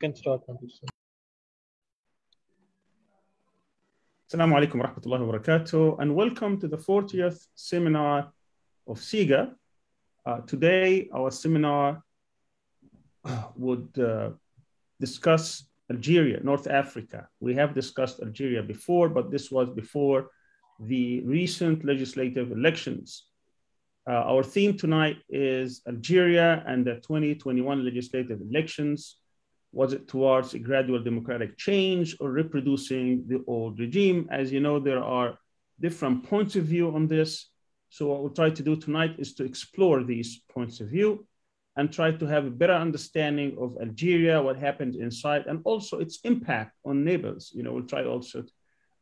can start. Assalamu alaikum rahmatullahi wa barakatuh, and welcome to the 40th seminar of CIGA. Uh, today, our seminar would uh, discuss Algeria, North Africa. We have discussed Algeria before, but this was before the recent legislative elections. Uh, our theme tonight is Algeria and the 2021 legislative elections. Was it towards a gradual democratic change or reproducing the old regime? As you know, there are different points of view on this. So, what we'll try to do tonight is to explore these points of view and try to have a better understanding of Algeria, what happened inside, and also its impact on neighbors. You know, we'll try also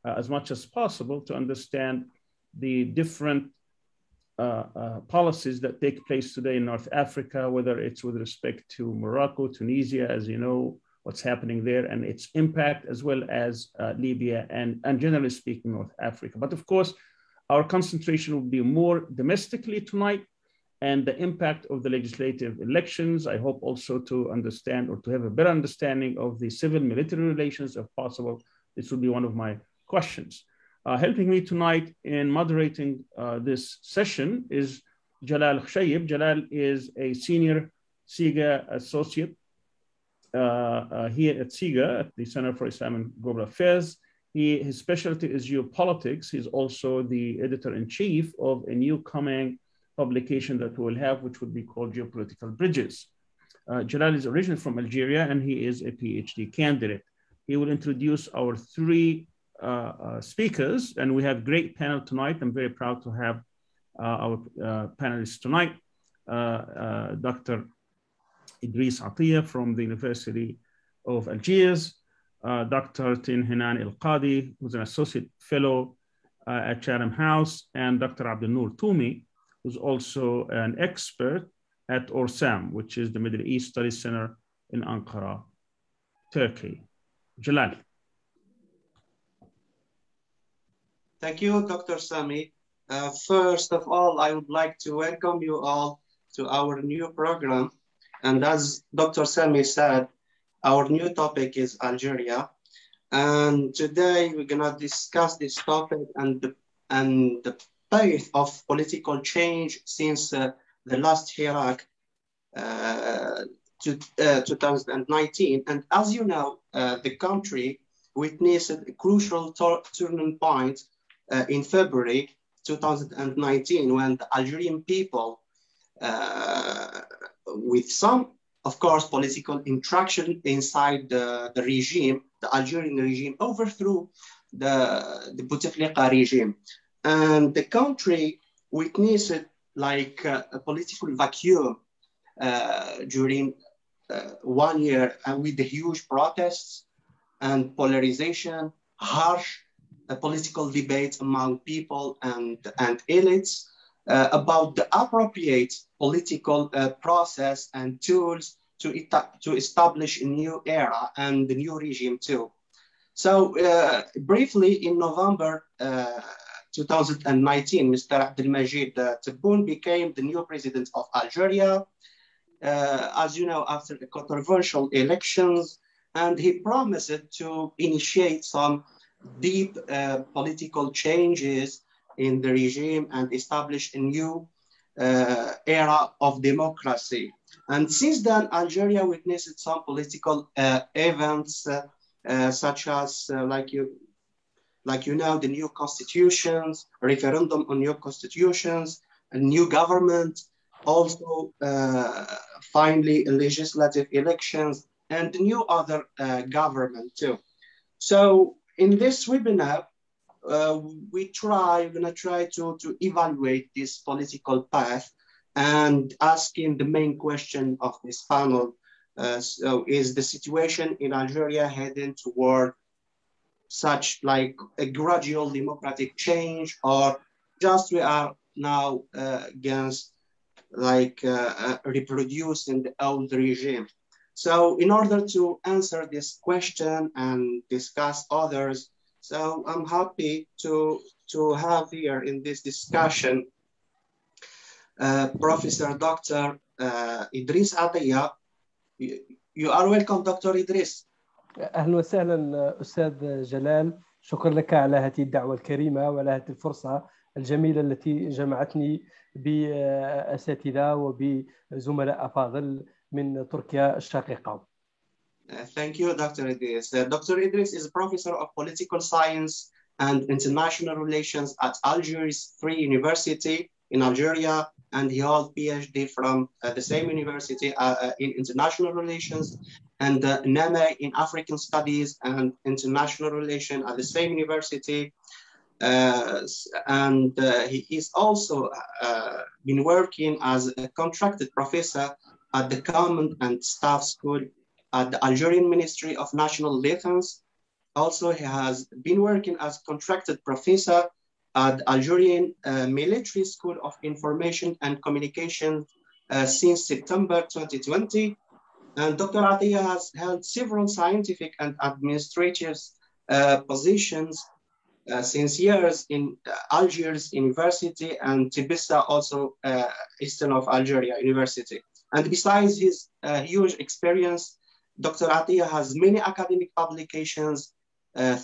uh, as much as possible to understand the different policies that take place today in North Africa, whether it's with respect to Morocco, Tunisia, as you know, what's happening there, and its impact, as well as uh, Libya and, and generally speaking, North Africa. But of course, our concentration will be more domestically tonight and the impact of the legislative elections. I hope also to understand or to have a better understanding of the civil military relations, if possible. This will be one of my questions. Uh, helping me tonight in moderating uh, this session is Jalal Khshayib. Jalal is a senior CIGA associate uh, uh, here at CIGA, at the Center for Islam and Global Affairs. He, his specialty is geopolitics. He's also the editor in chief of a new coming publication that we will have, which would be called Geopolitical Bridges. Uh, Jalal is originally from Algeria and he is a PhD candidate. He will introduce our three speakers, and we have a great panel tonight. I'm very proud to have uh, our uh, panelists tonight. Uh, Dr. Idris Atiya from the University of Algiers, Dr. Tin Hinan El Kadi, who's an associate fellow at Chatham House, and Dr. Abdennour Toumi, who's also an expert at ORSAM, which is the Middle East Studies Center in Ankara, Turkey. Jalal. Thank you, Dr. Sami. Uh, first of all, I would like to welcome you all to our new program. And as Dr. Sami said, our new topic is Algeria. And today we're gonna discuss this topic and the, and the path of political change since uh, the last Hirak uh, to, 2019. And as you know, uh, the country witnessed a crucial turning point uh, in February 2019 when the Algerian people, uh, with some, of course, political interaction inside the, the regime, the Algerian regime overthrew the, the Bouteflika regime. And the country witnessed like uh, a political vacuum uh, during uh, one year and with the huge protests and polarization, harsh a political debate among people and, and elites uh, about the appropriate political uh, process and tools to, to establish a new era and the new regime too. So uh, briefly, in November 2019, Mr. Abdelmajid Tebboune became the new president of Algeria. as you know, after the controversial elections, and he promised to initiate some deep uh, political changes in the regime and establish a new uh, era of democracy. And since then, Algeria witnessed some political uh, events, uh, uh, such as, uh, like you, like you know, the new constitutions, referendum on new constitutions, a new government, also finally legislative elections, and new other government too. So in this webinar, uh, we try, we're gonna try to, to evaluate this political path and asking the main question of this panel, uh, so is the situation in Algeria heading toward such like a gradual democratic change or just we are now uh, against like uh, uh, reproducing the old regime. So in order to answer this question and discuss others, so I'm happy to, to have here in this discussion uh, Professor Dr. Uh, Idris Atiya. You, You are welcome, Dr. Idris. اهلا وسهلا استاذ جلال شكرا لك على هذه الدعوه الكريمه وعلى هذه الفرصه الجميله التي جمعتني باساتذه وبزملاء افاضل من تركيا الشقيقه. Uh, thank you, Dr. Idris. Uh, Dr. Idris is a professor of political science and international relations at Algiers Free University in Algeria, and he holds PhD from uh, the same university uh, uh, in international relations and uh, NAME in African studies and international relations at the same university. Uh, and uh, he is also been working as a contracted professor at the Command and Staff School at the Algerian Ministry of National Defense. Also, he has been working as contracted professor at Algerian uh, Military School of Information and Communication uh, since September 2020. And Dr. Atiyah has held several scientific and administrative uh, positions uh, since years in uh, Algiers University and Tebessa, also uh, eastern of Algeria University. And besides his huge experience, Dr. Atiyah has many academic publications,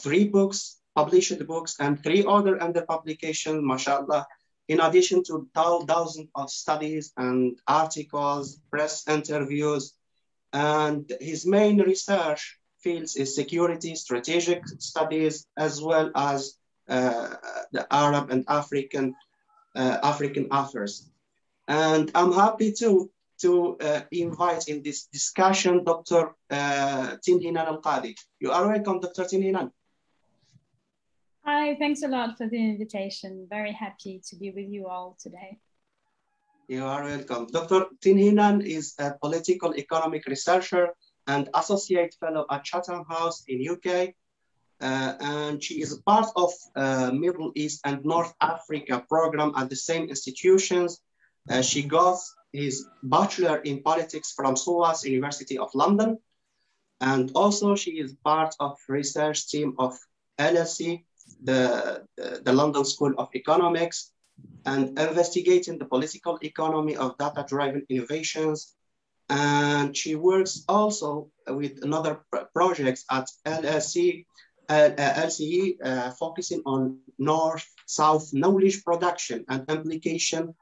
three books, published books and three other under publication, mashallah, in addition to thousands of studies and articles, press interviews, and his main research fields is security, strategic studies, as well as uh, the Arab and African uh, African affairs. And I'm happy to to uh, invite in this discussion Dr. Uh, Tinhinan Al-Qadi. You are welcome, Dr. Tinhinan. Hi, thanks a lot for the invitation. Very happy to be with you all today. You are welcome. Dr. Tinhinan is a political economic researcher and associate fellow at Chatham House in UK. Uh, and she is part of uh, Middle East and North Africa program at the same institutions. Uh, she got his bachelor in politics from SOAS University of London. And also she is part of research team of LSE, the, the, the London School of Economics, and investigating the political economy of data-driven innovations. And she works also with another projects at LSE, uh, LCE, uh, focusing on North-South knowledge production and implication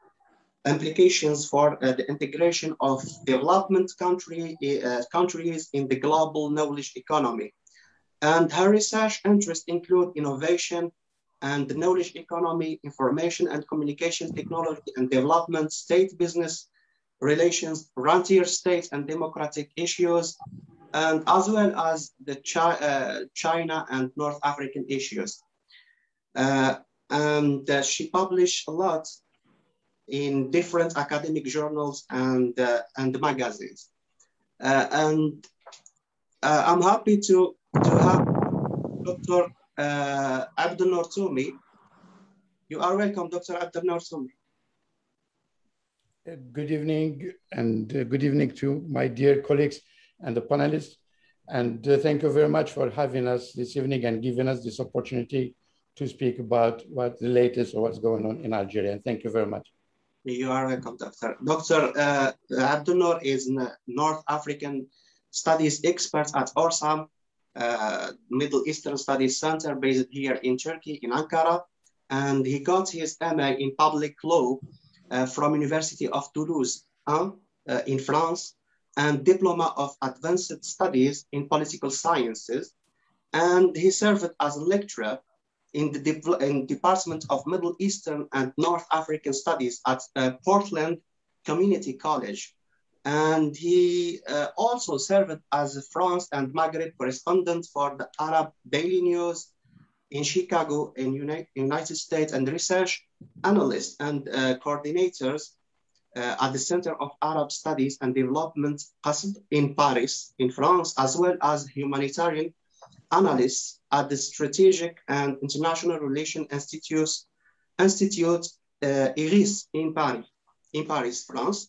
implications for uh, the integration of development country, uh, countries in the global knowledge economy. And her research interests include innovation and the knowledge economy, information and communication technology and development, state business relations, frontier states and democratic issues, and as well as the Chi uh, China and North African issues. Uh, and uh, she published a lot in different academic journals and, uh, and magazines. Uh, and uh, I'm happy to, to have Dr uh, Abdennour You are welcome, Dr. Abdennour Good evening, and good evening to my dear colleagues and the panelists. And uh, thank you very much for having us this evening and giving us this opportunity to speak about what the latest or what's going on in Algeria. And thank you very much. You are welcome, Doctor. Dr. Uh, is a North African studies expert at ORSAM uh, Middle Eastern Studies Center based here in Turkey, in Ankara. And he got his MA in public law uh, from University of Toulouse uh, in France and Diploma of Advanced Studies in Political Sciences. And he served as a lecturer in the de in Department of Middle Eastern and North African Studies at uh, Portland Community College. And he uh, also served as a France and Maghreb correspondent for the Arab Daily News in Chicago in United, United States and research analyst and uh, coordinators uh, at the Center of Arab Studies and Development in Paris, in France, as well as humanitarian analyst at the Strategic and International Relations Institute, Institute uh, IRIS in Paris, in Paris, France.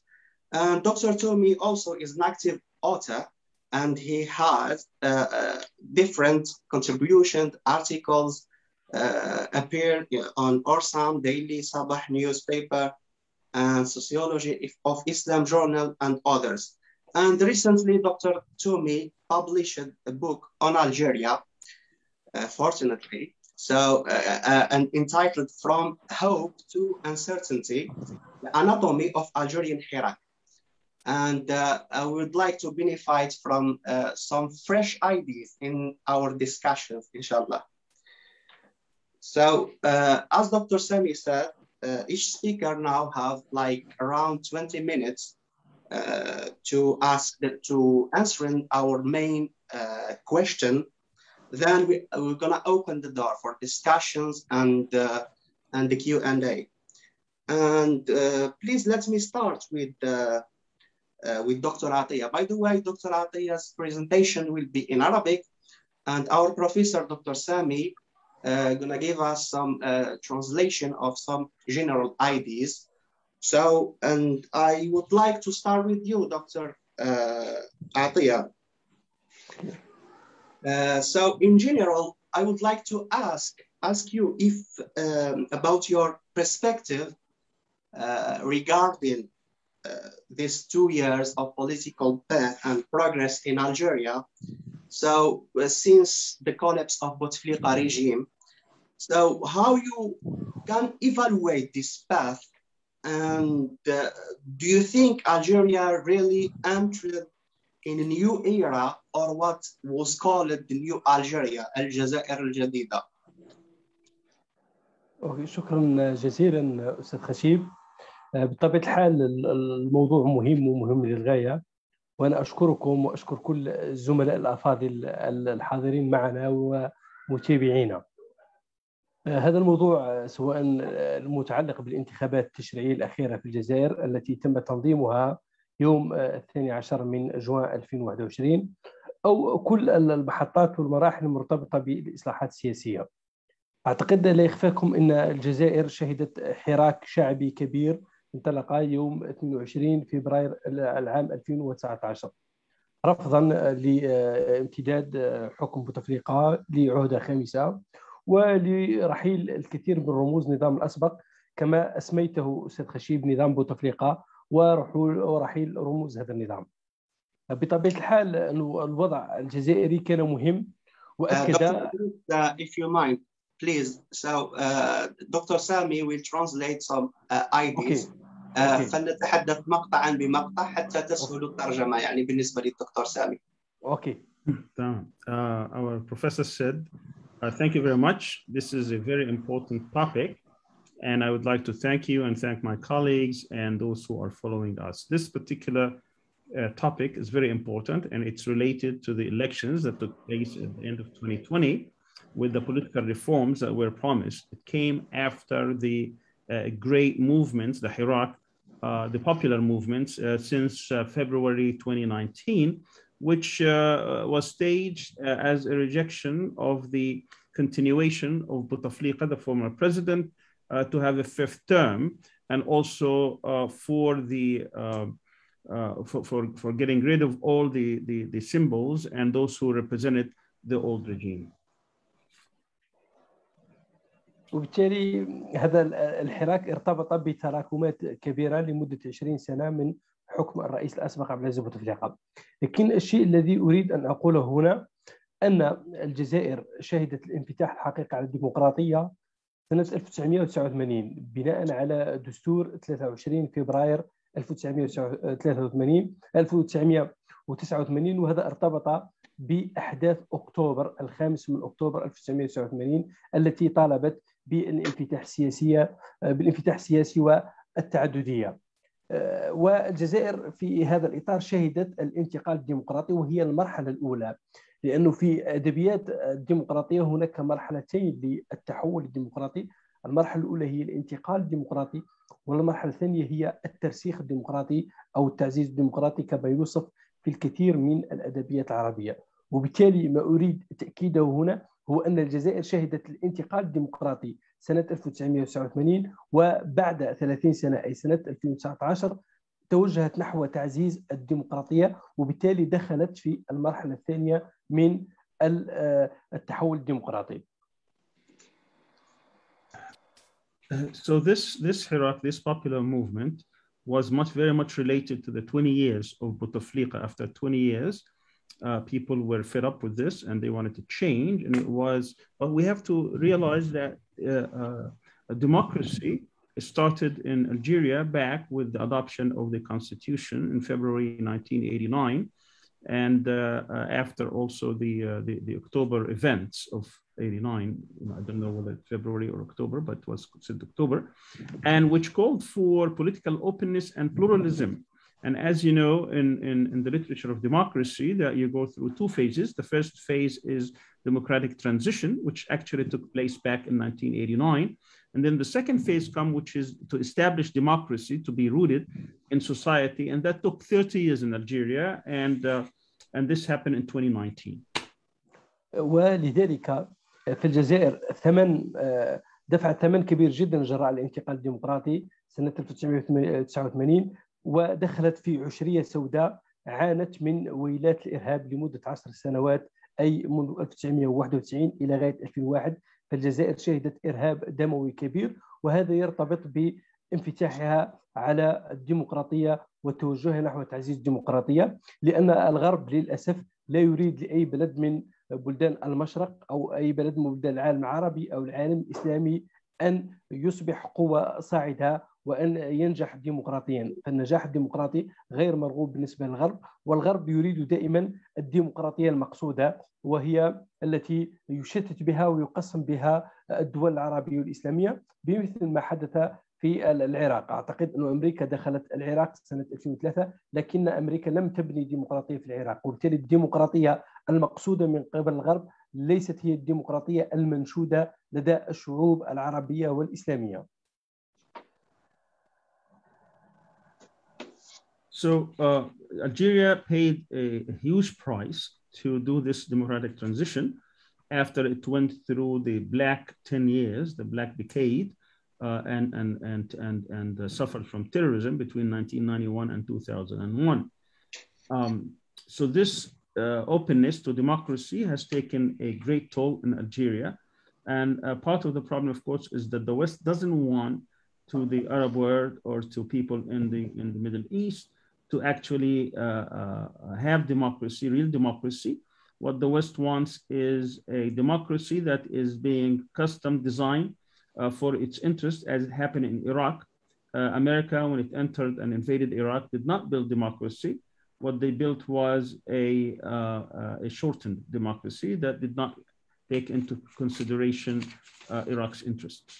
And Dr. Toumi also is an active author and he has uh, uh, different contributions, articles uh, on Orsam Daily, Sabah newspaper, and Sociology of Islam Journal, and others. And recently, Dr. Toumi published a book on Algeria, fortunately, so uh, uh, and entitled From Hope to Uncertainty, the Anatomy of Algerian Hirak. And uh, I would like to benefit from uh, some fresh ideas in our discussions, inshallah. So uh, as Dr. Sami said, uh, each speaker now have like around 20 minutes uh, to ask the, to answering our main uh, question. Then we, we're gonna open the door for discussions and uh, and the Q&A. And uh, please let me start with uh, with Dr. Atiya. By the way, Dr. Atiya's presentation will be in Arabic, and our professor, Dr. Sami, uh, gonna give us some uh, translation of some general ideas. So, and I would like to start with you, Dr. Uh, Atiya. Uh, so, in general, I would like to ask ask you if um, about your perspective uh, regarding uh, these two years of political path and progress in Algeria. So uh, since the collapse of Bouteflika regime, so how you can evaluate this path and uh, do you think Algeria really entered in a new era or what was called the new Algeria, الجزائر الجديدة? شكرا جزيلا أستاذ خشيب بطبيعة الحال الموضوع مهم ومهم للغاية وأنا أشكركم وأشكر كل الزملاء الأفاضل الحاضرين معنا ومتابعينا هذا الموضوع سواء المتعلق بالانتخابات التشريعية الأخيرة في الجزائر التي تم تنظيمها يوم 12 من جوان 2021 أو كل المحطات والمراحل المرتبطة بالإصلاحات السياسية. أعتقد لا يخفاكم أن الجزائر شهدت حراك شعبي كبير انطلق يوم 22 فبراير العام 2019 رفضا لامتداد حكم بوتفليقه لعهدة خامسة ولرحيل الكثير من رموز النظام الأسبق كما أسميته أستاذ خشيب نظام بوتفليقه ورحول ورحيل رموز هذا النظام. بطبيعه الحال الوضع الجزائري كان مهم واكد uh, if you mind please so uh, Dr. Sami will translate some uh, ideas okay. Uh, فلنتحدث مقطعا بمقطع حتى تسهل الترجمه يعني بالنسبة للدكتور سامي. Okay. تمام. Uh, our professor said Uh, thank you very much. This is a very important topic. And I would like to thank you and thank my colleagues and those who are following us. This particular uh, topic is very important and it's related to the elections that took place at the end of 2020 with the political reforms that were promised. It came after the uh, great movements, the Hirak, uh, the popular movements uh, since uh, February 2019, which uh, was staged as a rejection of the continuation of Bouteflika, the former president, to have a fifth term, and also for the uh, for, for, for getting rid of all the, the, the, symbols and those who represented the old regime. وبالتالي هذا الحراك ارتبط بتراكمات كبيرة لمدة 20 سنة من حكم الرئيس الأسبق عبد العزيز بوتفليقه لكن الشيء الذي أريد أن أقوله هنا أن الجزائر شهدت الانفتاح الحقيقي على الديمقراطية سنة 1989 بناء على دستور 23 فبراير 1983 1989 وهذا ارتبط بأحداث أكتوبر الخامس من أكتوبر 1989 التي طالبت بالانفتاح السياسيه بالانفتاح السياسي والتعددية. والجزائر في هذا الإطار شهدت الانتقال الديمقراطي وهي المرحلة الأولى. لأنه في أدبيات الديمقراطية هناك مرحلتين للتحول الديمقراطي. المرحلة الأولى هي الانتقال الديمقراطي والمرحلة الثانية هي الترسيخ الديمقراطي أو التعزيز الديمقراطي كما يوصف في الكثير من الأدبيات العربية. وبالتالي ما أريد تأكيده هنا هو أن الجزائر شهدت الانتقال الديمقراطي سنة 1989 وبعد 30 سنة أي سنة 2019 توجهت نحو تعزيز الديمقراطيه وبالتالي دخلت في المرحله الثانية من التحول الديمقراطي. so this this Hirak, this popular movement was much very much related to the 20 years of Bouteflika. After 20 years, uh, people were fed up with this and they wanted to change. And it was, but we have to realize that uh, uh, democracy started in Algeria back with the adoption of the constitution in February 1989 and uh, uh, after also the, uh, the, the October events of 89, I don't know whether February or October, but it was said October, and which called for political openness and pluralism. And as you know, in, in, in, the literature of democracy, that you go through two phases. The first phase is democratic transition, which actually took place back in 1989. And then the second phase come, which is to establish democracy, to be rooted in society. And that took 30 years in Algeria. And, uh, and this happened in 2019. ولذلك في الجزائر ثمن دفع ثمن كبير جدا جراء الانتقال الديمقراطي سنة 1989 ودخلت في عشرية سوداء عانت من ويلات الإرهاب لمدة عشر سنوات أي منذ 1991 إلى غاية 2001 فالجزائر شهدت إرهاب دموي كبير وهذا يرتبط بانفتاحها على الديمقراطية وتوجهها نحو تعزيز الديمقراطية لأن الغرب للأسف لا يريد لأي بلد من بلدان المشرق أو أي بلد من بلدان العالم العربي أو العالم الإسلامي أن يصبح قوة صاعدة وأن ينجح ديمقراطيا فالنجاح الديمقراطي غير مرغوب بالنسبة للغرب والغرب يريد دائما الديمقراطية المقصودة وهي التي يشتت بها ويقسم بها الدول العربية والإسلامية بمثل ما حدث في العراق. أعتقد أن أمريكا دخلت العراق سنة 2003 لكن أمريكا لم تبني ديمقراطية في العراق وبالتالي الديمقراطية المقصودة من قبل الغرب ليست هي الديمقراطية المنشودة لدى الشعوب العربية والإسلامية. So uh, Algeria paid a, huge price to do this democratic transition after it went through the black 10 years, the black decade, uh, and, and, and, and, and uh, suffered from terrorism between 1991 and 2001. Um, so this uh, openness to democracy has taken a great toll in Algeria. And uh, part of the problem, of course, is that the West doesn't want to the Arab world or to people in the, in the Middle East to actually uh, uh, have democracy, real democracy. What the West wants is a democracy that is being custom designed uh, for its interest, as it happened in Iraq. America, when it entered and invaded Iraq, did not build democracy. What they built was a, a shortened democracy that did not take into consideration Iraq's interests.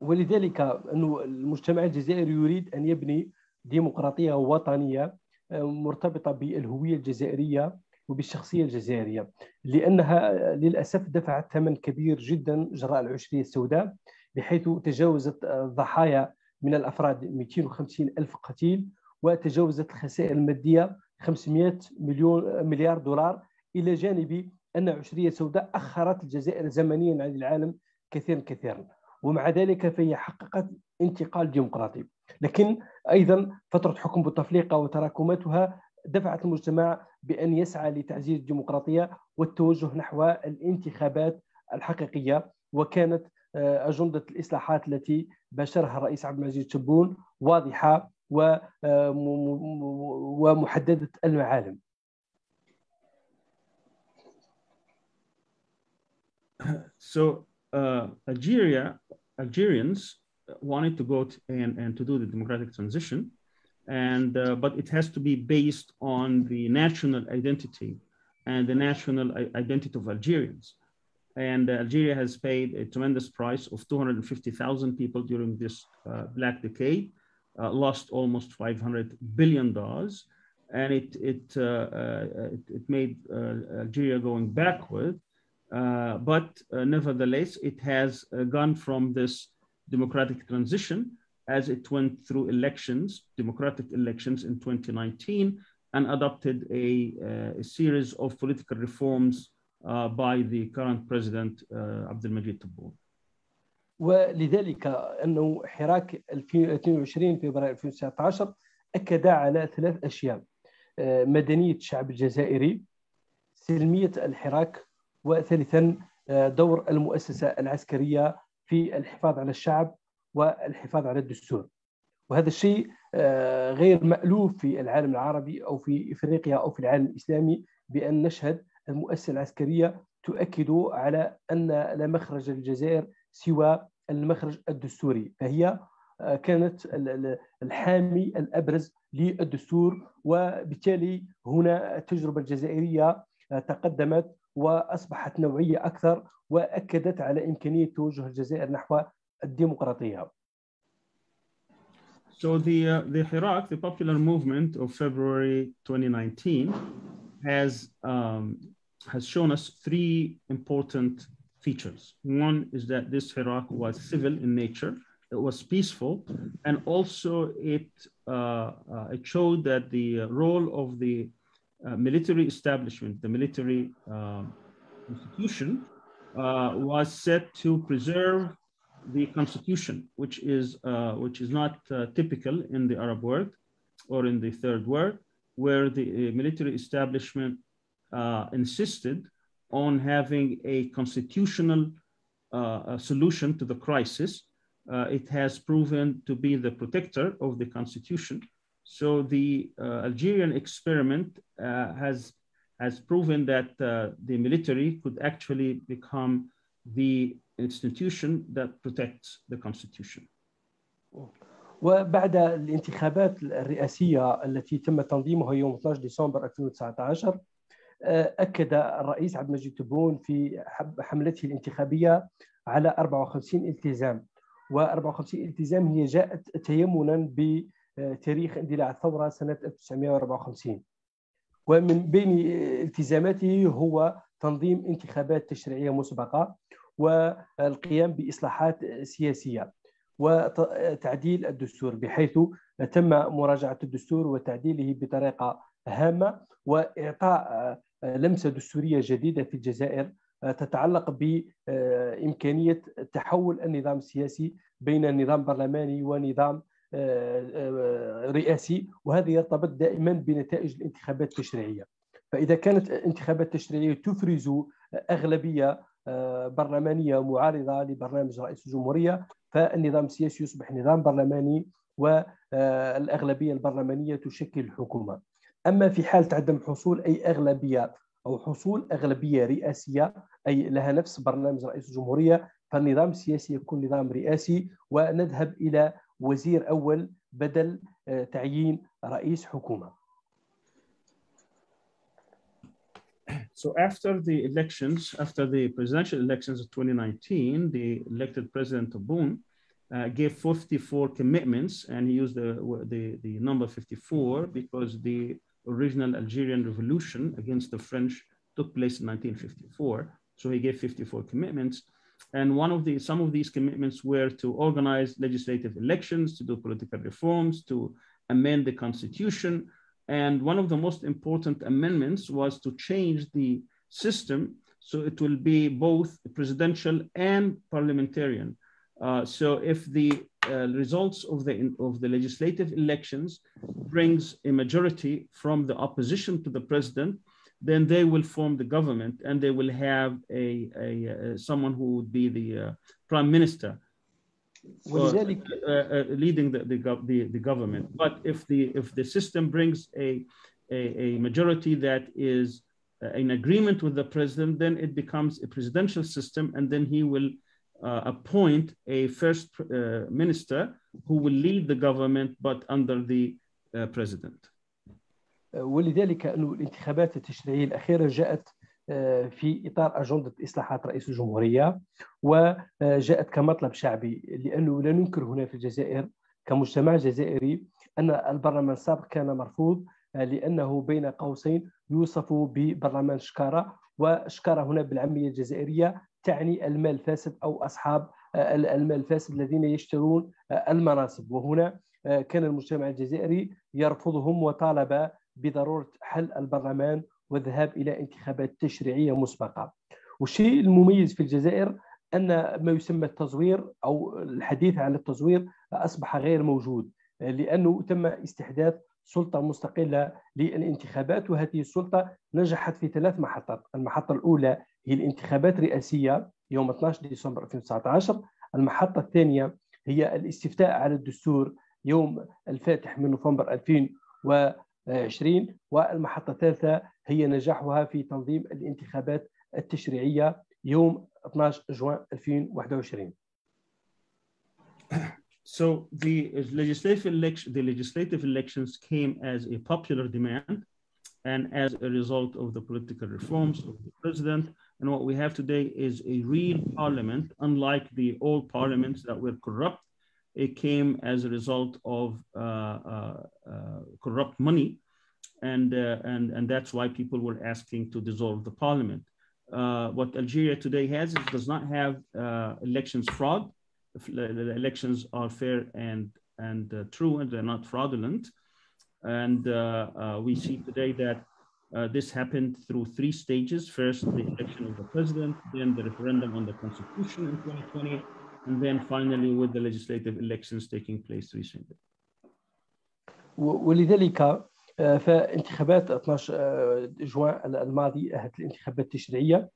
ولذلك أنه المجتمع الجزائري يريد أن يبني ديمقراطية وطنية مرتبطة بالهوية الجزائرية وبالشخصية الجزائرية. لأنها للأسف دفعت ثمن كبير جدا جراء العشرية السوداء بحيث تجاوزت الضحايا من الأفراد 250 ألف قتيل وتجاوزت الخسائر المادية 500 مليون مليار دولار. إلى جانب أن عشرية سوداء أخرت الجزائر زمنيا عن العالم كثيرا كثيرا. ومع ذلك فهي حققت انتقال ديمقراطي. لكن أيضا فترة حكم بوتفليقه وتراكماتها دفعت المجتمع بأن يسعى لتعزيز الديمقراطية والتوجه نحو الانتخابات الحقيقية وكانت أجندة الإصلاحات التي باشرها الرئيس عبد المجيد تبون واضحة ومحددة المعالم. So uh, Algeria, Algerians wanted to go to, and, and to do the democratic transition, and uh, but it has to be based on the national identity and the national identity of Algerians. And uh, Algeria has paid a tremendous price of 250,000 people during this uh, black decade, uh, lost almost 500 billion dollars, and it it, it, it made Algeria going backward. Uh, but uh, nevertheless, it has uh, gone from this democratic transition as it went through elections, democratic elections in 2019, and adopted a, a series of political reforms by the current president, Abdelmajid Tebboune. ولذلك انه حراك 22 فبراير 2019 اكد على ثلاث اشياء مدنيه الشعب الجزائري سلميه الحراك وثالثا دور المؤسسه العسكريه في الحفاظ على الشعب والحفاظ على الدستور. وهذا الشيء غير مألوف في العالم العربي أو في إفريقيا أو في العالم الإسلامي بأن نشهد المؤسسة العسكرية تؤكد على أن لا مخرج للجزائر سوى المخرج الدستوري. فهي كانت الحامي الأبرز للدستور وبالتالي هنا التجربة الجزائرية تقدمت واصبحت نوعيه اكثر واكدت على امكانيه توجه الجزائر نحو الديمقراطيه. So the uh, the Hirak, the popular movement of February 2019, has um, has shown us three important features. One is that this Hirak was civil in nature, it was peaceful, and also it, uh, uh, it showed that the role of the uh, uh, military establishment, the military um, institution, uh, was set to preserve the constitution, which is, uh, which is not typical in the Arab world or in the third world, where the military establishment insisted on having a constitutional uh, solution to the crisis uh, it has proven to be the protector of the constitution. So the uh, Algerian experiment uh, has, has proven that the military could actually become the institution that protects the constitution. وبعد الانتخابات الرئاسية التي تم تنظيمها يوم 12 ديسمبر 2019 أكد الرئيس عبد المجيد تبون في حملته الانتخابية على 54 التزام و54 التزام هي جاءت تيمنا بتاريخ اندلاع الثورة سنة 1954 ومن بين التزاماته هو تنظيم انتخابات تشريعية مسبقة والقيام بإصلاحات سياسية وتعديل الدستور بحيث تم مراجعة الدستور وتعديله بطريقة هامة وإعطاء لمسة دستورية جديدة في الجزائر تتعلق بإمكانية تحول النظام السياسي بين نظام برلماني ونظام رئاسي وهذا يرتبط دائما بنتائج الانتخابات التشريعية. فإذا كانت الانتخابات التشريعية تفرز أغلبية برلمانية معارضة لبرنامج رئيس الجمهورية فالنظام السياسي يصبح نظام برلماني والأغلبية البرلمانية تشكل الحكومة أما في حال عدم حصول أي أغلبية أو حصول أغلبية رئاسية أي لها نفس برنامج رئيس الجمهورية فالنظام السياسي يكون نظام رئاسي ونذهب إلى وزير اول بدل تعيين رئيس حكومه. So after the elections, after the presidential elections of 2019, the elected President Tebboune uh, gave 54 commitments, and he used the, the, the number 54 because the original Algerian revolution against the French took place in 1954. So he gave 54 commitments. And one of the some of these commitments were to organize legislative elections, to do political reforms, to amend the constitution. And one of the most important amendments was to change the system so it will be both presidential and parliamentarian. Uh, so if the uh, results of the of the legislative elections brings a majority from the opposition to the president, then they will form the government and they will have a, a, a someone who would be the uh, prime minister. So, uh, leading the, the, the, the, government. But if the if the system brings a, a, a majority that is in agreement with the president, then it becomes a presidential system, and then he will uh, appoint a first uh, minister who will lead the government but under the uh, president. ولذلك أن الانتخابات التشريعية الأخيرة جاءت في إطار أجندة إصلاحات رئيس الجمهورية وجاءت كمطلب شعبي لأنه لا ننكر هنا في الجزائر كمجتمع جزائري أن البرلمان السابق كان مرفوض لأنه بين قوسين يوصف ببرلمان شكارة وشكارة هنا بالعامية الجزائرية تعني المال الفاسد أو أصحاب المال الفاسد الذين يشترون المناصب. وهنا كان المجتمع الجزائري يرفضهم وطالب بضرورة حل البرلمان والذهاب إلى انتخابات تشريعية مسبقة. والشيء المميز في الجزائر أن ما يسمى التزوير أو الحديث عن التزوير أصبح غير موجود لأنه تم استحداث سلطة مستقلة للانتخابات وهذه السلطة نجحت في ثلاث محطات، المحطة الأولى هي الانتخابات الرئاسية يوم 12 ديسمبر 2019 المحطة الثانية هي الاستفتاء على الدستور يوم الفاتح من نوفمبر 2020 والمحطة الثالثة هي نجاحها في تنظيم الانتخابات التشريعية يوم 12 جوان 2021 So the legislative election, the legislative elections came as a popular demand and as a result of the political reforms of the president. And what we have today is a real parliament, unlike the old parliaments that were corrupt. it came as a result of uh, uh, uh, corrupt money, and, and, and that's why people were asking to dissolve the parliament. What Algeria today has is does not have elections fraud. The elections are fair and, and true, and they're not fraudulent. And we see today that uh, this happened through three stages. First, the election of the president, then the referendum on the constitution in 2020, and then finally with the legislative elections taking place recently. ولذلك فانتخابات 12 جوان الماضي الانتخابات التشريعية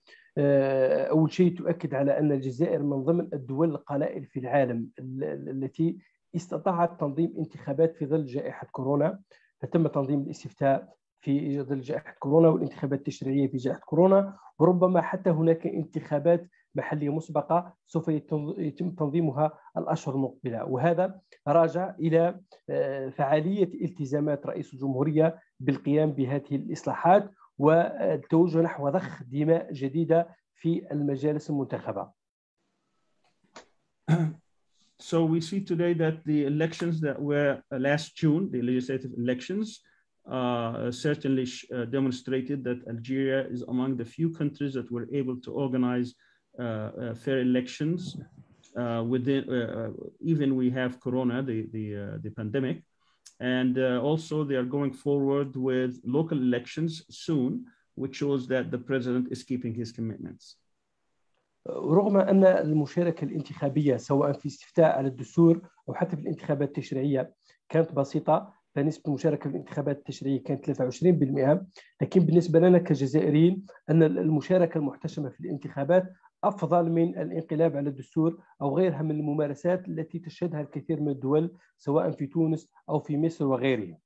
أول شيء تؤكد على أن الجزائر من ضمن الدول القلائل في العالم التي استطاعت تنظيم انتخابات في ظل جائحة كورونا فتم تنظيم الاستفتاء في ظل جائحة كورونا والانتخابات التشريعية في جائحة كورونا وربما حتى هناك انتخابات محلية مسبقة سوف يتم تنظيمها الأشهر المقبلة وهذا راجع إلى فعالية التزامات رئيس الجمهورية بالقيام بهذه الإصلاحات والتوجه نحو ضخ دماء جديدة في المجالس المنتخبة So we see today that the elections that were uh, last June, the legislative elections, uh, certainly uh, demonstrated that Algeria is among the few countries that were able to organize uh, uh, fair elections. Uh, within even we have Corona, the the, the pandemic, and also they are going forward with local elections soon, which shows that the president is keeping his commitments. رغم ان المشاركه الانتخابيه سواء في استفتاء على الدستور او حتى في الانتخابات التشريعيه كانت بسيطه فنسبه المشاركه في الانتخابات التشريعيه كانت 23% لكن بالنسبه لنا كجزائريين ان المشاركه المحتشمه في الانتخابات أفضل من الانقلاب على الدستور أو غيرها من الممارسات التي تشهدها الكثير من الدول سواء في تونس أو في مصر وغيرها.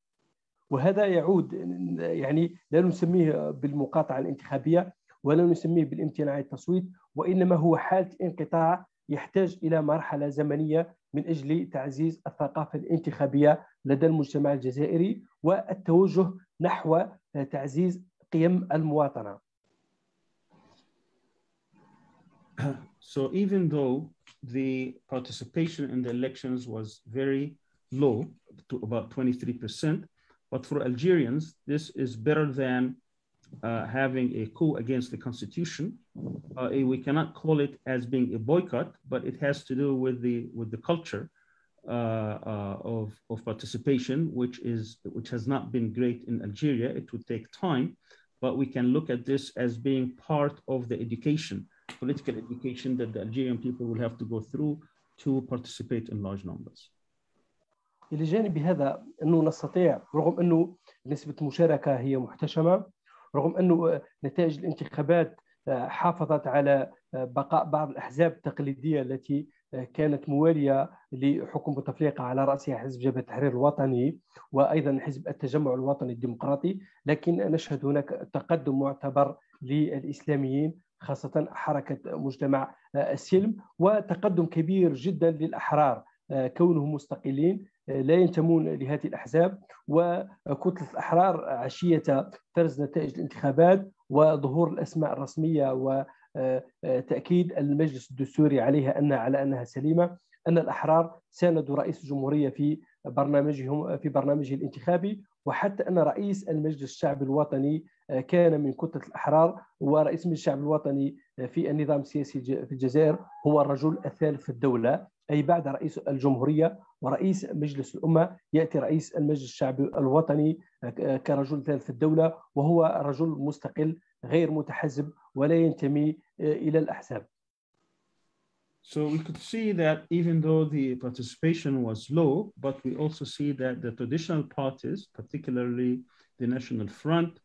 وهذا يعود يعني لا نسميه بالمقاطعة الانتخابية ولا نسميه بالامتناع عن التصويت وإنما هو حالة انقطاع يحتاج إلى مرحلة زمنية من أجل تعزيز الثقافة الانتخابية لدى المجتمع الجزائري والتوجه نحو تعزيز قيم المواطنة. So even though the participation in the elections was very low, to about 23%, but for Algerians, this is better than uh, having a coup against the constitution. Uh, we cannot call it as being a boycott, but it has to do with the with the culture uh, uh, of, of participation, which is which has not been great in Algeria. It would take time, but we can look at this as being part of the education, political education that the Algerian people will have to go through to participate in large numbers. إلى جانب هذا أنه نستطيع رغم أنه نسبة المشاركة هي محتشمة رغم أنه نتائج الانتخابات حافظت على بقاء بعض الأحزاب التقليدية التي كانت موالية لحكم بوتفليقة على رأسها حزب جبهة التحرير الوطني وأيضا حزب التجمع الوطني الديمقراطي لكن نشهد هناك تقدم معتبر للإسلاميين خاصة حركة مجتمع السلم وتقدم كبير جدا للأحرار كونهم مستقلين لا ينتمون لهذه الأحزاب وكتلة الأحرار عشية فرز نتائج الانتخابات وظهور الأسماء الرسمية وتأكيد المجلس الدستوري عليها أنها على أنها سليمة أن الأحرار ساندوا رئيس الجمهورية في برنامجهم في برنامجه الانتخابي وحتى أن رئيس المجلس الشعبي الوطني كان من كتلة الأحرار ورئيس المجلس الشعبي الوطني في النظام السياسي في الجزائر هو الرجل الثالث في الدولة أي بعد رئيس الجمهورية ورئيس مجلس الأمة يأتي رئيس المجلس الشعبي الوطني كرجل ثالث في الدولة وهو رجل مستقل غير متحزب ولا ينتمي إلى الأحزاب. So we could see that even though the participation was low, but we also see that the traditional parties, particularly the National Front,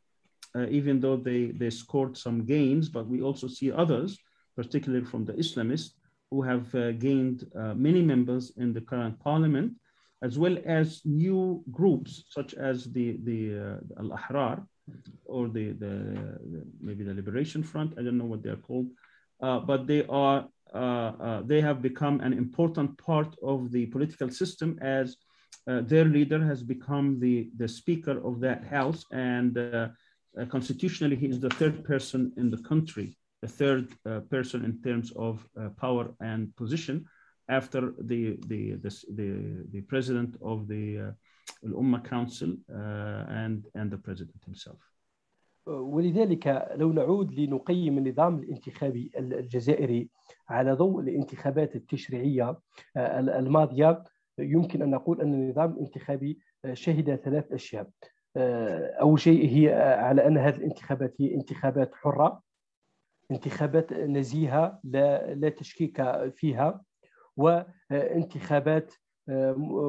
uh, even though they, they scored some gains, but we also see others, particularly from the Islamists, who have uh, gained uh, many members in the current parliament. as well as new groups such as the, the uh, Al-Ahrar or the, the, maybe the Liberation Front, I don't know what they're called, uh, but they are, uh, uh, they have become an important part of the political system as uh, their leader has become the, the speaker of that house and constitutionally he is the third person in the country the third uh, person in terms of uh, power and position after the, the, the, the, the president of the uh, Ummah Council and, and the president himself. ولذلك لو نعود لنقيم النظام الانتخابي الجزائري على ضوء الانتخابات التشريعية الماضية يمكن أن نقول أن النظام الانتخابي شهد ثلاث أشياء. أول شيء هي على أن هذه الانتخابات هي انتخابات حرة انتخابات نزيهة لا, لا تشكيك فيها وانتخابات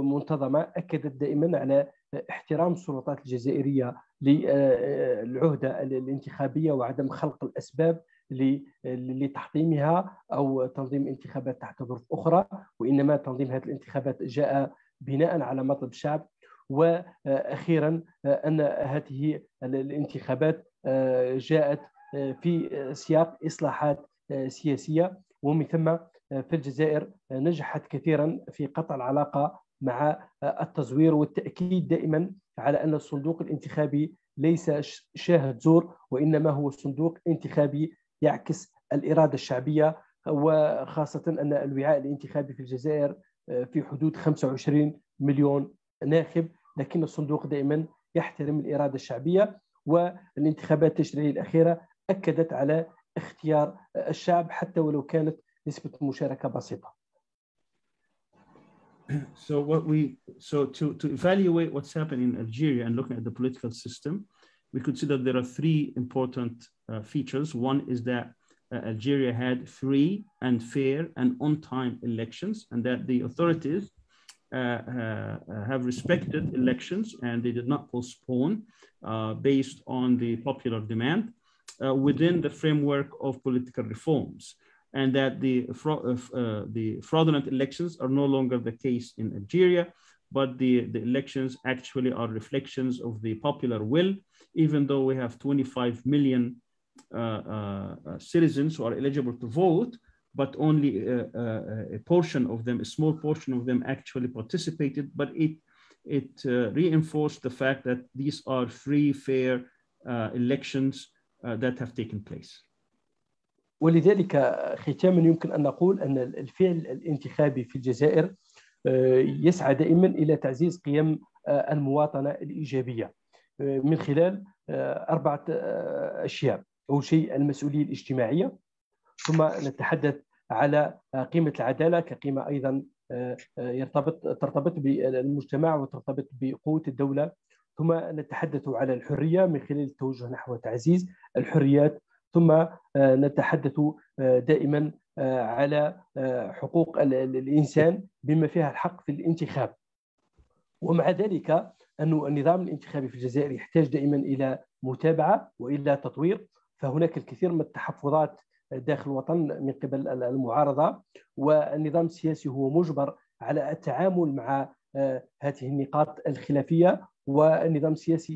منتظمة أكدت دائما على احترام السلطات الجزائرية للعهده الانتخابية وعدم خلق الأسباب لتحطيمها أو تنظيم انتخابات تحت ظروف أخرى وإنما تنظيم هذه الانتخابات جاء بناء على مطلب الشعب وأخيرا أن هذه الانتخابات جاءت في سياق إصلاحات سياسية. ومن ثم في الجزائر نجحت كثيرا في قطع العلاقة مع التزوير والتأكيد دائما على أن الصندوق الانتخابي ليس شاهد زور وإنما هو صندوق انتخابي يعكس الإرادة الشعبية وخاصة أن الوعاء الانتخابي في الجزائر في حدود 25 مليون ناخب لكن الصندوق دائما يحترم الإرادة الشعبية والانتخابات التشريعية الأخيرة أكدت على اختيار الشعب حتى ولو كانت نسبة مشاركة بسيطة. So what we so to to evaluate what's happening in Algeria and looking at the political system, we could see that there are three important uh, features. One is that uh, Algeria had free and fair and on-time elections, and that the authorities uh, uh have respected elections and they did not postpone uh, based on the popular demand uh, within the framework of political reforms and that the, uh, the fraudulent elections are no longer the case in Algeria, but the, the elections actually are reflections of the popular will, even though we have 25 million uh, uh, citizens who are eligible to vote, but only a, a, a, portion of them, a small portion of them actually participated, but it, it uh, reinforced the fact that these are free, fair uh, elections that have taken place. ولذلك ختاما يمكن أن نقول أن الفعل الانتخابي في الجزائر يسعى دائما إلى تعزيز قيم المواطنة الإيجابية من خلال أربعة أشياء أول شيء المسؤولية الاجتماعية ثم نتحدث على قيمة العدالة كقيمة أيضا يرتبط ترتبط بالمجتمع وترتبط بقوة الدولة ثم نتحدث على الحرية من خلال التوجه نحو تعزيز الحريات ثم نتحدث دائما على حقوق الإنسان بما فيها الحق في الانتخاب. ومع ذلك أن النظام الانتخابي في الجزائر يحتاج دائما إلى متابعة وإلى تطوير فهناك الكثير من التحفظات داخل الوطن من قبل المعارضة. والنظام السياسي هو مجبر على التعامل مع هذه النقاط الخلافية والنظام السياسي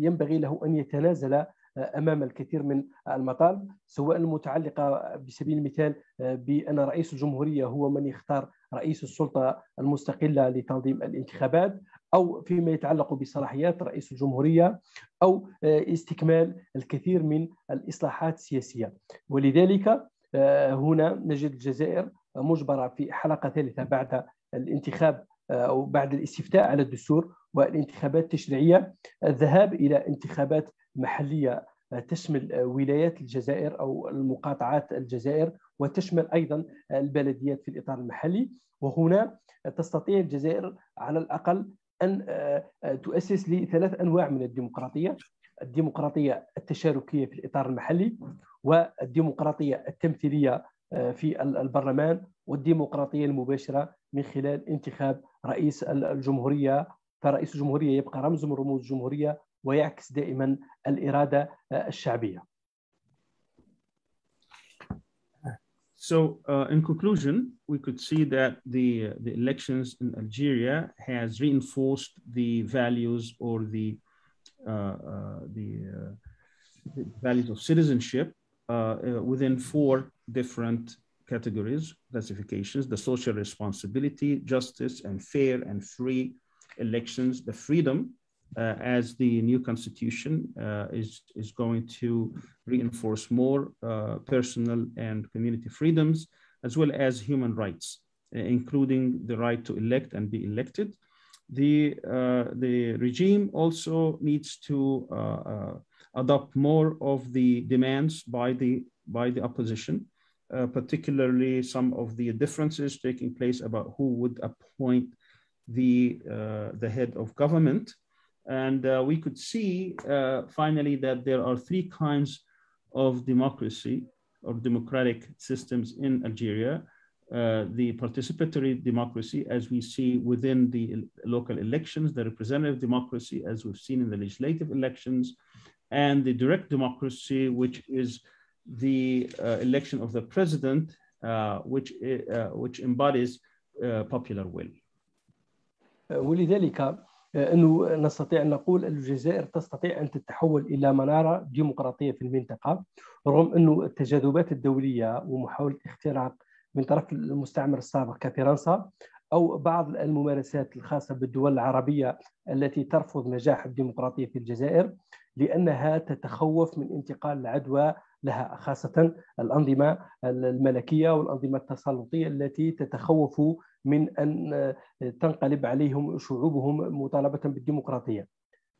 ينبغي له أن يتنازل أمام الكثير من المطالب سواء المتعلقة بسبيل المثال بأن رئيس الجمهورية هو من يختار رئيس السلطة المستقلة لتنظيم الانتخابات أو فيما يتعلق بصلاحيات رئيس الجمهورية أو استكمال الكثير من الإصلاحات السياسية. ولذلك هنا نجد الجزائر مجبرة في حلقة ثالثة بعد الانتخاب أو بعد الاستفتاء على الدستور والانتخابات التشريعية الذهاب إلى انتخابات محلية تشمل ولايات الجزائر أو المقاطعات الجزائر وتشمل أيضا البلديات في الإطار المحلي. وهنا تستطيع الجزائر على الأقل أن تؤسس لثلاث أنواع من الديمقراطية. الديمقراطية التشاركية في الإطار المحلي والديمقراطية التمثيلية في البرلمان والديمقراطية المباشرة من خلال انتخاب رئيس الجمهورية. فرئيس الجمهورية يبقى رمز من رموز الجمهورية ويعكس دائما الاراده الشعبيه. So uh, in conclusion, we could see that the, uh, the elections in Algeria has reinforced the values or the, uh, uh the, uh, the, values of citizenship uh, within four different categories, classifications, the social responsibility, justice and fair and free elections, the freedom uh, as the new constitution uh, is, is going to reinforce more uh, personal and community freedoms, as well as human rights, including the right to elect and be elected. The, the regime also needs to adopt more of the demands by the, by the opposition, uh, particularly some of the differences taking place about who would appoint the, uh, the head of government. And uh, we could see uh, finally that there are three kinds of democracy or democratic systems in Algeria. Uh, the participatory democracy, as we see within the local elections, the representative democracy, as we've seen in the legislative elections, and the direct democracy, which is the uh, election of the president, uh, which, uh, which embodies popular will. ولذلك إنه نستطيع أن نقول الجزائر تستطيع أن تتحول إلى منارة ديمقراطية في المنطقة رغم إنه التجاذبات الدولية ومحاولة اختراق من طرف المستعمر السابق كفرنسا أو بعض الممارسات الخاصة بالدول العربية التي ترفض نجاح الديمقراطية في الجزائر لأنها تتخوف من انتقال العدوى لها خاصة الأنظمة الملكية والأنظمة التسلطية التي تتخوف من أن آه، تنقلب عليهم شعوبهم مطالبة بالديمقراطية.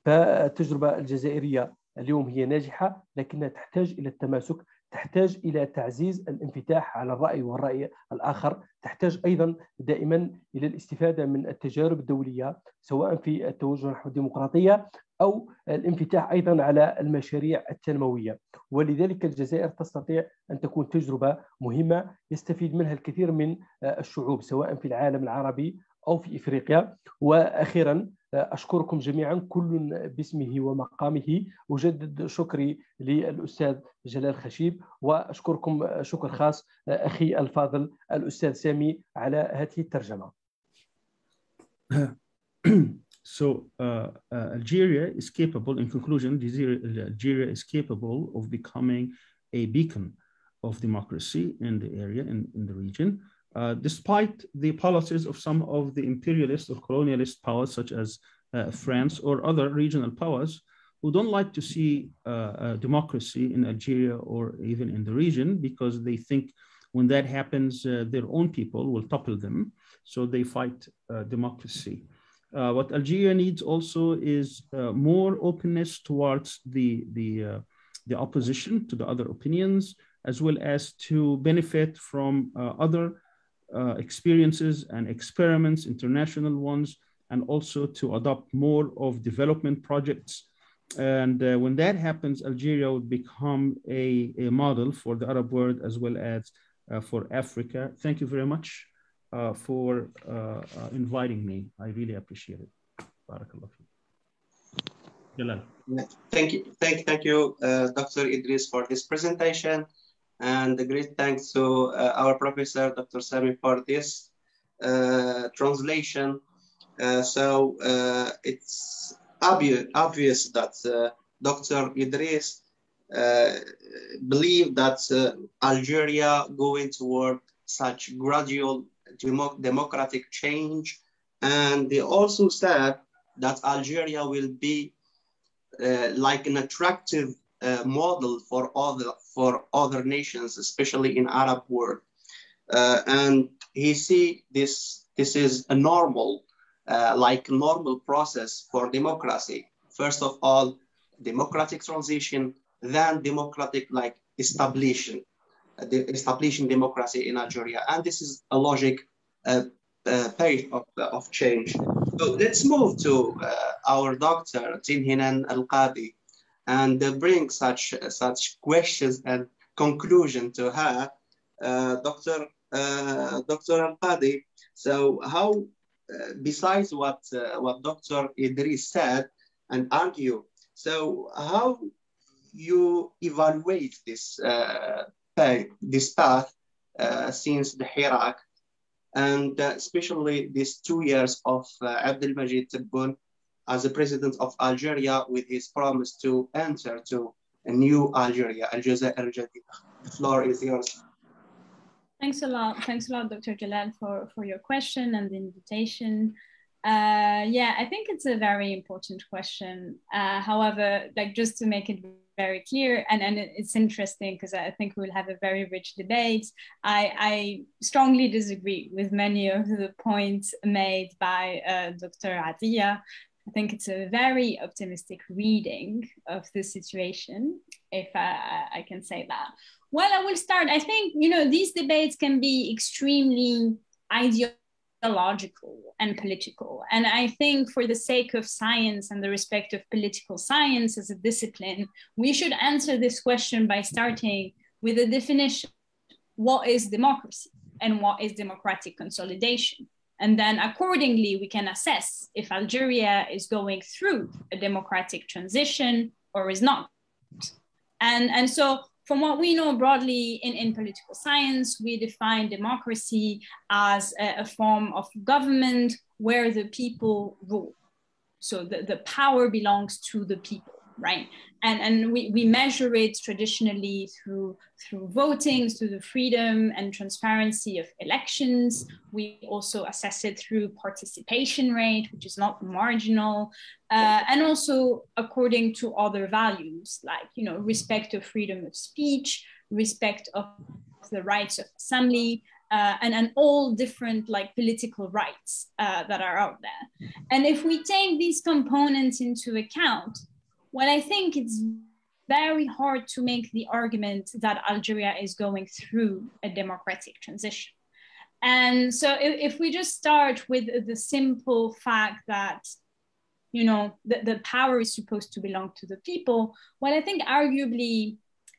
فالتجربة الجزائرية اليوم هي ناجحة لكنها تحتاج إلى التماسك تحتاج إلى تعزيز الانفتاح على الرأي والرأي الآخر، تحتاج أيضا دائما إلى الاستفادة من التجارب الدولية سواء في التوجه نحو الديمقراطية أو الانفتاح أيضا على المشاريع التنموية، ولذلك الجزائر تستطيع أن تكون تجربة مهمة يستفيد منها الكثير من الشعوب سواء في العالم العربي أو في إفريقيا، وأخيرا أشكركم جميعا كل باسمه ومقامه أجدد شكري للأستاذ جلال خشيب وأشكركم شكر خاص أخي الفاضل الأستاذ سامي على هذه الترجمة. so uh, uh, Algeria is capable, in conclusion, Algeria is capable of becoming a beacon of democracy in the area, in, in the region. Uh, despite the policies of some of the imperialist or colonialist powers, such as uh, France or other regional powers, who don't like to see uh, democracy in Algeria or even in the region because they think when that happens, uh, their own people will topple them. So they fight democracy. what Algeria needs also is more openness towards the, the, the opposition to the other opinions, as well as to benefit from uh, other uh, experiences and experiments, international ones, and also to adopt more of development projects. And uh, when that happens, Algeria would become a, a, model for the Arab world as well as uh, for Africa. Thank you very much uh, for uh, uh, inviting me. I really appreciate it. Barakallah. Thank you, thank, thank you, Dr. Idris, for this presentation. And a great thanks to uh, our professor, Dr. Sami, for this uh, translation. Uh, so uh, it's obvious, obvious that uh, Dr. Idris uh, believed that Algeria going toward such gradual demo democratic change. And they also said that Algeria will be like an attractive uh, model for other for other nations, especially in Arab world. Uh, and he see this this is a normal, uh, like normal process for democracy. First of all, democratic transition, then democratic like establishing, uh, the establishing democracy in Algeria, and this is a logic uh, uh, pace of, of change. So let's move to our doctor, Tin Hinan El Kadi and bring such such questions and conclusion to her, uh, Dr. Uh, Dr. El Kadi. So how, uh, besides what uh, what Dr. Idris said and argue, so how you evaluate this uh, path, this path uh, since the Hirak, and uh, especially these two years of uh, Abdelmajid Tebboune as the president of Algeria with his promise to enter to a new Algeria, Al Jazair Al The floor is yours. Thanks a lot. Thanks a lot, Dr. Jalal, for, for your question and the invitation. Uh, yeah, I think it's a very important question. Uh, however, like just to make it very clear, and, and it's interesting because I think we'll have a very rich debate. I, I strongly disagree with many of the points made by uh, Dr. Atia. I think it's a very optimistic reading of the situation, if I, I can say that. Well, I will start. I think, you know, these debates can be extremely ideological and political. And I think, for the sake of science and the respect of political science as a discipline, we should answer this question by starting with a definition what is democracy and what is democratic consolidation? And then accordingly, we can assess if Algeria is going through a democratic transition or is not. And, and so from what we know broadly in, in political science, we define democracy as a, a form of government where the people rule. So the, the power belongs to the people right? And, and we, we measure it traditionally through, through voting, through the freedom and transparency of elections. We also assess it through participation rate, which is not marginal, uh, and also according to other values like, you know, respect of freedom of speech, respect of the rights of assembly, uh, and, and all different like political rights uh, that are out there. And if we take these components into account, well, I think it's very hard to make the argument that Algeria is going through a democratic transition. And so if, if we just start with the simple fact that you know the, the power is supposed to belong to the people, well, I think arguably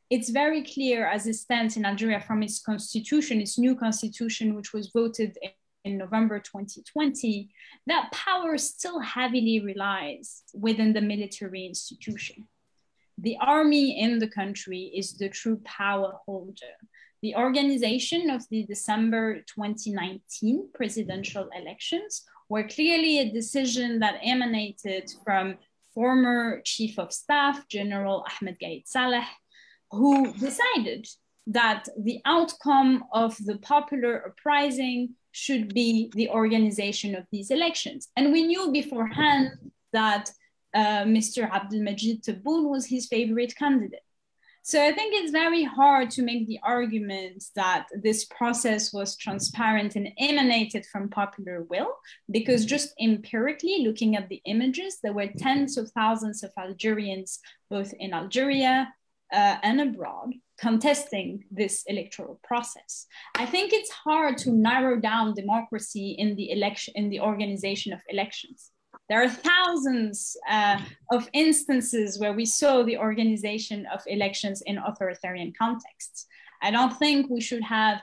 it's very clear as it stands in Algeria from its constitution, its new constitution, which was voted in November 2020, that power still heavily relies within the military institution. The army in the country is the true power holder. The organization of the December 2019 presidential elections were clearly a decision that emanated from former chief of staff, General Ahmed Gaid Saleh, who decided that the outcome of the popular uprising should be the organization of these elections. And we knew beforehand that uh, Mr. Abdelmajid Tebboune was his favorite candidate. So I think it's very hard to make the argument that this process was transparent and emanated from popular will, because just empirically looking at the images, there were tens of thousands of Algerians, both in Algeria uh, and abroad, contesting this electoral process. I think it's hard to narrow down democracy in the election in the organization of elections. There are thousands uh, of instances where we saw the organization of elections in authoritarian contexts. I don't think we should have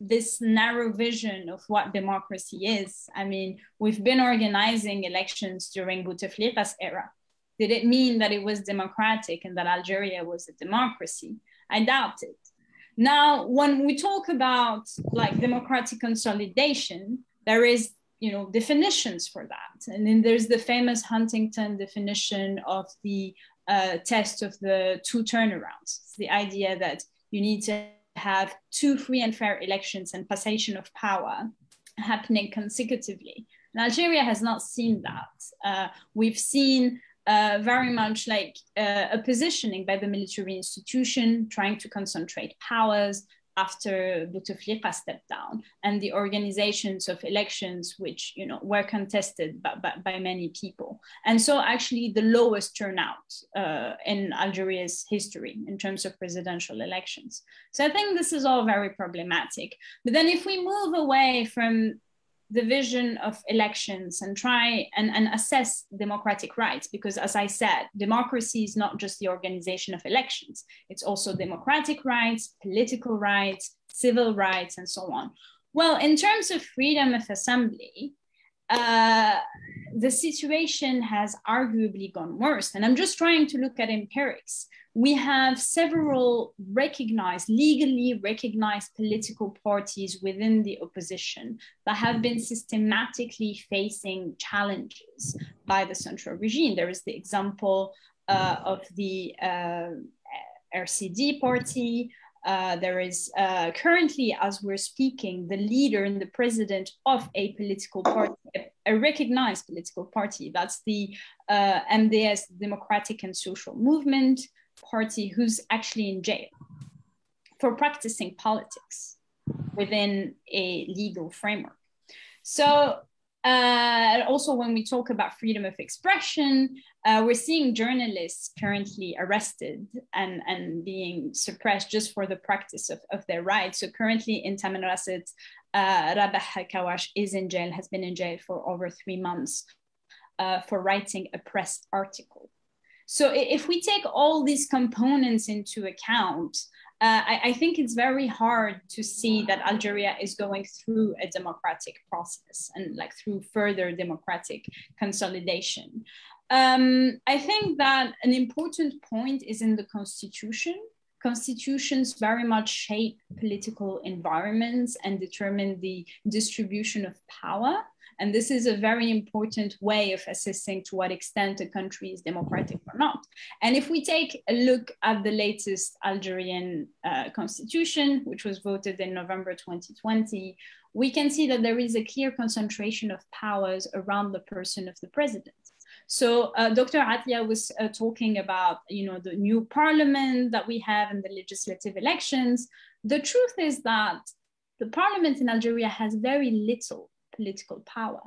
this narrow vision of what democracy is. I mean, we've been organizing elections during Bouteflika's era. Did it mean that it was democratic and that Algeria was a democracy? I doubt it. Now, when we talk about like democratic consolidation, there is you know definitions for that, and then there's the famous Huntington definition of the uh, test of the two turnarounds. It's the idea that you need to have two free and fair elections and passation of power happening consecutively. And Algeria has not seen that. Uh, we've seen uh, very much like uh, a positioning by the military institution trying to concentrate powers after Bouteflika stepped down and the organizations of elections which you know were contested by, by, by many people. And so actually the lowest turnout uh, in Algeria's history in terms of presidential elections. So I think this is all very problematic. But then if we move away from the vision of elections and try and, and assess democratic rights because as i said democracy is not just the organization of elections. It's also democratic rights political rights civil rights and so on. Well in terms of freedom of assembly uh, the situation has arguably gone worse. And i'm just trying to look at empirics we have several recognized, legally recognized political parties within the opposition that have been systematically facing challenges by the central regime. There is the example uh, of the uh, RCD party. Uh, there is uh, currently, as we're speaking, the leader and the president of a political party, a recognized political party. That's the uh, MDS, Democratic and Social Movement party who's actually in jail for practicing politics within a legal framework. So, uh, also, when we talk about freedom of expression, uh, we're seeing journalists currently arrested and, and being suppressed just for the practice of, of their rights. So, currently in Tamanrasset, uh, Rabah Karèche is in jail, has been in jail for over three months uh, for writing a press article. So if we take all these components into account, uh, I, I, think it's very hard to see that Algeria is going through a democratic process and like through further democratic consolidation. Um, I think that an important point is in the constitution. Constitutions very much shape political environments and determine the distribution of power. And this is a very important way of assessing to what extent a country is democratic or not. And if we take a look at the latest Algerian uh, constitution, which was voted in November 2020, we can see that there is a clear concentration of powers around the person of the president. So uh, Dr. Atia was uh, talking about, you know, the new parliament that we have and the legislative elections. The truth is that the parliament in Algeria has very little political power.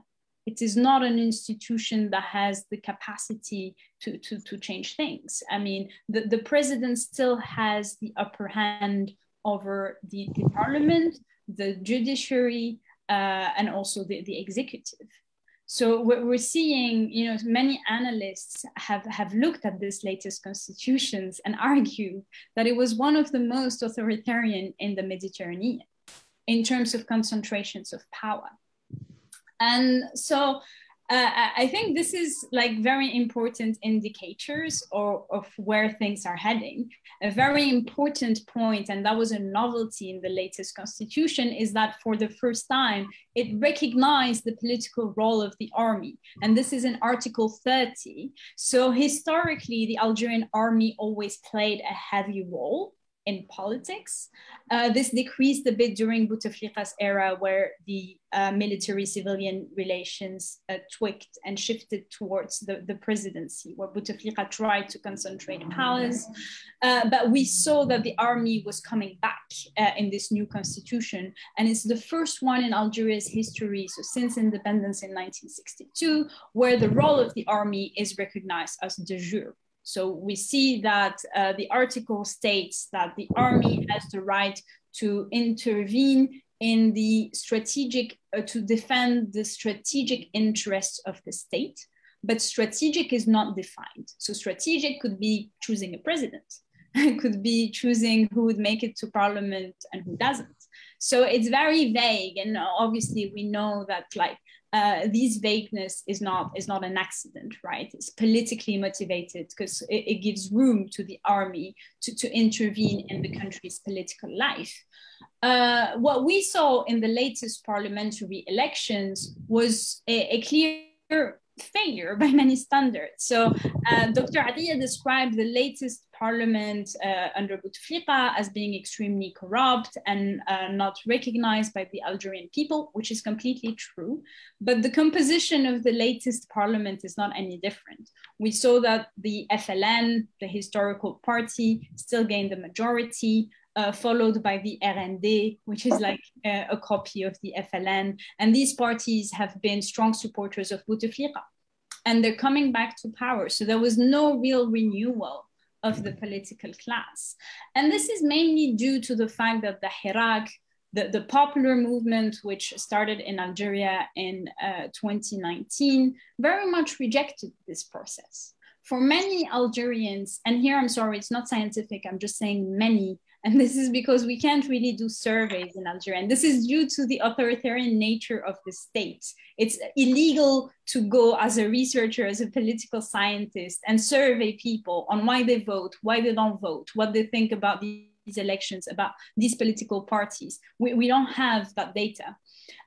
It is not an institution that has the capacity to, to, to change things. I mean, the, the president still has the upper hand over the, the parliament, the judiciary, uh, and also the, the executive. So we're seeing, you know, many analysts have, have looked at this latest constitutions and argue that it was one of the most authoritarian in the Mediterranean in terms of concentrations of power. And so uh, I think this is like very important indicators or, of where things are heading. A very important point, and that was a novelty in the latest constitution, is that for the first time it recognized the political role of the army. And this is in Article 30. So historically, the Algerian army always played a heavy role in politics. Uh, this decreased a bit during Bouteflika's era, where the uh, military civilian relations uh, tweaked and shifted towards the, the presidency, where Bouteflika tried to concentrate powers. Uh, but we saw that the army was coming back uh, in this new constitution. And it's the first one in Algeria's history, so since independence in 1962, where the role of the army is recognized as de jure. So we see that uh, the article states that the army has the right to intervene in the strategic, uh, to defend the strategic interests of the state, but strategic is not defined. So strategic could be choosing a president, could be choosing who would make it to parliament and who doesn't. So it's very vague, and obviously we know that like uh, this vagueness is not is not an accident, right? It's politically motivated because it, it, gives room to the army to, to intervene in the country's political life. Uh, what we saw in the latest parliamentary elections was a, a clear failure by many standards. So uh, Dr. Atia described the latest parliament uh, under Bouteflika as being extremely corrupt and uh, not recognized by the Algerian people, which is completely true. But the composition of the latest parliament is not any different. We saw that the FLN, the historical party, still gained the majority uh, followed by the RND, which is like uh, a copy of the FLN. And these parties have been strong supporters of Bouteflika. And they're coming back to power. So there was no real renewal of the political class. And this is mainly due to the fact that the Hirak, the, the popular movement, which started in Algeria in uh, 2019, very much rejected this process. For many Algerians, and here I'm sorry, it's not scientific, I'm just saying many And this is because we can't really do surveys in Algeria. And this is due to the authoritarian nature of the state. It's illegal to go as a researcher, as a political scientist, and survey people on why they vote, why they don't vote, what they think about these elections, about these political parties. We, we don't have that data.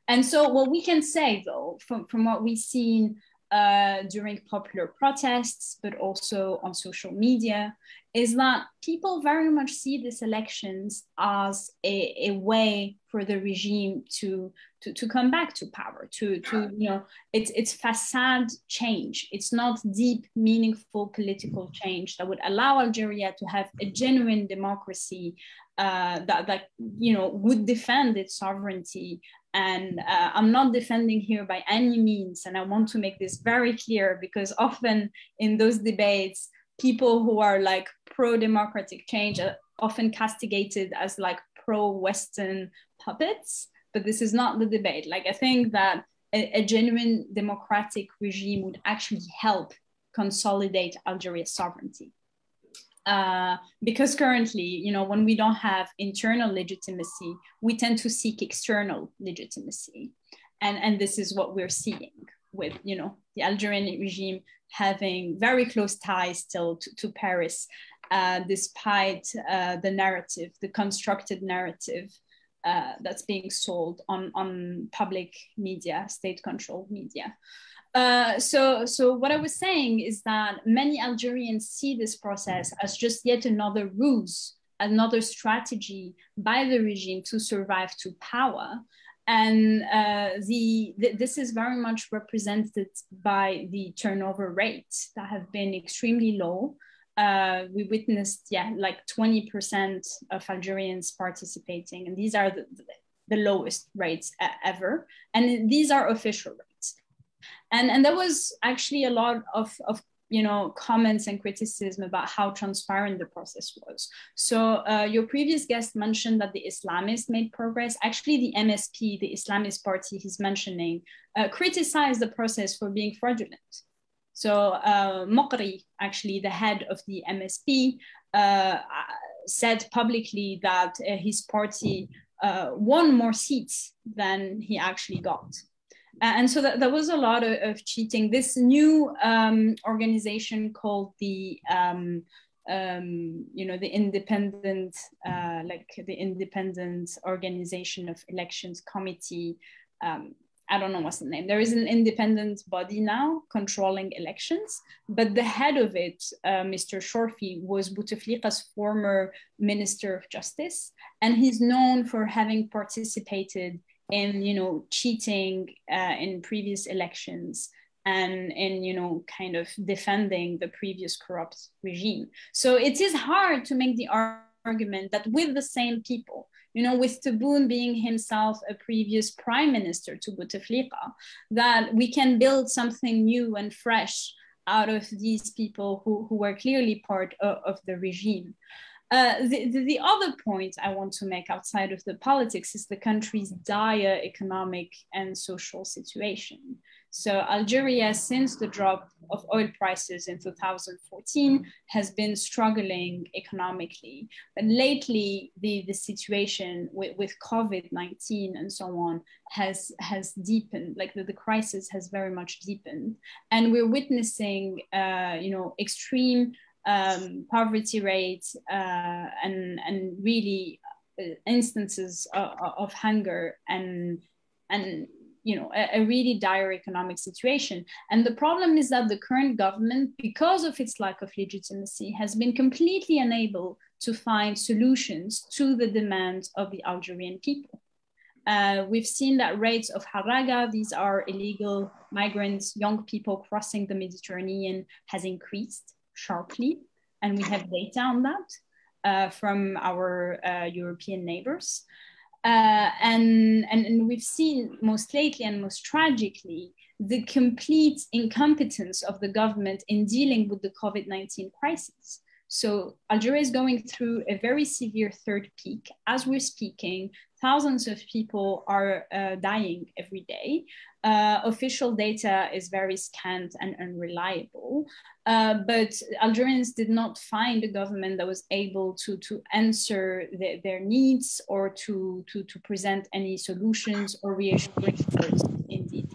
And so, what we can say, though, from, from what we've seen uh, during popular protests, but also on social media, is that people very much see these elections as a, a way for the regime to, to, to come back to power, to, to you know, it's, it's facade change. It's not deep, meaningful political change that would allow Algeria to have a genuine democracy uh, that, that, you know, would defend its sovereignty and uh, I'm not defending here by any means. And I want to make this very clear because often in those debates, people who are like pro democratic change are often castigated as like pro Western puppets. But this is not the debate. Like, I think that a, a genuine democratic regime would actually help consolidate Algeria's sovereignty. Uh, because currently, you know, when we don't have internal legitimacy, we tend to seek external legitimacy, and and this is what we're seeing with you know the Algerian regime having very close ties still to, to Paris, uh, despite uh, the narrative, the constructed narrative uh, that's being sold on on public media, state-controlled media. Uh, so, so what I was saying is that many Algerians see this process as just yet another ruse, another strategy by the regime to survive to power. And uh, the, the, this is very much represented by the turnover rates that have been extremely low. Uh, we witnessed, yeah, like 20% of Algerians participating, and these are the, the lowest rates ever. And these are official and and there was actually a lot of, of you know comments and criticism about how transparent the process was. So uh, your previous guest mentioned that the islamists made progress. Actually the msp the islamist party he's mentioning uh, criticized the process for being fraudulent. So uh, Mokri, actually the head of the msp uh, said publicly that uh, his party uh, won more seats than he actually got and so that, there was a lot of, of cheating. This new um, organization called the um, um, you know the independent uh, like the independent organization of elections committee um, I don't know what's the name. There is an independent body now controlling elections, but the head of it, uh, Mr. Charfi, was Bouteflika's former Minister of Justice, and he's known for having participated in you know cheating uh, in previous elections and in you know kind of defending the previous corrupt regime. So it is hard to make the argument that with the same people you know with Tebboune being himself a previous prime minister to Bouteflika that we can build something new and fresh out of these people who, who were clearly part of, of the regime uh, the, the, the, other point I want to make outside of the politics is the country's dire economic and social situation. So Algeria, since the drop of oil prices in 2014, has been struggling economically. But lately, the, the situation with, with COVID-19 and so on has, has deepened, like the, the crisis has very much deepened. And we're witnessing, uh, you know, extreme um, poverty rates uh, and and really uh, instances of, of, hunger and and you know a, a, really dire economic situation. And the problem is that the current government because of its lack of legitimacy has been completely unable to find solutions to the demands of the algerian people. Uh, we've seen that rates of haraga, these are illegal migrants, young people crossing the Mediterranean, has increased sharply, and we have data on that uh, from our uh, European neighbors. Uh, and, and, and we've seen most lately and most tragically the complete incompetence of the government in dealing with the COVID 19 crisis. So Algeria is going through a very severe third peak. As we're speaking, thousands of people are uh, dying every day. Uh, official data is very scant and unreliable, uh, but Algerians did not find a government that was able to, to answer the, their needs or to, to, to present any solutions or reassuring words indeed.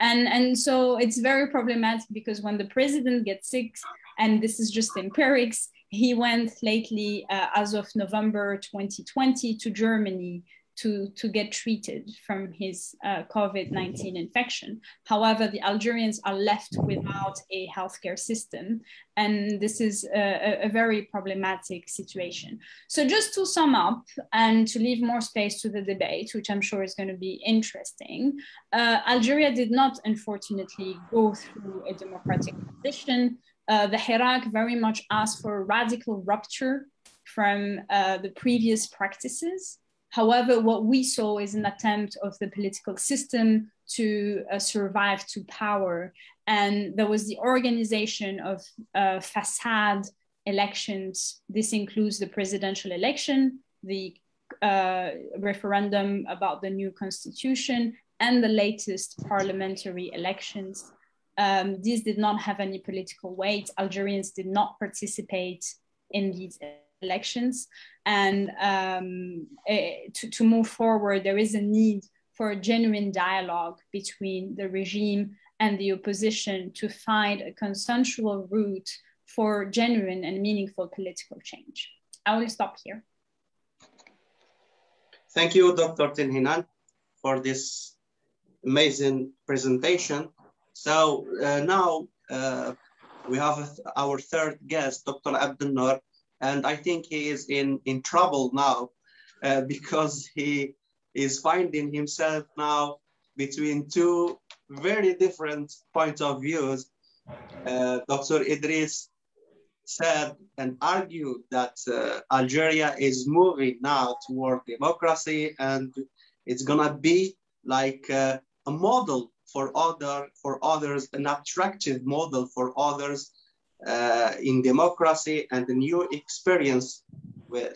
And, and so it's very problematic because when the president gets sick, and this is just empirics, he went lately, uh, as of November 2020, to Germany to, to get treated from his uh, COVID 19 infection. However, the Algerians are left without a healthcare system, and this is a, a, very problematic situation. So, just to sum up and to leave more space to the debate, which I'm sure is going to be interesting, uh, Algeria did not, unfortunately, go through a democratic transition. Uh, the Hirak very much asked for a radical rupture from uh, the previous practices. However, what we saw is an attempt of the political system to uh, survive to power. And there was the organization of uh, facade elections. This includes the presidential election, the uh, referendum about the new constitution, and the latest parliamentary elections. Um, these did not have any political weight. Algerians did not participate in these elections. And um, eh, to, to move forward, there is a need for a genuine dialogue between the regime and the opposition to find a consensual route for genuine and meaningful political change. I will stop here. Thank you, Dr. Tin Hinan, for this amazing presentation. So uh, now uh, we have our third guest, Dr. Abdel and I think he is in, in trouble now uh, because he is finding himself now between two very different points of views. Uh, Dr. Idris said and argued that uh, Algeria is moving now toward democracy and it's gonna be like uh, a model for other for others, an attractive model for others uh, in democracy and a new experience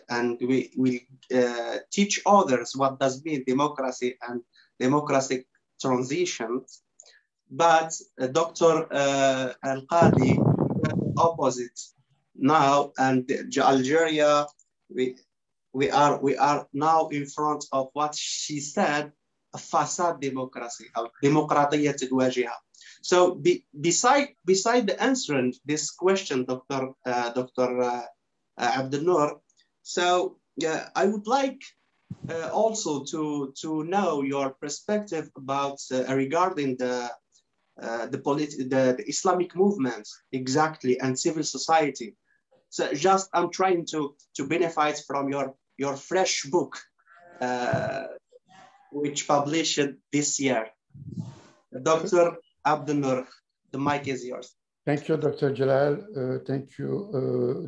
and we will uh, teach others what does mean democracy and democratic transitions. But uh, Dr. Uh, El Kadi, opposite now, and Algeria, we, we, are, we are now in front of what she said, facade democracy a ديمقراطية So be, beside beside the answering this question, Dr. Uh, Dr. Uh, uh Abdennour, so yeah, I would like uh, also to to know your perspective about uh, regarding the uh, the, the, the Islamic movement exactly and civil society. So just I'm trying to to benefit from your your fresh book. Uh, which published this year. Dr. Abdennour, the mic is yours. Thank you, Dr. Jalal. Uh, thank you, uh,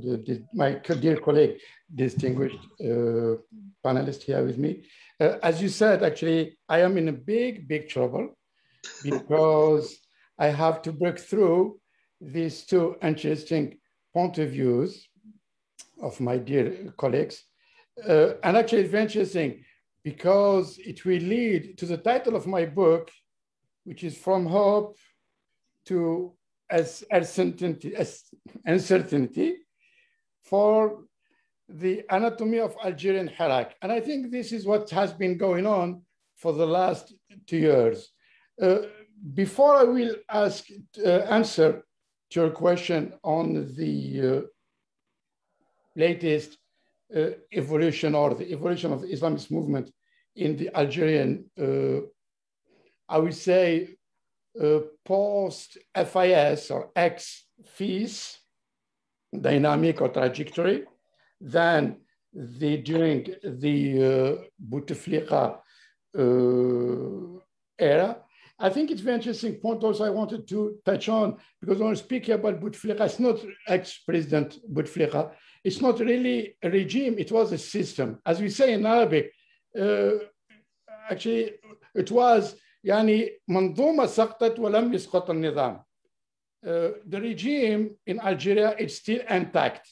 the, the, my dear colleague, distinguished uh, panelist here with me. Uh, as you said, actually, I am in a big, big trouble because I have to break through these two interesting point of views of my dear colleagues. Uh, and actually, it's very interesting because it will lead to the title of my book, which is from hope to uncertainty, uncertainty for the anatomy of Algerian Hirak. And I think this is what has been going on for the last two years. Uh, before I will ask, uh, answer to your question on the uh, latest evolution or the evolution of the Islamist movement in the Algerian uh, I would say, uh, post FIS or ex FIS dynamic or trajectory than the during the uh, Bouteflika uh, era. I think it's very interesting point also I wanted to touch on because when speaking about Bouteflika, it's not ex-president Bouteflika It's not really a regime, it was a system. As we say in Arabic, uh, actually it was يعني منظومة سقطت ولم يسقط النظام. Uh, the regime in Algeria is still intact.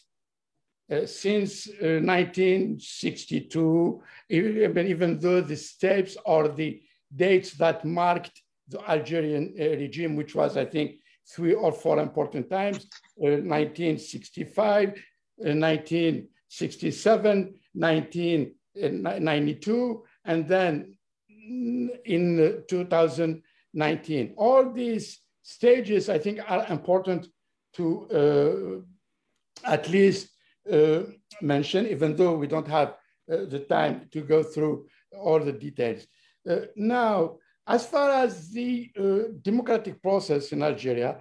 uh, since uh, 1962, even, even though the steps or the dates that marked the Algerian uh, regime, which was, I think, three or four important times, 1965, 1967, 1992, and then in 2019. All these stages, I think, are important to uh, at least uh, mention, even though we don't have uh, the time to go through all the details. Uh, now, as far as the uh, democratic process in Algeria,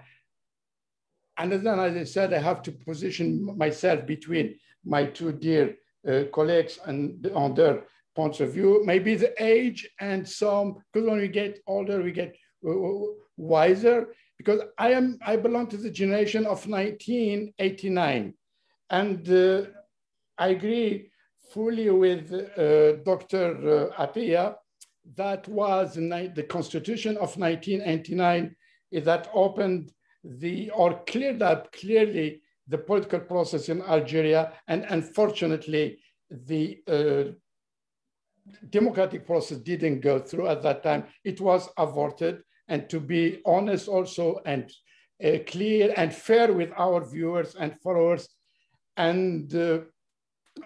and then, as I said, I have to position myself between my two dear uh, colleagues and on their points of view. Maybe the age and some, because when we get older, we get wiser. Because I am, I belong to the generation of 1989, and uh, I agree fully with uh, Dr. Uh, Atia that was the Constitution of 1989 that opened the or cleared up clearly the political process in Algeria, and unfortunately, the uh, democratic process didn't go through at that time. It was aborted. and to be honest, also and uh, clear and fair with our viewers and followers and uh,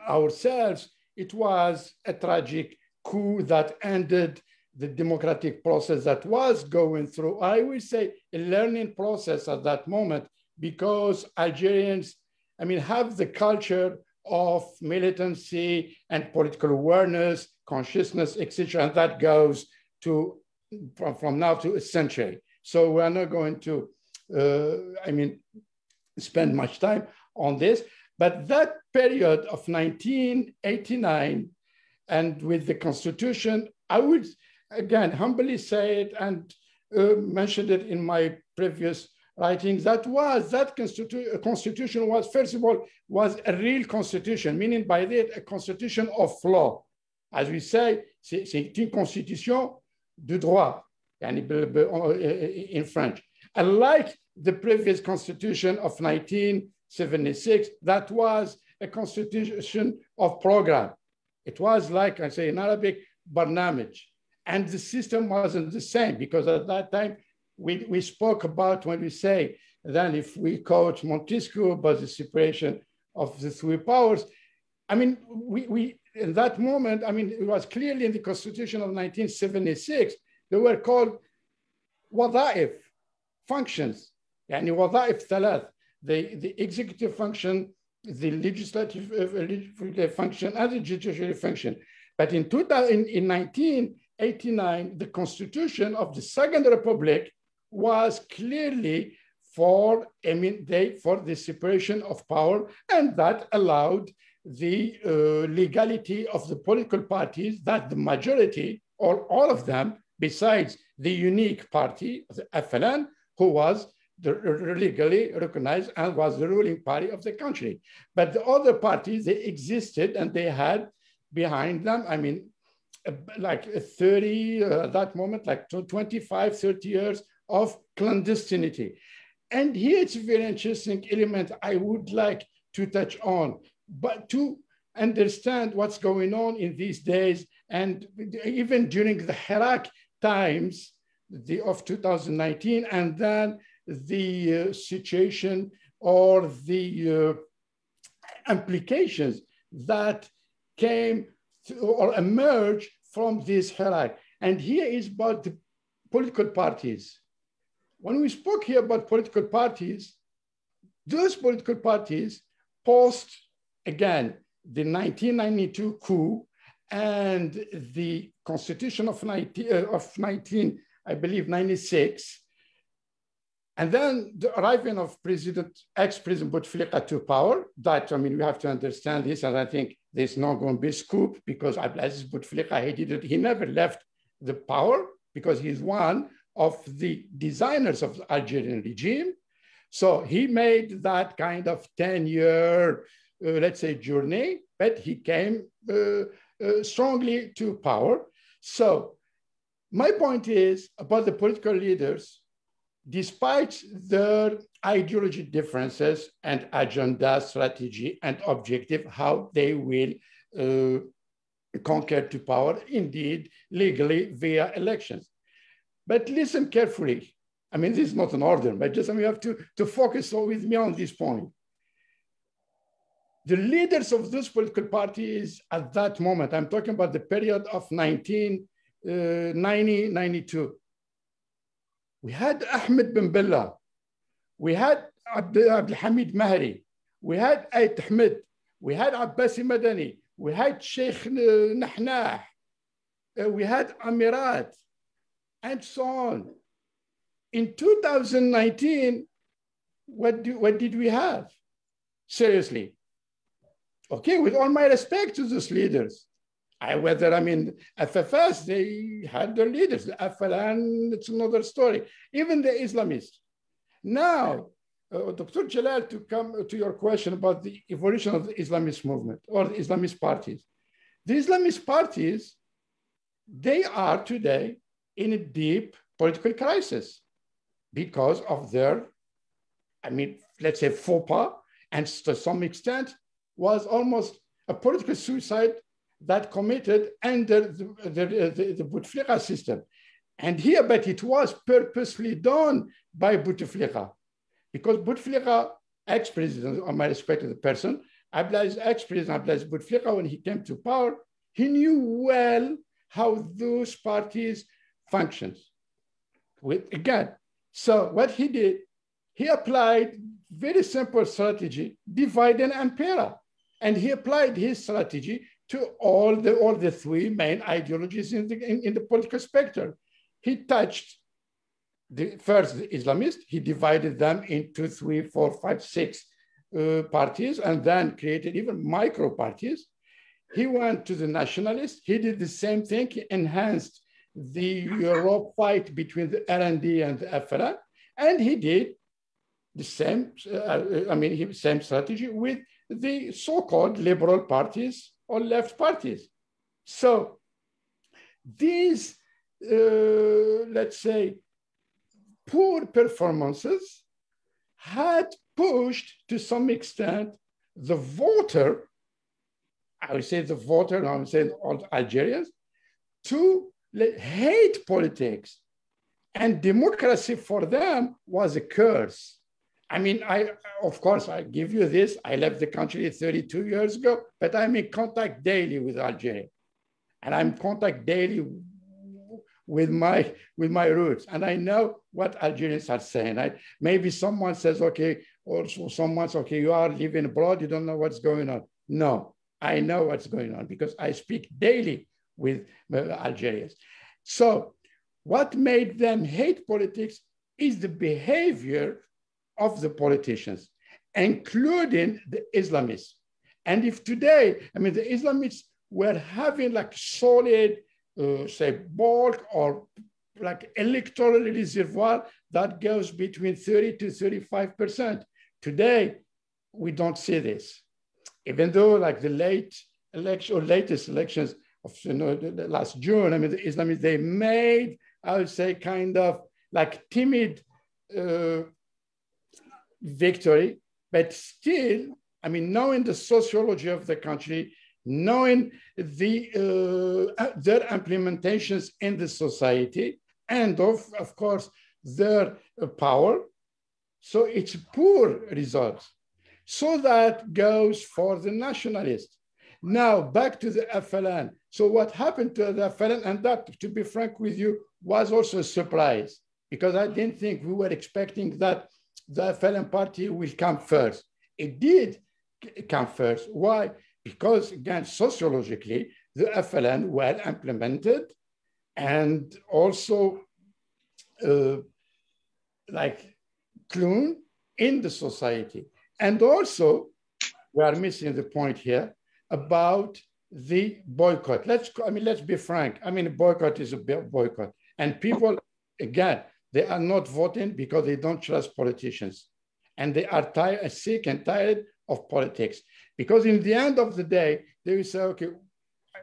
ourselves, it was a tragic coup that ended the democratic process that was going through, I would say, a learning process at that moment because Algerians, I mean, have the culture of militancy and political awareness, consciousness, etc. And that goes to from, from now to a century. So we're not going to, uh, I mean, spend much time on this. But that period of 1989 and with the constitution, I would again humbly say it and uh, mentioned it in my previous writings. That was that constitu uh, constitution was first of all was a real constitution, meaning by that a constitution of law. As we say, c'est une constitution de droit uh, uh, in French. Unlike the previous constitution of 1976, that was a constitution of program. It was like I say in Arabic, barnamij. And the system wasn't the same because at that time, we, we spoke about when we say then if we quote Montesquieu about the separation of the three powers, I mean, we, we in that moment, I mean, it was clearly in the Constitution of 1976, they were called wada'if, functions, yani wada'if thalath, the, the executive function, the legislative, uh, legislative function, and the judiciary function. But in, 2000, in, in 19, 1989, the constitution of the Second Republic was clearly for, I mean, they, for the separation of power, and that allowed the uh, legality of the political parties that the majority, or all of them, besides the unique party, the FLN, who was the, legally recognized and was the ruling party of the country. But the other parties, they existed and they had behind them, I mean, like 30, uh, that moment, like 25, 30 years of clandestinity. And here it's a very interesting element I would like to touch on, but to understand what's going on in these days and even during the Hirak times the, of 2019 and then the uh, situation or the uh, implications that came or emerged from this Hirak. And here is about the political parties. When we spoke here about political parties, those political parties post, again, the 1992 coup and the constitution of 19, uh, of 19 I believe, 96, and then the arriving of President, ex-President Bouteflika to power, that, I mean, we have to understand this, and I think there's not going to be scoop because Abdelaziz Bouteflika, he did it, he never left the power because he's one of the designers of the Algerian regime. So he made that kind of 10 year, uh, let's say, journey, but he came uh, uh, strongly to power. So my point is about the political leaders despite their ideology differences and agenda, strategy, and objective, how they will uh, conquer to power, indeed, legally via elections. But listen carefully. I mean, this is not an order, but just I mean, you have to, to focus with me on this point. The leaders of those political parties at that moment, I'm talking about the period of 1990, uh, 92. We had Ahmed Ben Bella, we had Abdul Hamid Mahri, we had Ait Ahmed, we had Abbasi Madani, we had Sheikh Nahnah, uh, we had Amirat, and so on. In 2019, what, do, what did we have? Seriously. Okay, with all my respect to those leaders, I, whether I mean FFS, they had their leaders. FLN, it's another story. Even the Islamists. Now, uh, Dr. Jalal, to come to your question about the evolution of the Islamist movement or the Islamist parties. The Islamist parties, they are today in a deep political crisis because of their, I mean, let's say faux pas, and to some extent was almost a political suicide that committed under the, the, the, the Bouteflika system. And here, but it was purposely done by Bouteflika because Bouteflika, ex-president, on my respected person, Abdelaziz, ex-president Abdelaziz Bouteflika, when he came to power, he knew well how those parties functions. With again, so what he did, he applied very simple strategy, divide and impera. And he applied his strategy to all the, all the three main ideologies in the, in, in the political spectrum. He touched the first the Islamist, he divided them into three, four, five, six uh, parties and then created even micro parties. He went to the nationalists. He did the same thing. He enhanced the Europe fight between the RND and the FLN. And he did the same, uh, I mean, same strategy with the so-called liberal parties or left parties. So these, uh, let's say, poor performances had pushed to some extent the voter, I would say the voter, I would say all Algerians, to hate politics. And democracy for them was a curse. I mean, I of course I give you this. I left the country 32 years ago, but I'm in contact daily with Algeria, and I'm in contact daily with my with my roots, and I know what Algerians are saying. I, maybe someone says, okay, or someone says, okay, you are living abroad, you don't know what's going on. No, I know what's going on because I speak daily with Algerians. So, what made them hate politics is the behavior of the politicians, including the Islamists. And if today, I mean, the Islamists were having like solid, uh, say, bulk or like electoral reservoir that goes between 30 to 35%. Today, we don't see this. Even though like the late election or latest elections of you know, the last June, I mean, the Islamists, they made, I would say, kind of like timid uh, victory, but still, I mean, knowing the sociology of the country, knowing the uh, uh, their implementations in the society, and of, of course, their power. So it's poor results. So that goes for the nationalists. Now back to the FLN. So what happened to the FLN, and that, to be frank with you, was also a surprise because I didn't think we were expecting that the FLN party will come first. It did come first. Why? Because again, sociologically, the FLN well implemented and also uh, like clune in the society. And also, we are missing the point here about the boycott. Let's, I mean, let's be frank. I mean, boycott is a boycott. And people, again, they are not voting because they don't trust politicians. And they are tired, uh, sick and tired of politics. Because in the end of the day, they will say, okay,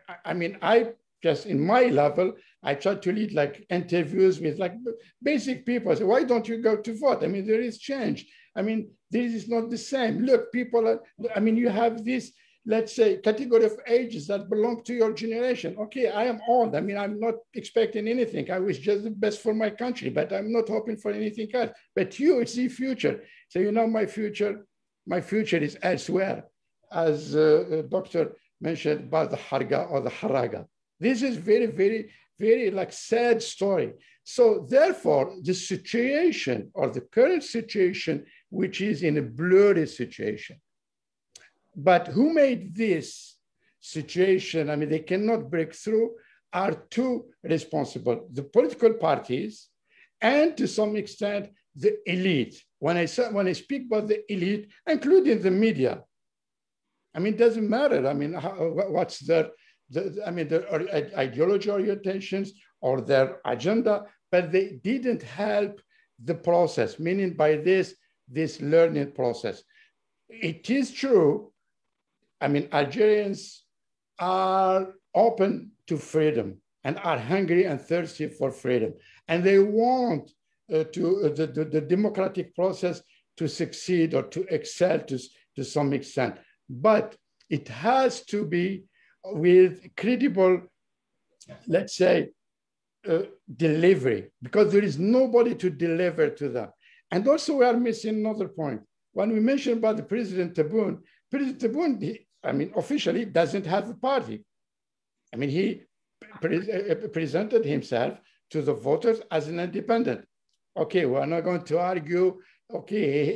I, I mean, I just in my level, I try to lead like interviews with like basic people. I say, why don't you go to vote? I mean, there is change. I mean, this is not the same. Look, people are, I mean, you have this, let's say, category of ages that belong to your generation. Okay, I am old. I mean, I'm not expecting anything. I wish just the best for my country, but I'm not hoping for anything else. But you, it's the future. So, you know, my future, my future is elsewhere. As uh, uh Dr. mentioned about the Harga or the Haraga. This is very, very, very like sad story. So therefore, the situation or the current situation, which is in a blurry situation. But who made this situation? I mean, they cannot break through, are two responsible, the political parties and to some extent, the elite. When I, say, when I speak about the elite, including the media, I mean, it doesn't matter. I mean, how, what's their, the, I mean, their ideology orientations or their agenda, but they didn't help the process, meaning by this, this learning process. It is true, I mean, Algerians are open to freedom and are hungry and thirsty for freedom. And they want uh, to uh, the, the, the democratic process to succeed or to excel to, to some extent but it has to be with credible, let's say, uh, delivery, because there is nobody to deliver to them. And also, we are missing another point. When we mentioned about the President Tebboune, President Tebboune, he, I mean, officially doesn't have a party. I mean, he pre uh, presented himself to the voters as an independent. Okay, we're not going to argue. Okay, he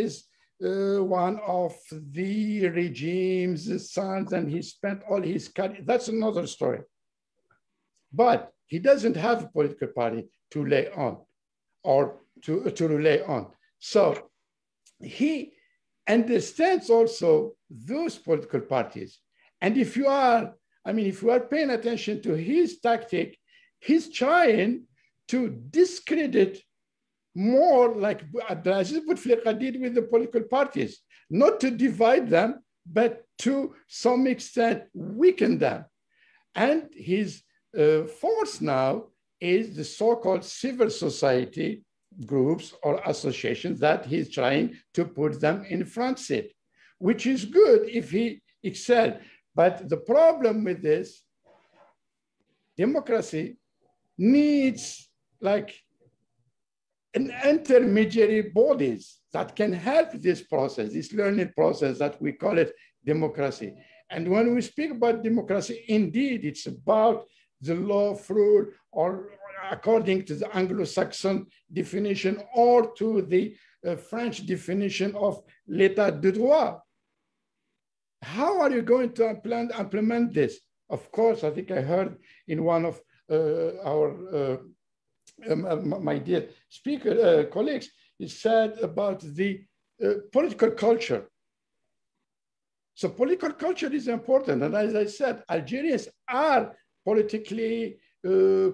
is uh, one of the regime's sons and he spent all his career. That's another story. But he doesn't have a political party to lay on or to, to rely on. So he understands also those political parties. And if you are, I mean, if you are paying attention to his tactic, he's trying to discredit more like Abdelaziz Bouteflika did with the political parties, not to divide them, but to some extent weaken them. And his uh, force now is the so-called civil society groups or associations that he's trying to put them in front seat, which is good if he excel. But the problem with this, democracy needs like an intermediary bodies that can help this process, this learning process that we call it democracy. And when we speak about democracy, indeed, it's about the law of rule or according to the Anglo-Saxon definition or to the uh, French definition of l'état de droit. How are you going to implement, implement this? Of course, I think I heard in one of uh, our uh, um, uh, my dear speaker, uh, colleagues, is said about the uh, political culture. So political culture is important. And as I said, Algerians are politically uh,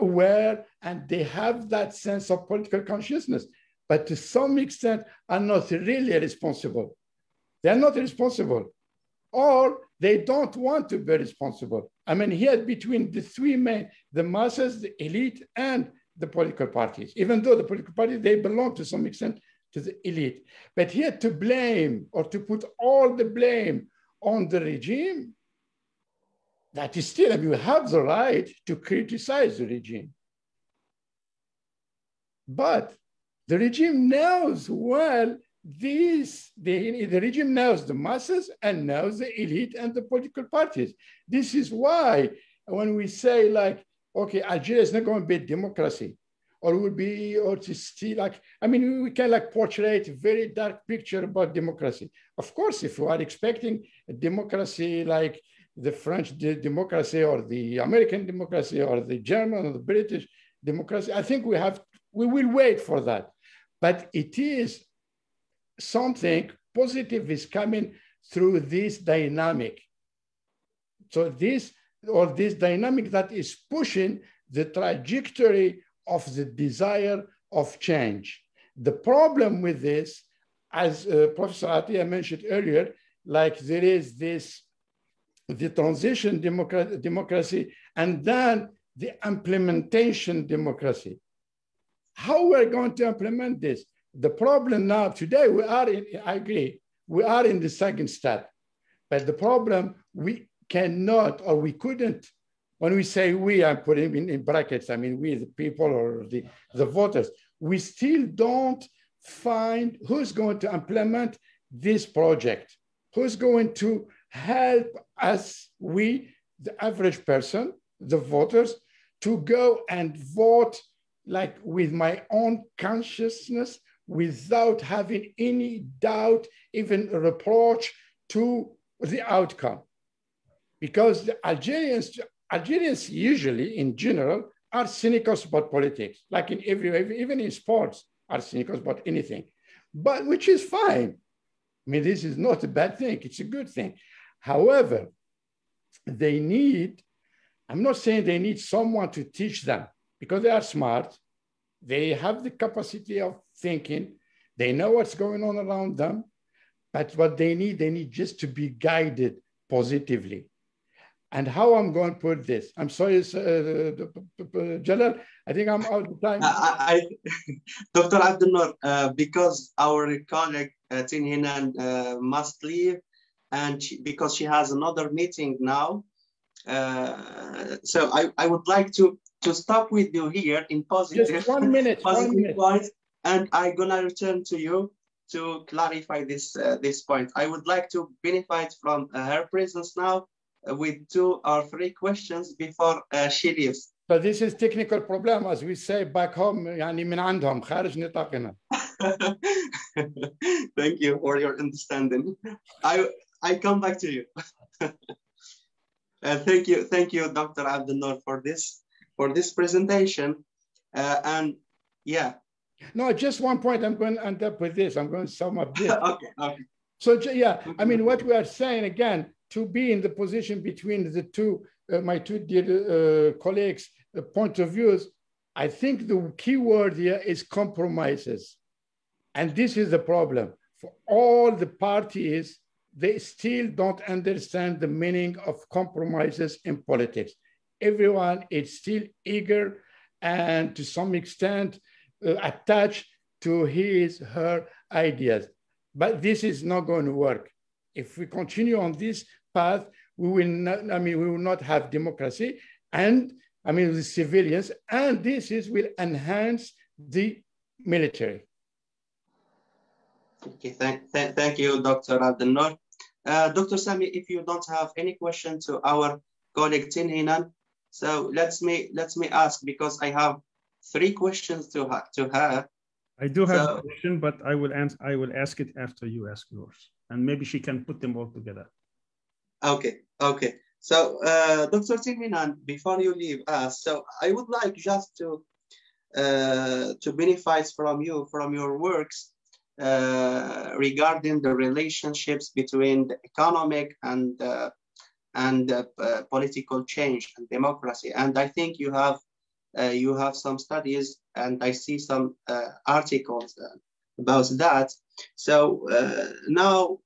aware and they have that sense of political consciousness, but to some extent are not really responsible. They're not responsible or they don't want to be responsible. I mean, here between the three main, the masses, the elite, and the political parties, even though the political parties, they belong to some extent to the elite. But here to blame or to put all the blame on the regime. That is still, you have the right to criticize the regime. But the regime knows well these, the, the regime knows the masses and knows the elite and the political parties. This is why when we say like, okay, Algeria is not going to be democracy or will be, or to see like, I mean, we can like portray a very dark picture about democracy. Of course, if you are expecting a democracy like the French democracy or the American democracy or the German or the British democracy, I think we have, we will wait for that. But it is something positive is coming through this dynamic. So this or this dynamic that is pushing the trajectory of the desire of change. The problem with this, as uh, Professor Atia mentioned earlier, like there is this, the transition democracy, and then the implementation democracy. How we're going to implement this? The problem now today, we are in, I agree, we are in the second step. But the problem, we cannot or we couldn't, when we say we, I'm putting in, in brackets, I mean we, the people or the, the voters, we still don't find who's going to implement this project, who's going to help us, we, the average person, the voters, to go and vote like with my own consciousness without having any doubt, even reproach to the outcome. Because the Algerians, Algerians usually in general are cynical about politics, like in every, even in sports are cynical about anything, but which is fine. I mean, this is not a bad thing, it's a good thing. However, they need, I'm not saying they need someone to teach them because they are smart, they have the capacity of thinking, they know what's going on around them, but what they need, they need just to be guided positively. And how I'm going to put this, I'm sorry, uh, Jalal, I think I'm out of time. I, I, Dr. Abdel uh, because our colleague uh, Tin Hinan uh, must leave, and she, because she has another meeting now, uh, so I, I would like to to stop with you here in positive, Just one minute, positive one minute. Points, and I'm gonna return to you to clarify this uh, this point. I would like to benefit from uh, her presence now uh, with two or three questions before uh, she leaves. So this is technical problem, as we say back home, يعني من عندهم خارج Thank you for your understanding. I I come back to you. Uh, thank you, thank you, Dr. Abdennour, for this for this presentation. Uh, and yeah. No, just one point. I'm going to end up with this. I'm going to sum up this. okay, okay. So yeah, I mean, what we are saying again, to be in the position between the two, uh, my two dear uh, colleagues' uh, point of views, I think the key word here is compromises. And this is the problem. For all the parties, they still don't understand the meaning of compromises in politics. Everyone is still eager and to some extent uh, attached to his, her ideas. But this is not going to work. If we continue on this path, we will not, I mean, we will not have democracy and I mean, the civilians, and this is will enhance the military. Okay, thank, th thank you, Dr. Abdel uh, Dr. Sami, if you don't have any question to our colleague Tin Hinan, so let's me let's me ask because I have three questions to her. To her. I do have So- a question, but I will answer. I will ask it after you ask yours, and maybe she can put them all together. Okay, okay. So, uh, Dr. Tin Hinan, before you leave us, so I would like just to uh, to benefit from you, from your works uh, regarding the relationships between the economic and uh, and uh, uh, political change and democracy. And I think you have uh, you have some studies, and I see some uh, articles uh, about that. So uh, now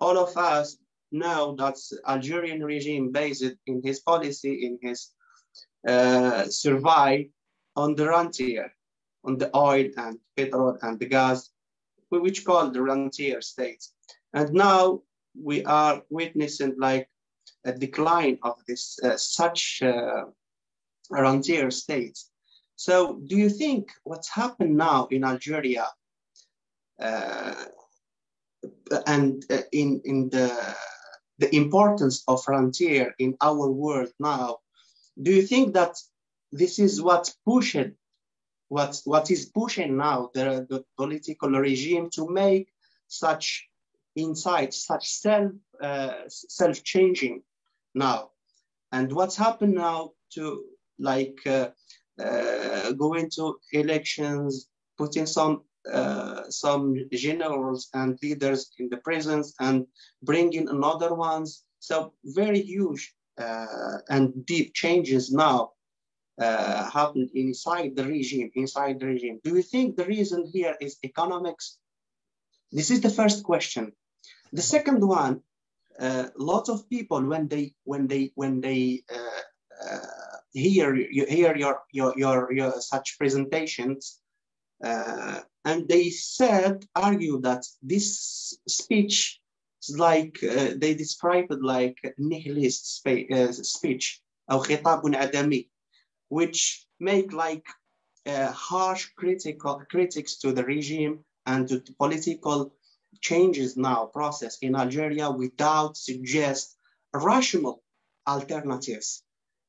all of us know that Algerian regime based in his policy, in his survive on the frontier, on the oil and petrol and the gas, which called the rentier states. And now we are witnessing like a decline of this uh, such uh, rentier states. So do you think what's happened now in Algeria uh, and uh, in, in the, the importance of frontier in our world now, do you think that this is what's pushing, what, what is pushing now the, the political regime to make such insights, such self, uh, self-changing now? And what's happened now to like uh, uh, go into elections, putting some uh, some generals and leaders in the prisons and bringing another ones. So very huge uh, and deep changes now uh, happen inside the regime, inside the regime. Do you think the reason here is economics? This is the first question. The second one, uh, lots of people when they when they when they uh, uh, hear you hear your, your your your, such presentations, uh, and they said argue that this speech is like uh, they describe it like nihilist uh, speech or khitabun adami, which make like harsh critical critics to the regime and to the political changes now process in Algeria without suggest rational alternatives.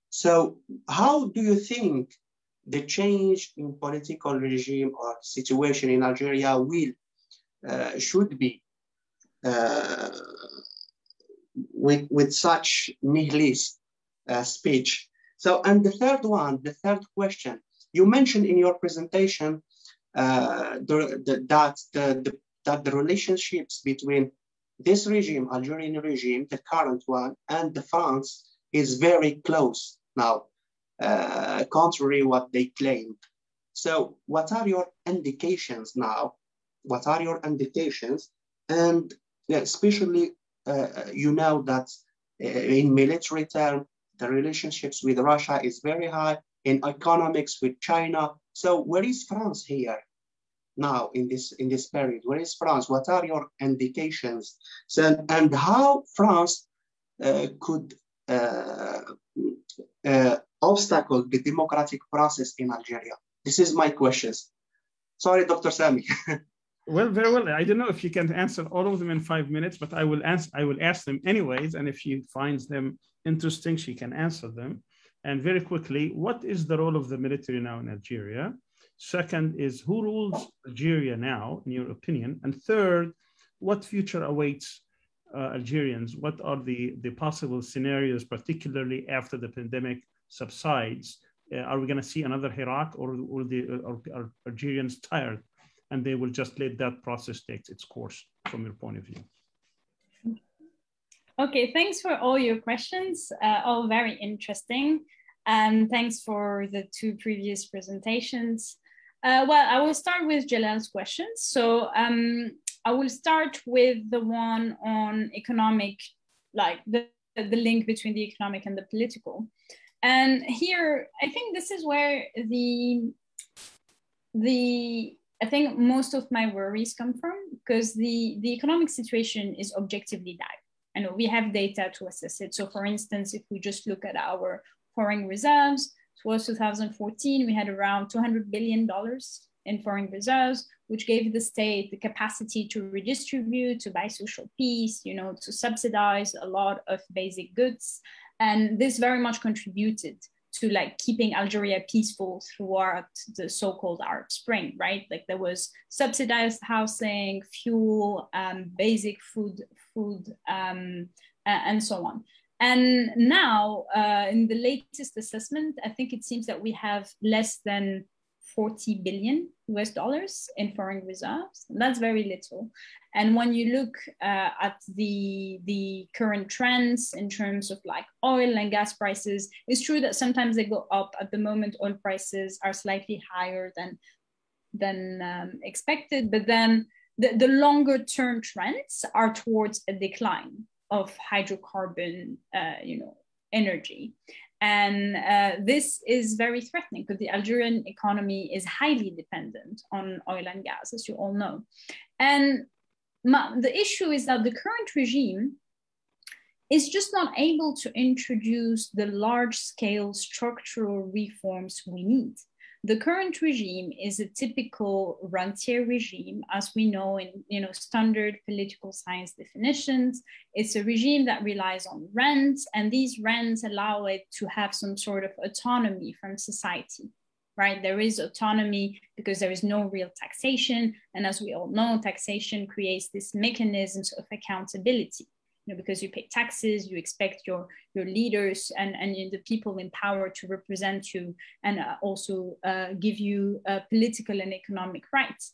So how do you think the change in political regime or situation in Algeria will uh, should be uh, with, with such nihilist uh, speech? So, and the third one, the third question, you mentioned in your presentation uh, the, the, that, the, the, that the relationships between this regime, Algerian regime, the current one, and the France is very close now, uh, contrary what they claimed. So what are your indications now? What are your indications? And especially, uh, you know that uh, in military term, the relationships with Russia is very high, in economics with China. So where is France here? Now in this in this period? Where is France? What are your indications? So, and how France uh, could uh, uh, obstacle the democratic process in Algeria? This is my questions. Sorry, Dr. Sami. well, very well. I don't know if you can answer all of them in five minutes, but I will ask. I will ask them anyways, and if she finds them interesting, she can answer them. And very quickly, what is the role of the military now in Algeria? Second is who rules Algeria now, in your opinion? And third, what future awaits uh, Algerians? What are the, the possible scenarios, particularly after the pandemic subsides? Uh, are we going to see another Hirak or, or the, are, are Algerians tired and they will just let that process take its course from your point of view? Okay, thanks for all your questions, uh, all very interesting. And thanks for the two previous presentations. Uh, well, I will start with Jalal's questions. So um, I will start with the one on economic, like the, the link between the economic and the political. And here, I think this is where the, the I think most of my worries come from because the, the economic situation is objectively dire. Know we have data to assess it. So for instance, if we just look at our foreign reserves, was 2014, we had around $200 billion in foreign reserves, which gave the state the capacity to redistribute, to buy social peace, you know, to subsidize a lot of basic goods. And this very much contributed to like keeping Algeria peaceful throughout the so-called Arab Spring, right? Like there was subsidized housing, fuel, um, basic food, food, um, and so on. And now, uh, in the latest assessment, I think it seems that we have less than 40 billion US dollars in foreign reserves. That's very little. And when you look uh, at the, the current trends in terms of like oil and gas prices, it's true that sometimes they go up. At the moment, oil prices are slightly higher than, than um, expected, but then the, the longer term trends are towards a decline of hydrocarbon, uh, you know, energy. And uh, this is very threatening because the Algerian economy is highly dependent on oil and gas, as you all know. And the issue is that the current regime is just not able to introduce the large scale structural reforms we need. The current regime is a typical rentier regime, as we know in you know, standard political science definitions. It's a regime that relies on rents, and these rents allow it to have some sort of autonomy from society right? There is autonomy because there is no real taxation. And as we all know, taxation creates these mechanisms of accountability you know, because you pay taxes, you expect your your leaders and and the people in power to represent you and uh, also uh, give you uh, political and economic rights.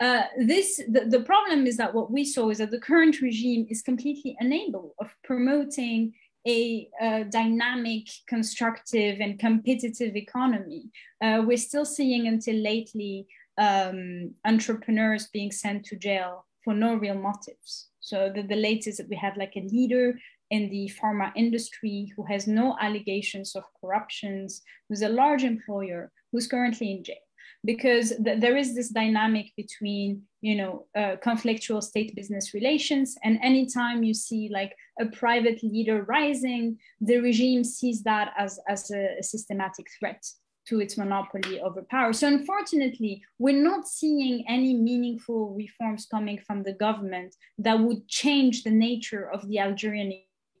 Uh, this the, the problem is that what we saw is that the current regime is completely unable of promoting a, a, dynamic, constructive, and competitive economy. Uh, we're still seeing until lately um, entrepreneurs being sent to jail for no real motives. So the, the latest that we had like a leader in the pharma industry, who has no allegations of corruptions, who's a large employer, who's currently in jail. Because th- there is this dynamic between, you know, uh, conflictual state-business relations, and anytime you see like a private leader rising, the regime sees that as, as a, a systematic threat to its monopoly over power. So unfortunately, we're not seeing any meaningful reforms coming from the government that would change the nature of the Algerian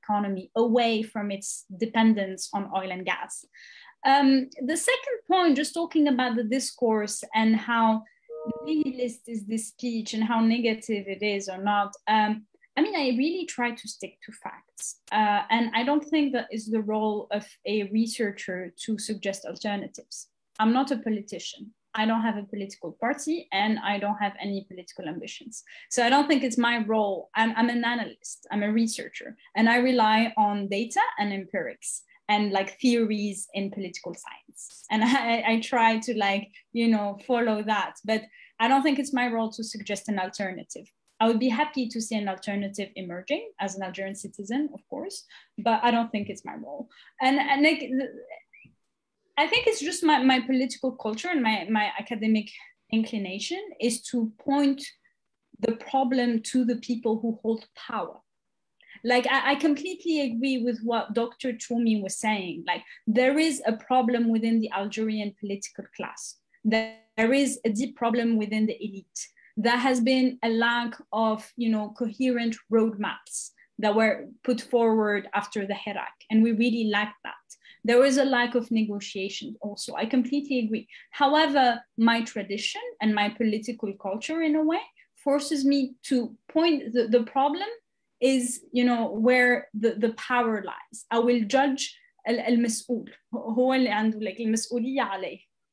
economy away from its dependence on oil and gas. Um, the second point, just talking about the discourse and how nihilist is this speech and how negative it is or not. Um, I mean, I really try to stick to facts. Uh, and I don't think that is the role of a researcher to suggest alternatives. I'm not a politician. I don't have a political party and I don't have any political ambitions. So I don't think it's my role. I'm, I'm an analyst, I'm a researcher, and I rely on data and empirics and like theories in political science. And I, I try to like, you know, follow that. But I don't think it's my role to suggest an alternative. I would be happy to see an alternative emerging as an Algerian citizen, of course, but I don't think it's my role. And, and like, I think it's just my, my political culture and my, my academic inclination is to point the problem to the people who hold power. Like, I, I completely agree with what Dr. Toumi was saying. Like, there is a problem within the Algerian political class, there is a deep problem within the elite there has been a lack of you know coherent roadmaps that were put forward after the Hirak, and we really lack that. There was a lack of negotiation also. I completely agree. However, my tradition and my political culture, in a way, forces me to point the, the problem is, you know, where the, the power lies. I will judge المسؤول like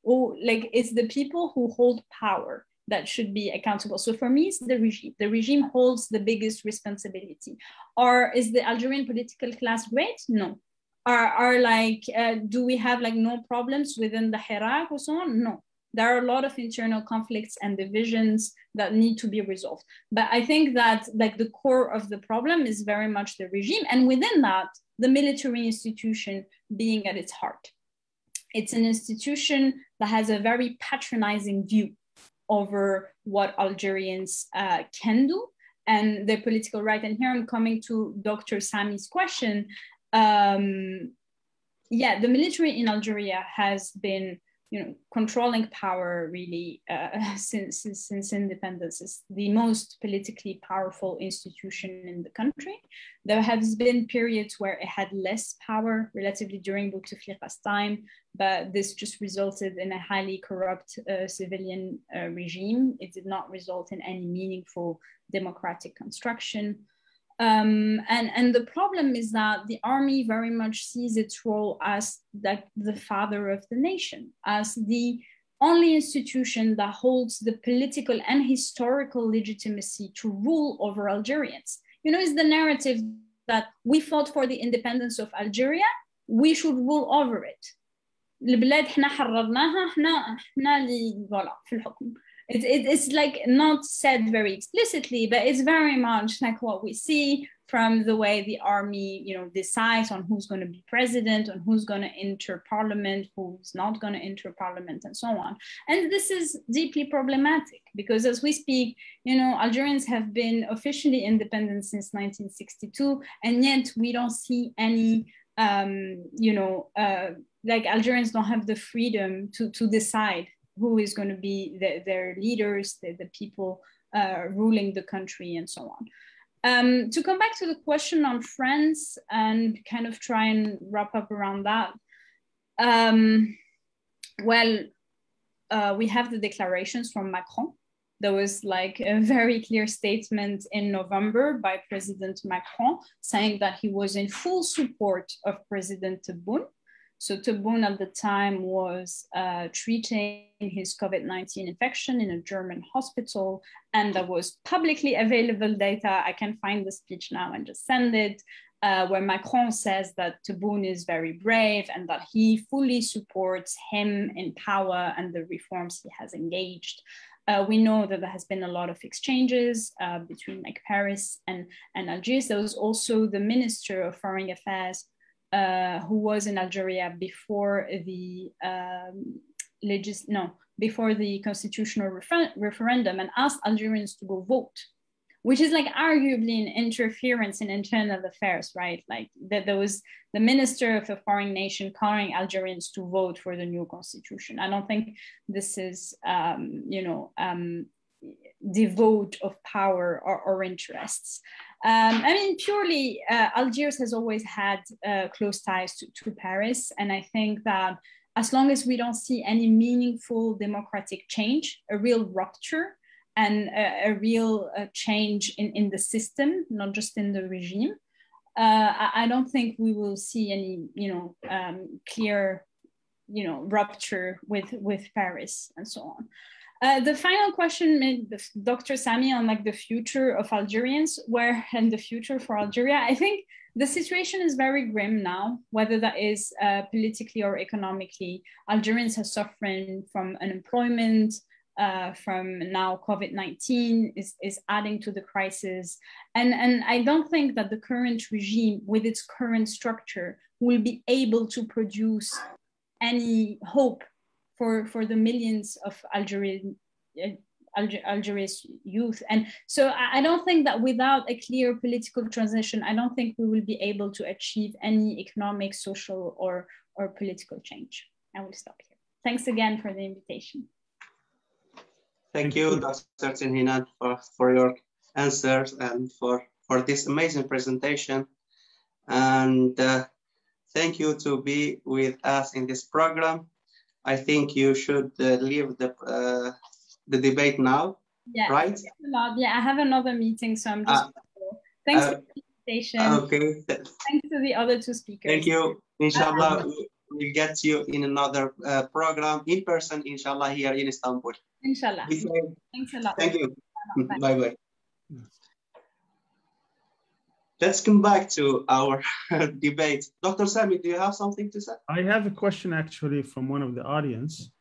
Or oh, like it's the people who hold power that should be accountable. So for me, it's the regime. The regime holds the biggest responsibility. Or is the Algerian political class great? No. Are, are like, uh, do we have like no problems within the Hirak or so on? No. There are a lot of internal conflicts and divisions that need to be resolved. But I think that like the core of the problem is very much the regime. And within that, the military institution being at its heart. It's an institution that has a very patronizing view over what Algerians uh, can do and their political right. And here I'm coming to Dr. Sami's question. Um, yeah, the military in Algeria has been you know, controlling power really uh, since, since, independence is the most politically powerful institution in the country. There has been periods where it had less power relatively during Bouteflika's time, but this just resulted in a highly corrupt uh, civilian uh, regime. It did not result in any meaningful democratic construction. Um, and, and the problem is that the army very much sees its role as that the father of the nation, as the only institution that holds the political and historical legitimacy to rule over Algerians. You know, it's the narrative that we fought for the independence of Algeria, we should rule over it. البلاد احنا حررناها احنا احنا اللي في الحكم it, it, it's like not said very explicitly, but it's very much like what we see from the way the army, you know, decides on who's going to be president, on who's going to enter parliament, who's not going to enter parliament, and so on. And this is deeply problematic because, as we speak, you know, Algerians have been officially independent since 1962, and yet we don't see any, um, you know, uh, like Algerians don't have the freedom to to decide who is going to be the, their leaders, the, the people uh, ruling the country, and so on. Um, to come back to the question on France and kind of try and wrap up around that, um, well, uh, we have the declarations from Macron. There was like a very clear statement in November by President Macron saying that he was in full support of President Tebboune so Tebboune at the time was uh, treating his COVID-19 infection in a German hospital, and there was publicly available data. I can find the speech now and just send it, uh, where Macron says that Tebboune is very brave and that he fully supports him in power and the reforms he has engaged. Uh, we know that there has been a lot of exchanges uh, between like Paris and, and Algiers. There was also the Minister of Foreign Affairs uh, who was in Algeria before the um, legis- no, before the constitutional refer- referendum and asked Algerians to go vote which is like arguably an interference in internal affairs, right? Like that there was the minister of a foreign nation calling Algerians to vote for the new constitution. I don't think this is, um, you know, um, devote of power or, or interests. Um, I mean, purely, uh, Algiers has always had uh, close ties to, to Paris, and I think that as long as we don't see any meaningful democratic change, a real rupture, and a, a real uh, change in, in the system, not just in the regime. Uh, I, I, don't think we will see any, you know, um, clear, you know, rupture with with Paris and so on. Uh, the final question, Dr. Sami, on like the future of Algerians, where and the future for Algeria, I think the situation is very grim now, whether that is uh, politically or economically. Algerians are suffering from unemployment, uh, from now COVID-19 is, is adding to the crisis. And, and I don't think that the current regime with its current structure will be able to produce any hope for, for the millions of Algerian, uh, Alger, youth. And so I, I don't think that without a clear political transition, I don't think we will be able to achieve any economic, social, or, or political change. I will stop here. Thanks again for the invitation. Thank you, Dr. Tin Hinan, for, for your answers and for, for this amazing presentation. And uh, thank you to be with us in this program. I think you should uh, leave the, uh, the debate now, yeah, right? Yeah, I have another meeting, so I'm just... Thanks for the invitation. Okay. Thanks to the other two speakers. Thank you. Inshallah, we'll get you in another uh, program in person, inshallah, here in Istanbul. Inshallah. Thanks a lot. Thank you. Bye bye. Let's come back to our debate. Dr. Sami, do you have something to say? I have a question actually from one of the audience,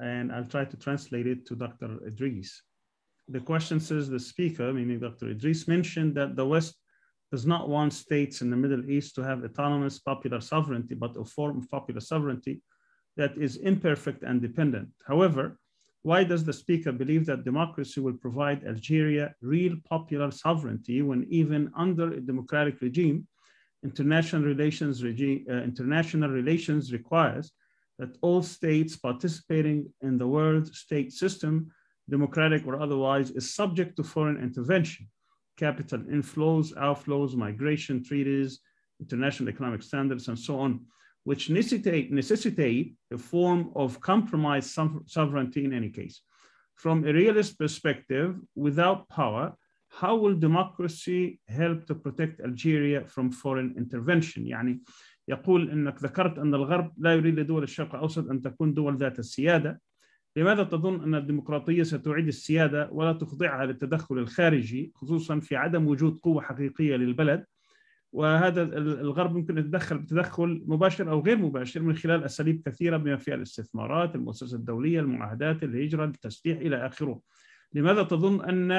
and I'll try to translate it to Dr. Idris. The question says the speaker, meaning Dr. Idris, mentioned that the West does not want states in the Middle East to have autonomous popular sovereignty, but a form of popular sovereignty that is imperfect and dependent. However, why does the speaker believe that democracy will provide Algeria real popular sovereignty when even under a democratic regime, international relations, uh, international relations requires that all states participating in the world state system, democratic or otherwise, is subject to foreign intervention, capital inflows, outflows, migration treaties, international economic standards, and so on which necessitate, necessitate a form of compromised sovereignty in any case. From a realist perspective, without power, how will democracy help to protect Algeria from foreign intervention؟ يعني يقول انك ذكرت ان الغرب لا يريد لدول الشرق الاوسط ان تكون دول ذات السياده. لماذا تظن ان الديمقراطيه ستعيد السياده ولا تخضعها للتدخل الخارجي خصوصا في عدم وجود قوه حقيقيه للبلد وهذا الغرب يمكن يتدخل بتدخل مباشر أو غير مباشر من خلال أساليب كثيرة بما فيها الاستثمارات، المؤسسة الدولية، المعاهدات، الهجرة، التسليح إلى آخره. لماذا تظن أن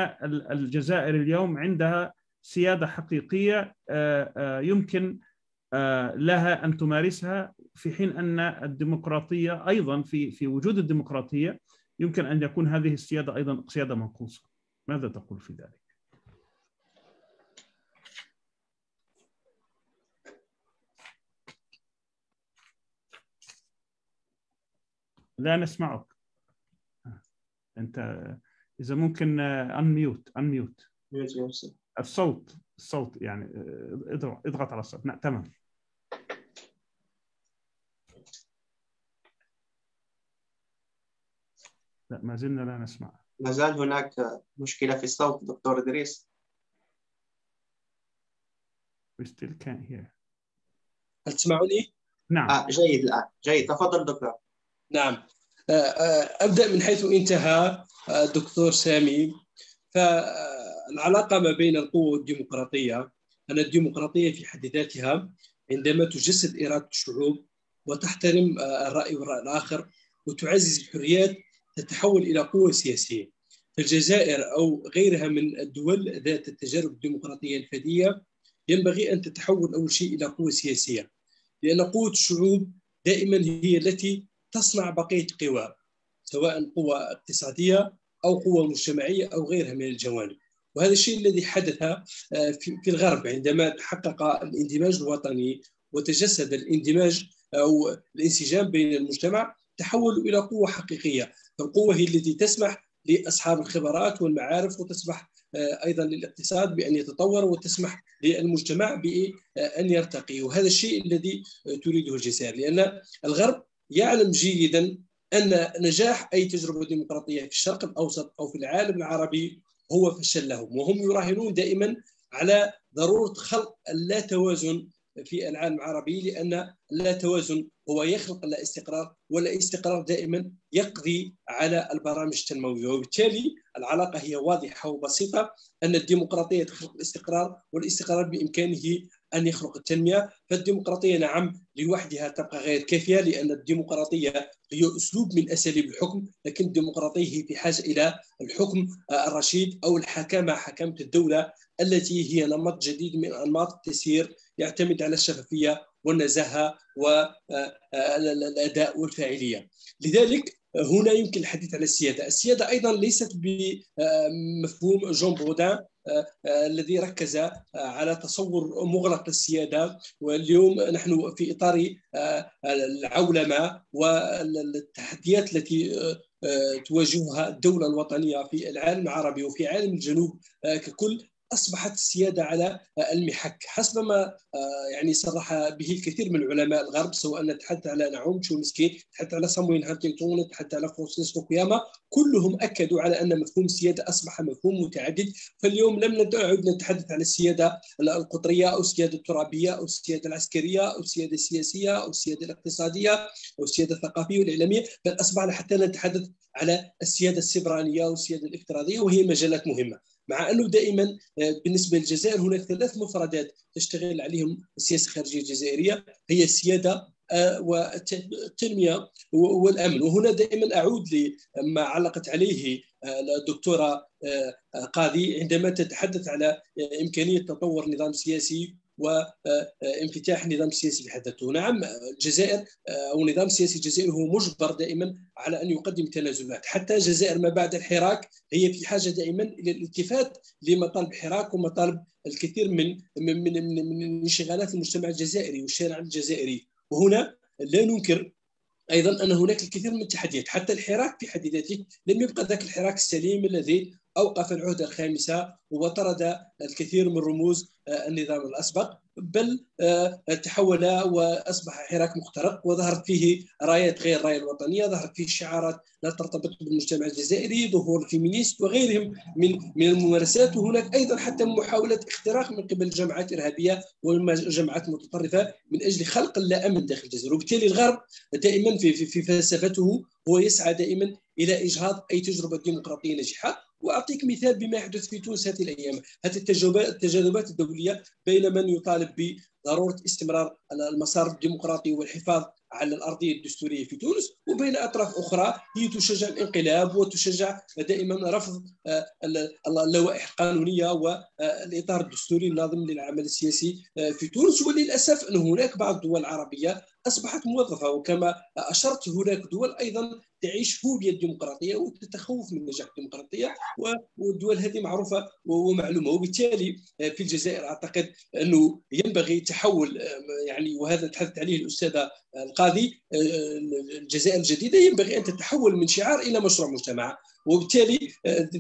الجزائر اليوم عندها سيادة حقيقية يمكن لها أن تمارسها في حين أن الديمقراطية أيضا في في وجود الديمقراطية يمكن أن يكون هذه السيادة أيضا سيادة منقوصة. ماذا تقول في ذلك؟ لا نسمعك أنت إذا ممكن انميوت انميوت الصوت الصوت يعني اضغط على الصوت. نعم تمام. لا ما زلنا لا نسمع. ما زال هناك مشكلة في الصوت دكتور إدريس. We still can't hear. هل تسمعوني؟ نعم. آه جيد الآن. جيد. تفضل دكتور. نعم. أبدأ من حيث انتهى الدكتور سامي. فالعلاقة ما بين القوة والديمقراطية أن الديمقراطية في حد ذاتها عندما تجسد إرادة الشعوب وتحترم الرأي والرأي الآخر وتعزز الحريات تتحول إلى قوة سياسية. فالجزائر أو غيرها من الدول ذات التجارب الديمقراطية الفاديه ينبغي أن تتحول أول شيء إلى قوة سياسية لأن قوة الشعوب دائما هي التي تصنع بقية القوى سواء قوى اقتصادية أو قوى مجتمعية أو غيرها من الجوانب. وهذا الشيء الذي حدث في الغرب عندما تحقق الاندماج الوطني وتجسد الاندماج أو الانسجام بين المجتمع تحولوا إلى قوة حقيقية. فالقوة هي التي تسمح لأصحاب الخبرات والمعارف وتسمح أيضا للاقتصاد بأن يتطور وتسمح للمجتمع بأن يرتقي. وهذا الشيء الذي تريده الجزائر لأن الغرب يعلم جيدا أن نجاح أي تجربة ديمقراطية في الشرق الأوسط أو في العالم العربي هو فشل لهم وهم يراهنون دائما على ضرورة خلق اللا توازن في العالم العربي لأن اللا توازن هو يخلق لا استقرار ولا استقرار دائما يقضي على البرامج التنموية. وبالتالي العلاقة هي واضحة وبسيطة أن الديمقراطية تخلق الاستقرار والاستقرار بإمكانه أن يخلق التنمية. فالديمقراطية نعم لوحدها تبقى غير كافية لأن الديمقراطية هي أسلوب من أساليب الحكم لكن الديمقراطية هي في حاجة إلى الحكم الرشيد أو الحكامة حكامة الدولة التي هي نمط جديد من أنماط التسيير يعتمد على الشفافية والنزاهة والاداء والفاعلية. لذلك هنا يمكن الحديث عن السيادة، السيادة أيضا ليست بمفهوم جون بودان. الذي ركز على تصور مغلق للسياده واليوم نحن في إطار العولمة والتحديات التي تواجهها الدولة الوطنية في العالم العربي وفي عالم الجنوب ككل. أصبحت السياده على المحك. حسب ما يعني صرح به الكثير من علماء الغرب سواء نتحدث على نعوم تشومسكي نتحدث على صامويل هانتينغتون نتحدث على فرانسيسكو كوياما كلهم أكدوا على أن مفهوم السيادة أصبح مفهوم متعدد. فاليوم لم نعد نتحدث عن السيادة القطرية أو السيادة الترابية أو السيادة العسكرية أو السيادة السياسية أو السيادة الاقتصادية أو السيادة الثقافية والإعلامية بل أصبحنا حتى نتحدث على السيادة السبرانية والسياده الافتراضية وهي مجالات مهمة. مع أنه دائما بالنسبة للجزائر هناك ثلاث مفردات تشتغل عليهم السياسة الخارجية الجزائرية هي السيادة والتنمية والأمن. وهنا دائما أعود لما علقت عليه الدكتورة قاضي عندما تتحدث على إمكانية تطور نظام سياسي وانفتاح نظام سياسي في حد ذاته نعم الجزائر أو النظام السياسي الجزائري هو مجبر دائما على أن يقدم تنازلات. حتى الجزائر ما بعد الحراك هي في حاجة دائما إلى الالتفات لمطالب الحراك ومطالب الكثير من من من, من انشغالات المجتمع الجزائري والشارع الجزائري. وهنا لا ننكر أيضا أن هناك الكثير من التحديات. حتى الحراك في حد ذاته لم يبقى ذاك الحراك السليم الذي أوقف العهده الخامسة وطرد الكثير من رموز النظام الأسبق بل تحول وأصبح حراك مخترق. وظهرت فيه رايات غير الرايه الوطنية ظهرت فيه شعارات لا ترتبط بالمجتمع الجزائري ظهور الفيمينيست وغيرهم من من الممارسات. وهناك أيضا حتى محاولة اختراق من قبل جماعات إرهابية وجماعات متطرفة من أجل خلق اللا امن داخل الجزائر. وبالتالي الغرب دائما في في, في فلسفته هو يسعى دائما إلى إجهاض أي تجربة ديمقراطية ناجحة. وأعطيك مثال بما يحدث في تونس هذه الأيام. هذه التجاذبات الدولية بين من يطالب بضرورة استمرار المسار الديمقراطي والحفاظ على الأرضية الدستورية في تونس وبين أطراف أخرى هي تشجع الانقلاب وتشجع دائما رفض اللوائح القانونية والاطار الدستوري الناظم للعمل السياسي في تونس. وللأسف إن هناك بعض الدول العربية أصبحت موظفة وكما أشرت هناك دول أيضا تعيش فوبيا الديمقراطيه وتتخوف من نجاح الديمقراطية والدول هذه معروفة ومعلومة. وبالتالي في الجزائر أعتقد أنه ينبغي تحول يعني وهذا تحدث عليه الأستاذة القاضي الجزائر الجديدة ينبغي أن تتحول من شعار إلى مشروع مجتمع. وبالتالي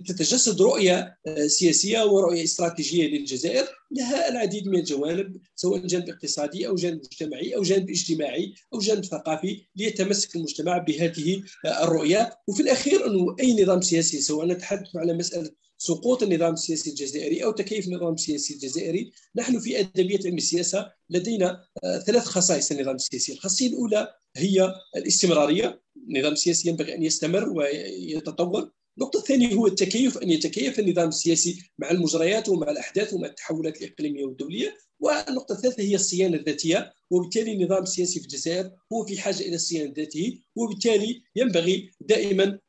تتجسد رؤية سياسية ورؤية استراتيجية للجزائر لها العديد من الجوانب سواء جانب اقتصادي أو جانب مجتمعي أو جانب اجتماعي أو جانب ثقافي ليتمسك المجتمع بهذه الرؤية. وفي الأخير أنه أي نظام سياسي سواء نتحدث على مسألة سقوط النظام السياسي الجزائري أو تكيف النظام السياسي الجزائري. نحن في ادبيه علم السياسة لدينا ثلاث خصائص النظام السياسي. الخاصية الأولى هي الاستمرارية. النظام السياسي ينبغي أن يستمر ويتطور. النقطة الثانية هو التكيف أن يتكيف النظام السياسي مع المجريات ومع الأحداث ومع التحولات الإقليمية والدولية. والنقطة الثالثة هي الصيانة الذاتية وبالتالي النظام السياسي في الجزائر هو في حاجة إلى صيانه ذاته وبالتالي ينبغي دائما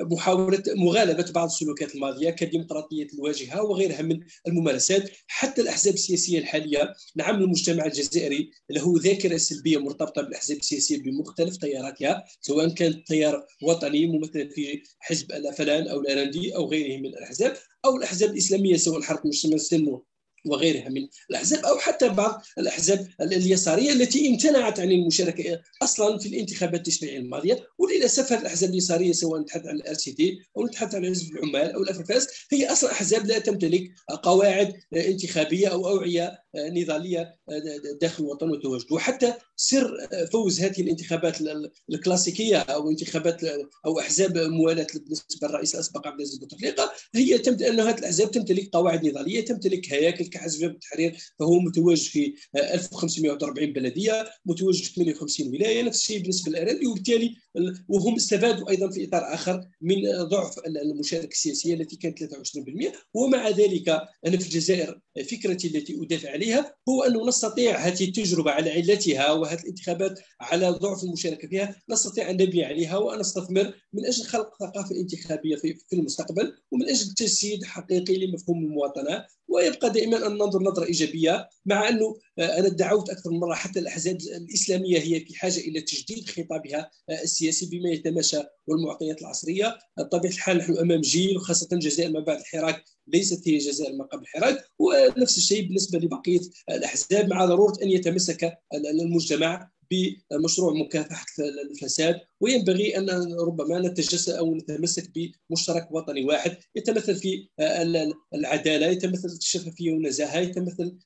محاولة مغالبة بعض السلوكات الماضية كالديمقراطيه الواجهة وغيرها من الممارسات حتى الأحزاب السياسية الحالية. نعم المجتمع الجزائري له ذاكرة سلبية مرتبطة بالأحزاب السياسية بمختلف تياراتها سواء كان تيار وطني ممثل في حزب الأفلان أو الارندي أو غيره من الأحزاب أو الأحزاب الإسلامية سواء الحركه المجتمع وغيرها من الأحزاب أو حتى بعض الأحزاب اليسارية التي امتنعت عن المشاركة أصلا في الانتخابات التشريعيه الماضية. وللأسف هذه الأحزاب اليسارية سواء نتحدث عن الار سي دي أو نتحدث عن حزب العمال أو الافرفاس هي أصلا أحزاب لا تمتلك قواعد انتخابية أو أوعية نضاليه داخل الوطن وتواجد وحتى سر فوز هذه الانتخابات الكلاسيكية أو انتخابات أو أحزاب موالاه بالنسبة للرئيس الأسبق عبد العزيز بوتفليقه هي تمتلك أن هذه الأحزاب تمتلك قواعد نضاليه تمتلك هياكل كحزب التحرير فهو متواجد في 1540 بلدية متواجد في 58 ولاية نفس الشيء بالنسبة للأراضي وبالتالي وهم استفادوا أيضا في إطار آخر من ضعف المشاركة السياسية التي كانت 23% ومع ذلك أنا في الجزائر فكرتي التي أدافع عليها هو أنه نستطيع هذه التجربة على علتها وهذه الانتخابات على ضعف المشاركة فيها نستطيع أن نبني عليها ونستثمر من أجل خلق ثقافه انتخابيه في, المستقبل ومن أجل تجسيد حقيقي لمفهوم المواطنة. ويبقى دائما أن ننظر نظرة إيجابية مع أنه أنا دعوت أكثر من مرة حتى الأحزاب الإسلامية هي في حاجة إلى تجديد خطابها السياسي بما يتماشى والمعطيات العصرية. بطبيعة الحال نحن أمام جيل وخاصة الجزائر ما بعد الحراك ليست هي الجزائر ما قبل الحراك. ونفس الشيء بالنسبة لبقية الأحزاب مع ضرورة أن يتمسك المجتمع بمشروع مكافحة الفساد وينبغي أن ربما نتجسس أو نتمسك بمشترك وطني واحد يتمثل في العدالة يتمثل في الشفافية والنزاهة يتمثل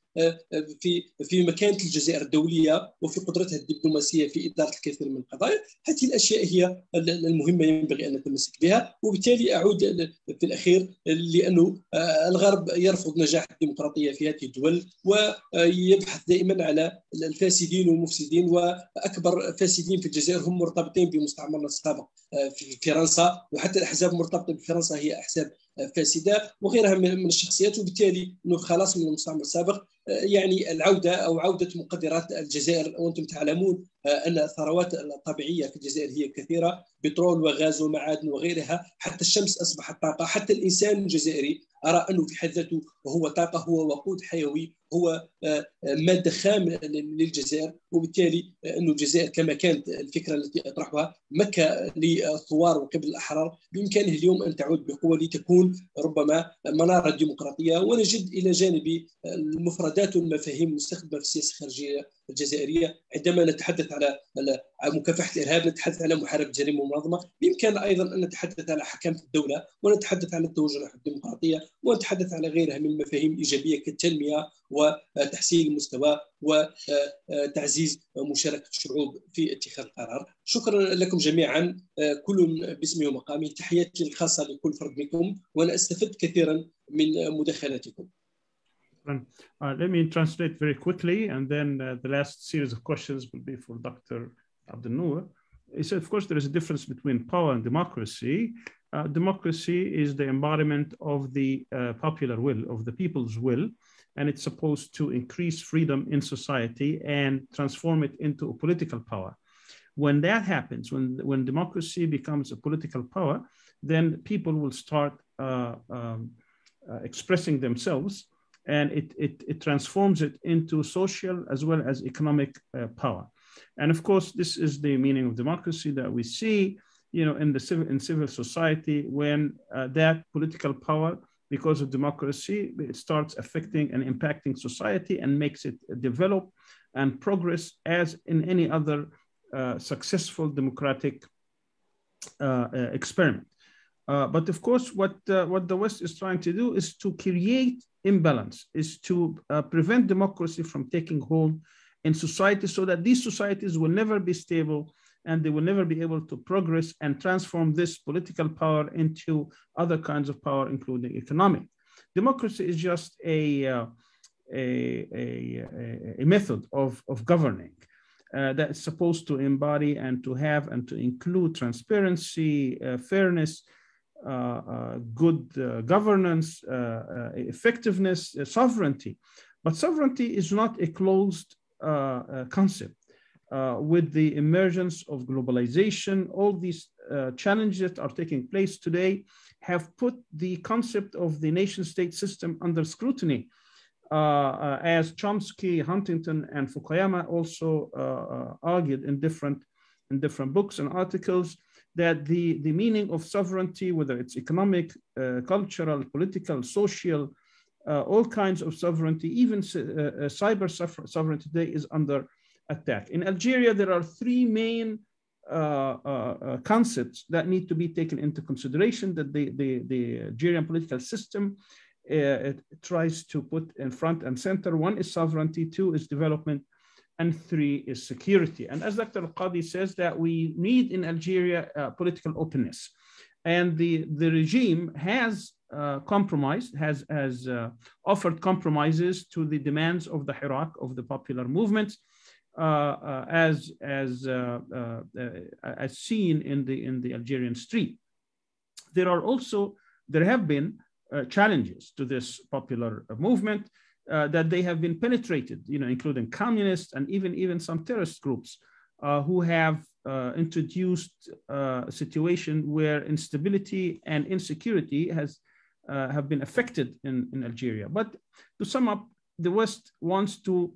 في في مكانة الجزائر الدولية وفي قدرتها الدبلوماسية في إدارة الكثير من القضايا. هذه الأشياء هي المهمة ينبغي أن نتمسك بها. وبالتالي أعود في الأخير لأنه الغرب يرفض نجاح الديمقراطية في هذه الدول ويبحث دائما على الفاسدين والمفسدين وأكبر فاسدين في الجزائر هم مرتبطين بمستعمرنا السابق في فرنسا وحتى الأحزاب المرتبطة بفرنسا هي أحزاب فاسدة وغيرها من الشخصيات وبالتالي إنه خلاص من المستعمر السابق يعني العودة أو عودة مقدرات الجزائر وأنتم تعلمون ان الثروات الطبيعية في الجزائر هي كثيرة بترول وغاز ومعادن وغيرها حتى الشمس أصبحت طاقة حتى الإنسان الجزائري أرى أنه في حد ذاته وهو طاقة هو وقود حيوي هو مادة خام للجزائر وبالتالي أنه الجزائر كما كانت الفكرة التي أطرحها مكة للثوار وقبل الأحرار بإمكانه اليوم أن تعود بقوة لتكون ربما منارة ديمقراطية ونجد إلى جانب المفردات والمفاهيم المستخدمه في السياسة الخارجية الجزائرية عندما نتحدث على مكافحة الإرهاب نتحدث على محاربة الجريمه المنظمه بإمكاننا أيضا أن نتحدث على حكامه الدولة ونتحدث على التوجه الديمقراطية ونتحدث على غيرها من المفاهيم الايجابيه كالتنمية وتحسين المستوى وتعزيز مشاركة الشعوب في اتخاذ القرار. شكرا لكم جميعا. كل باسمه ومقامه تحياتي الخاصة لكل فرد منكم وأنا أستفدت كثيرا من مداخلاتكم. Uh, let me translate very quickly, and then uh, the last series of questions will be for Dr. Abdennour. He said, of course, there is a difference between power and democracy. Uh, democracy is the embodiment of the uh, popular will, of the people's will, and it's supposed to increase freedom in society and transform it into a political power. When that happens, when, when democracy becomes a political power, then people will start uh, um, expressing themselves and it, it, it, transforms it into social as well as economic uh, power. And of course, this is the meaning of democracy that we see, you know, in the civil in civil society when uh, that political power, because of democracy, it starts affecting and impacting society and makes it develop and progress as in any other uh, successful democratic experiment. but of course, what what the West is trying to do is to create imbalance is to uh, prevent democracy from taking hold in society so that these societies will never be stable and they will never be able to progress and transform this political power into other kinds of power, including economic. Democracy is just a, uh, a, a, a, method of, of governing uh, that's supposed to embody and to have and to include transparency, fairness, uh, uh, good uh, governance, effectiveness, sovereignty. But sovereignty is not a closed uh, uh, concept. Uh, with the emergence of globalization, all these uh, challenges that are taking place today have put the concept of the nation state system under scrutiny. Uh, uh, as Chomsky, Huntington, and Fukuyama also argued in different, in different books and articles, that the, the meaning of sovereignty, whether it's economic, cultural, political, social, all kinds of sovereignty, even cyber sovereignty today is under attack. In Algeria, there are three main uh, uh, uh, concepts that need to be taken into consideration that the, the, the Algerian political system uh, tries to put in front and center. One is sovereignty, two is development, and three is security. And as Dr. El Kadi says, that we need in Algeria uh, political openness. And the, the regime has uh, compromised, has, has offered compromises to the demands of the Hirak, of the popular movement, uh, uh, as as uh, as seen in the in the Algerian street. There are also there have been challenges to this popular movement that they have been penetrated, you know, including communists and even even some terrorist groups who have uh, introduced uh, a situation where instability and insecurity has uh, have been affected in, in Algeria. But to sum up, the West wants to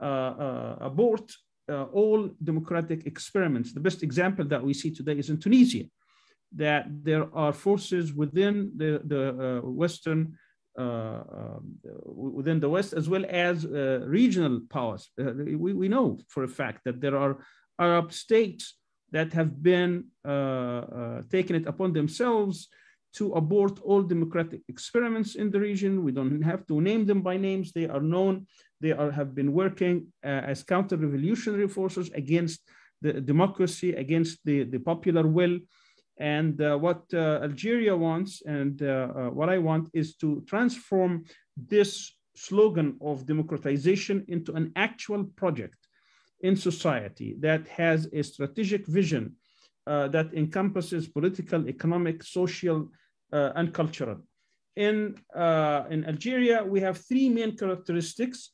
uh, uh, abort uh, all democratic experiments. The best example that we see today is in Tunisia, that there are forces within the, the Western uh, within the West, as well as uh, regional powers. Uh, we, we know for a fact that there are Arab states that have been taking it upon themselves to abort all democratic experiments in the region. We don't have to name them by names. They are known. They are, have been working uh, as counter-revolutionary forces against the democracy, against the, the popular will. And uh, what uh, Algeria wants and uh, uh, what I want is to transform this slogan of democratization into an actual project in society that has a strategic vision uh, that encompasses political, economic, social, uh, and cultural. In, in Algeria, we have three main characteristics,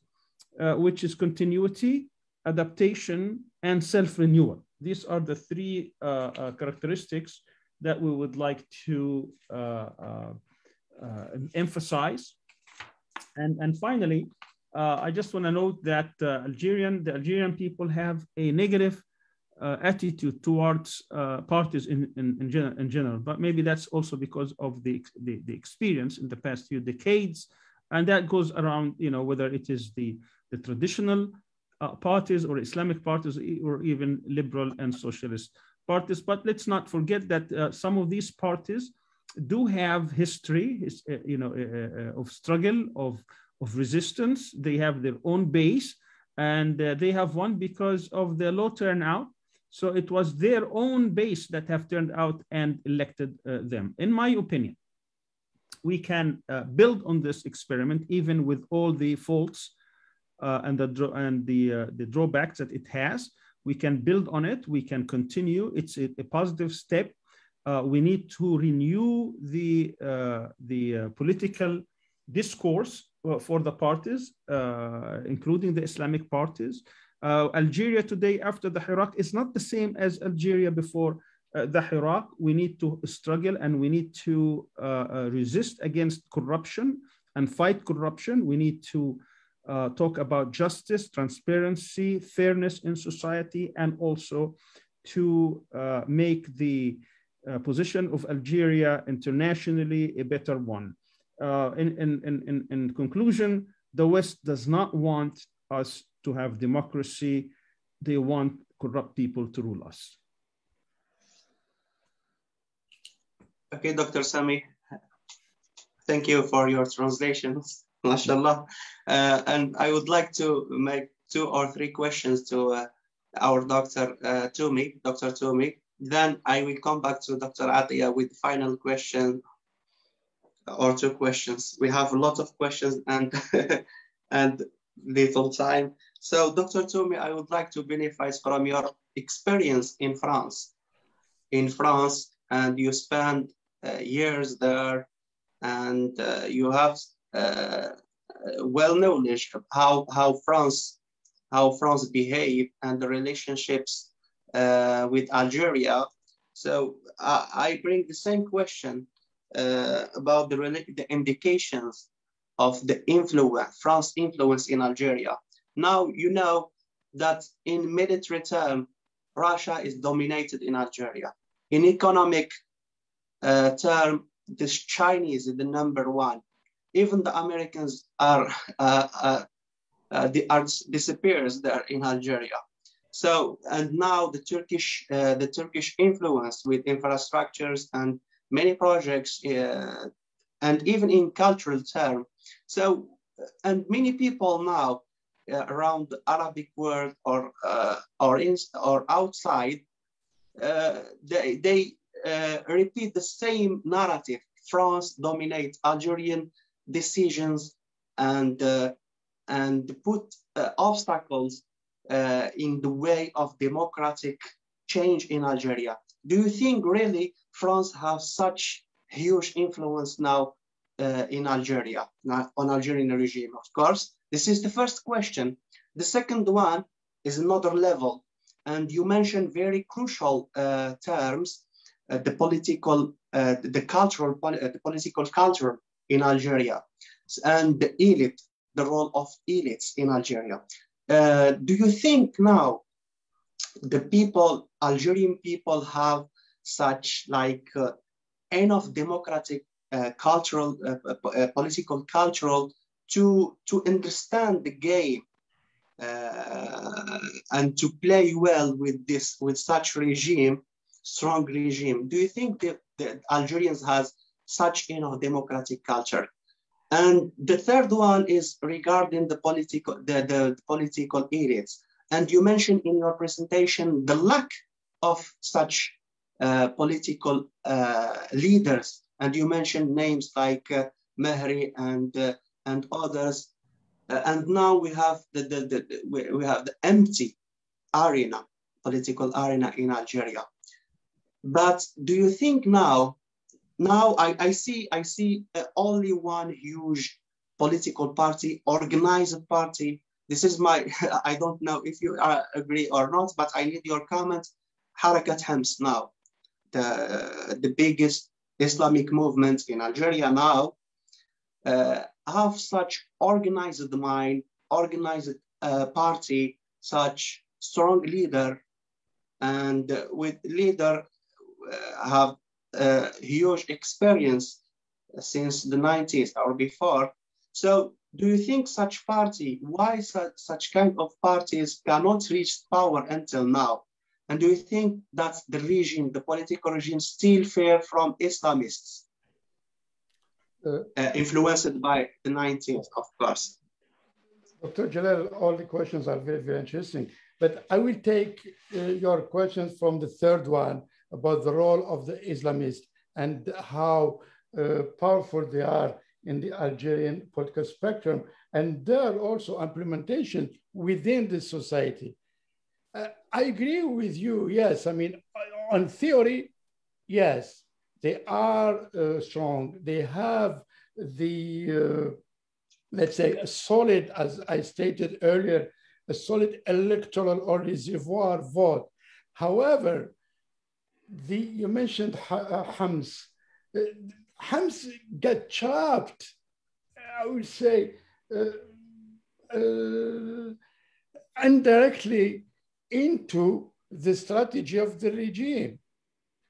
which is continuity, adaptation, and self-renewal. These are the three characteristics that we would like to emphasize. And, and finally, I just want to note that Algerian, the Algerian people have a negative uh, attitude towards uh, parties in, in, in, gen in, general, but maybe that's also because of the, the, the, experience in the past few decades. And that goes around, you know, whether it is the, the traditional uh, parties or Islamic parties or even liberal and socialist parties. But let's not forget that uh, some of these parties do have history, uh, you know, uh, of struggle, of, of resistance. They have their own base and they have won because of the low turnout so it was their own base that have turned out and elected uh, them. In my opinion, we can uh, build on this experiment even with all the faults uh, and the and the uh, the drawbacks that it has. We can build on it. We can continue. It's a, a positive step. Uh, we need to renew the uh, the political discourse for the parties, including the Islamic parties. Uh, Algeria today after the Hirak is not the same as Algeria before uh, the Hirak. We need to struggle and we need to uh, uh resist against corruption and fight corruption. We need to uh, talk about justice, transparency, fairness in society, and also to uh, make the position of Algeria internationally a better one. in, in, in, in conclusion, the West does not want us to have democracy. They want corrupt people to rule us. Okay, Dr. Sami, thank you for your translations, mashallah. Uh, and I would like to make two or three questions to uh, our Dr. Uh, Toumi, Dr. Toumi. Then I will come back to Dr. Atia with final question or two questions. We have a lot of questions and and little time. So, Dr. Toumi, I would like to benefit from your experience in France. In France, and you spent uh, years there, and uh, you have well knowledge of how, how France how France behave and the relationships uh, with Algeria. So I bring the same question uh, about the, the indications of the influence, France influence in Algeria. Now you know that in military term, Russia is dominated in Algeria. In economic uh, term, this Chinese is the number one. Even the Americans are, uh, uh, uh the, are disappears there in Algeria. So, and now the Turkish, uh, the Turkish influence with infrastructures and many projects, and even in cultural term. So, and many people now around the Arabic world or or in, or outside, they they uh, repeat the same narrative. France dominates Algerian decisions and uh, and put uh, obstacles in the way of democratic change in Algeria. Do you think really France has such huge influence now in Algeria, on Algerian regime? Of course, this is the first question. The second one is another level. And you mentioned very crucial uh, terms, uh, the political, uh, the cultural, uh, the political culture in Algeria and the elite, the role of elites in Algeria. Uh, do you think now the people, Algerian people have such like uh, enough democratic cultural, political cultural to, to understand the game uh, and to play well with this, with such regime, strong regime. Do you think that the Algerians has such, you know, democratic culture? And the third one is regarding the political, the, the political elites. And you mentioned in your presentation the lack of such uh, political uh, leaders. And you mentioned names like uh, Mehri and uh, and others. Uh, and now we have the, the, the, we have the empty arena, political arena in Algeria. But do you think now, now I, I see, I see uh, only one huge political party, organized party. This is my, I don't know if you uh, agree or not, but I need your comment. Harakat Hems now, the, the biggest Islamic movement in Algeria now, uh, have such organized mind, organized uh, party, such strong leader, and with leader uh, have uh, huge experience since the 90s or before. So do you think such party, why such, such kind of parties cannot reach power until now? And do you think that the regime, the political regime still fear from Islamists? uh, influenced by the 19th, of course. Dr. Jalal, all the questions are very, very interesting. But I will take uh, your questions from the third one about the role of the Islamists and how uh, powerful they are in the Algerian political spectrum and their also implementation within the society. Uh, I agree with you, yes. I mean, on theory, yes, they are uh, strong. They have the, uh, let's say, a solid, as I stated earlier, a solid electoral or reservoir vote. However, the you mentioned uh, Hams. Uh, Hams got trapped, I would say, uh, indirectly into the strategy of the regime.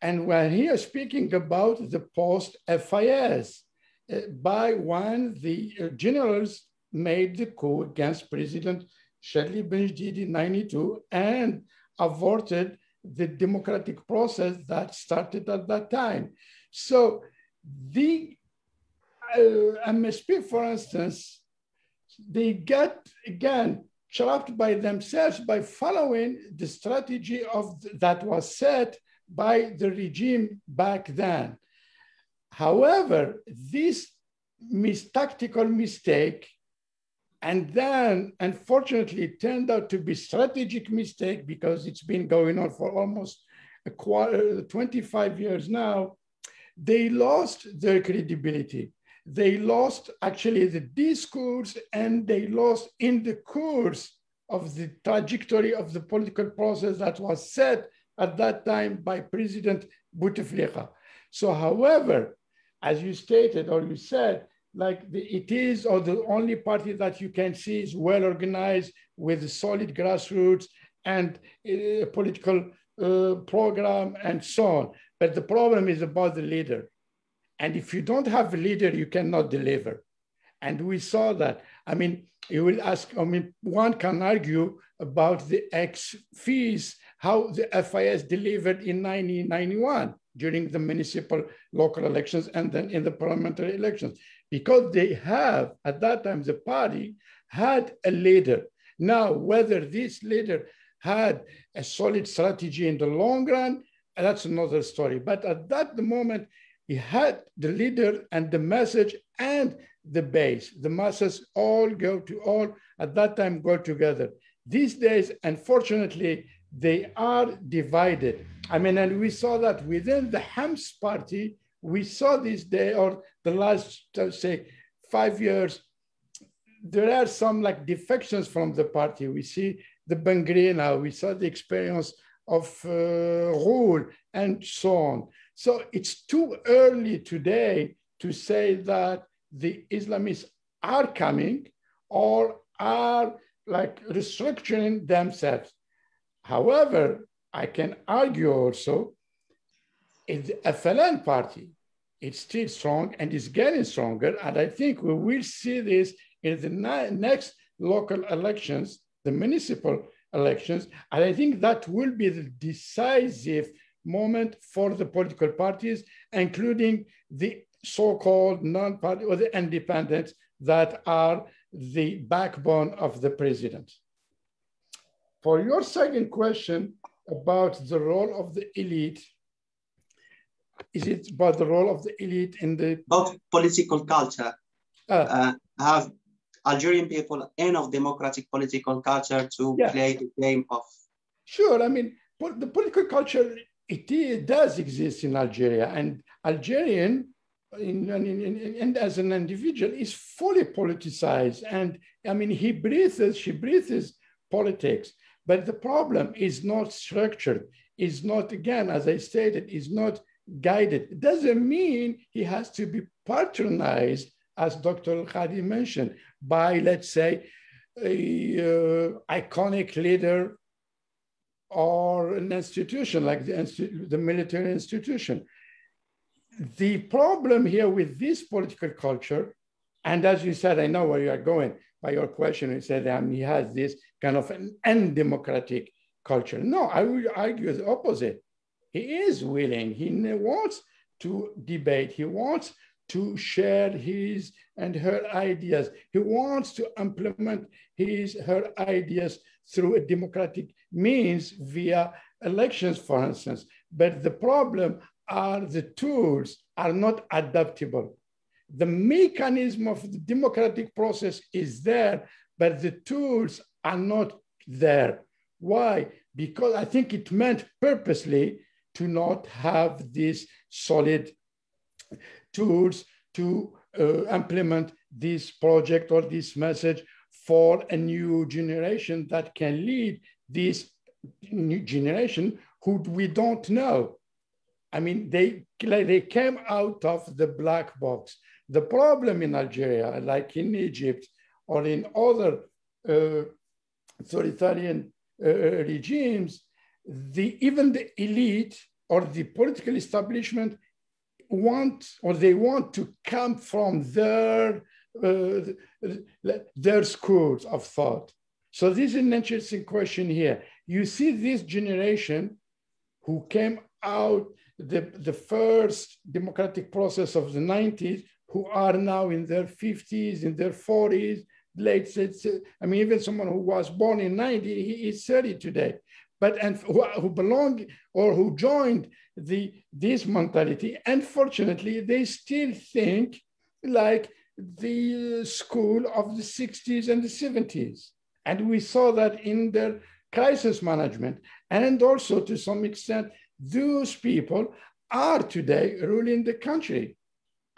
And when he is speaking about the post FIS, uh, by when the uh, generals made the coup against President Chadli Bendjedid in 92 and aborted the democratic process that started at that time. So the uh, MSP, for instance, they get again, trapped by themselves by following the strategy of that was set by the regime back then. However, this mis tactical mistake and then unfortunately it turned out to be strategic mistake because it's been going on for almost a quarter, 25 years now, they lost their credibility. they lost actually the discourse and they lost in the course of the trajectory of the political process that was set at that time by President Bouteflika. So, however, as you stated or you said, like the, it is or the only party that you can see is well organized with solid grassroots and a political uh, program and so on. But the problem is about the leader. And if you don't have a leader, you cannot deliver. And we saw that. I mean, you will ask, I mean, one can argue about the ex FIS, how the FIS delivered in 1991 during the municipal local elections and then in the parliamentary elections, because they have, at that time, the party had a leader. Now, whether this leader had a solid strategy in the long run, that's another story. But at that moment, he had the leader and the message and the base. The masses all go to all at that time go together. These days, unfortunately, they are divided. I mean, and we saw that within the Hams party, we saw this day or the last, say, five years, there are some like defections from the party. We see the Bengrina, we saw the experience of uh, and so on. So it's too early today to say that the Islamists are coming or are like restructuring themselves. However, I can argue also the FLN party it's still strong and is getting stronger. And I think we will see this in the next local elections, the municipal elections. And I think that will be the decisive moment for the political parties, including the so-called non-party or the independents that are the backbone of the president. For your second question about the role of the elite, is it about the role of the elite in the... About political culture. Uh, uh, have Algerian people enough democratic political culture to yeah. play the game of... Sure, I mean, the political culture, it, it does exist in Algeria and Algerian in, in, in, and as an individual is fully politicized. And I mean, he breathes, she breathes politics. But the problem is not structured, is not, again, as I stated, is not guided. It doesn't mean he has to be patronized, as Dr. Kadi mentioned, by, let's say, a uh, iconic leader or an institution like the, the military institution the problem here with this political culture, and as you said, I know where you are going by your question. You said um, he has this kind of an undemocratic culture. No, I would argue the opposite. He is willing, he wants to debate, he wants to share his and her ideas. He wants to implement his, her ideas through a democratic means via elections, for instance. But the problem are the tools are not adaptable. The mechanism of the democratic process is there, but the tools are not there. Why? Because I think it meant purposely to not have these solid tools to uh, implement this project or this message for a new generation that can lead this new generation who we don't know. I mean, they, they came out of the black box. The problem in Algeria, like in Egypt or in other uh, authoritarian uh, regimes, the, even the elite or the political establishment want or they want to come from their, uh, their schools of thought. So this is an interesting question here. You see this generation who came out the, the first democratic process of the 90s who are now in their 50s, in their 40s, late, I mean, even someone who was born in 90, he is 30 today. But and who, who belong or who joined the this mentality, unfortunately, they still think like the school of the 60s and the 70s. And we saw that in their crisis management and also to some extent those people are today ruling the country.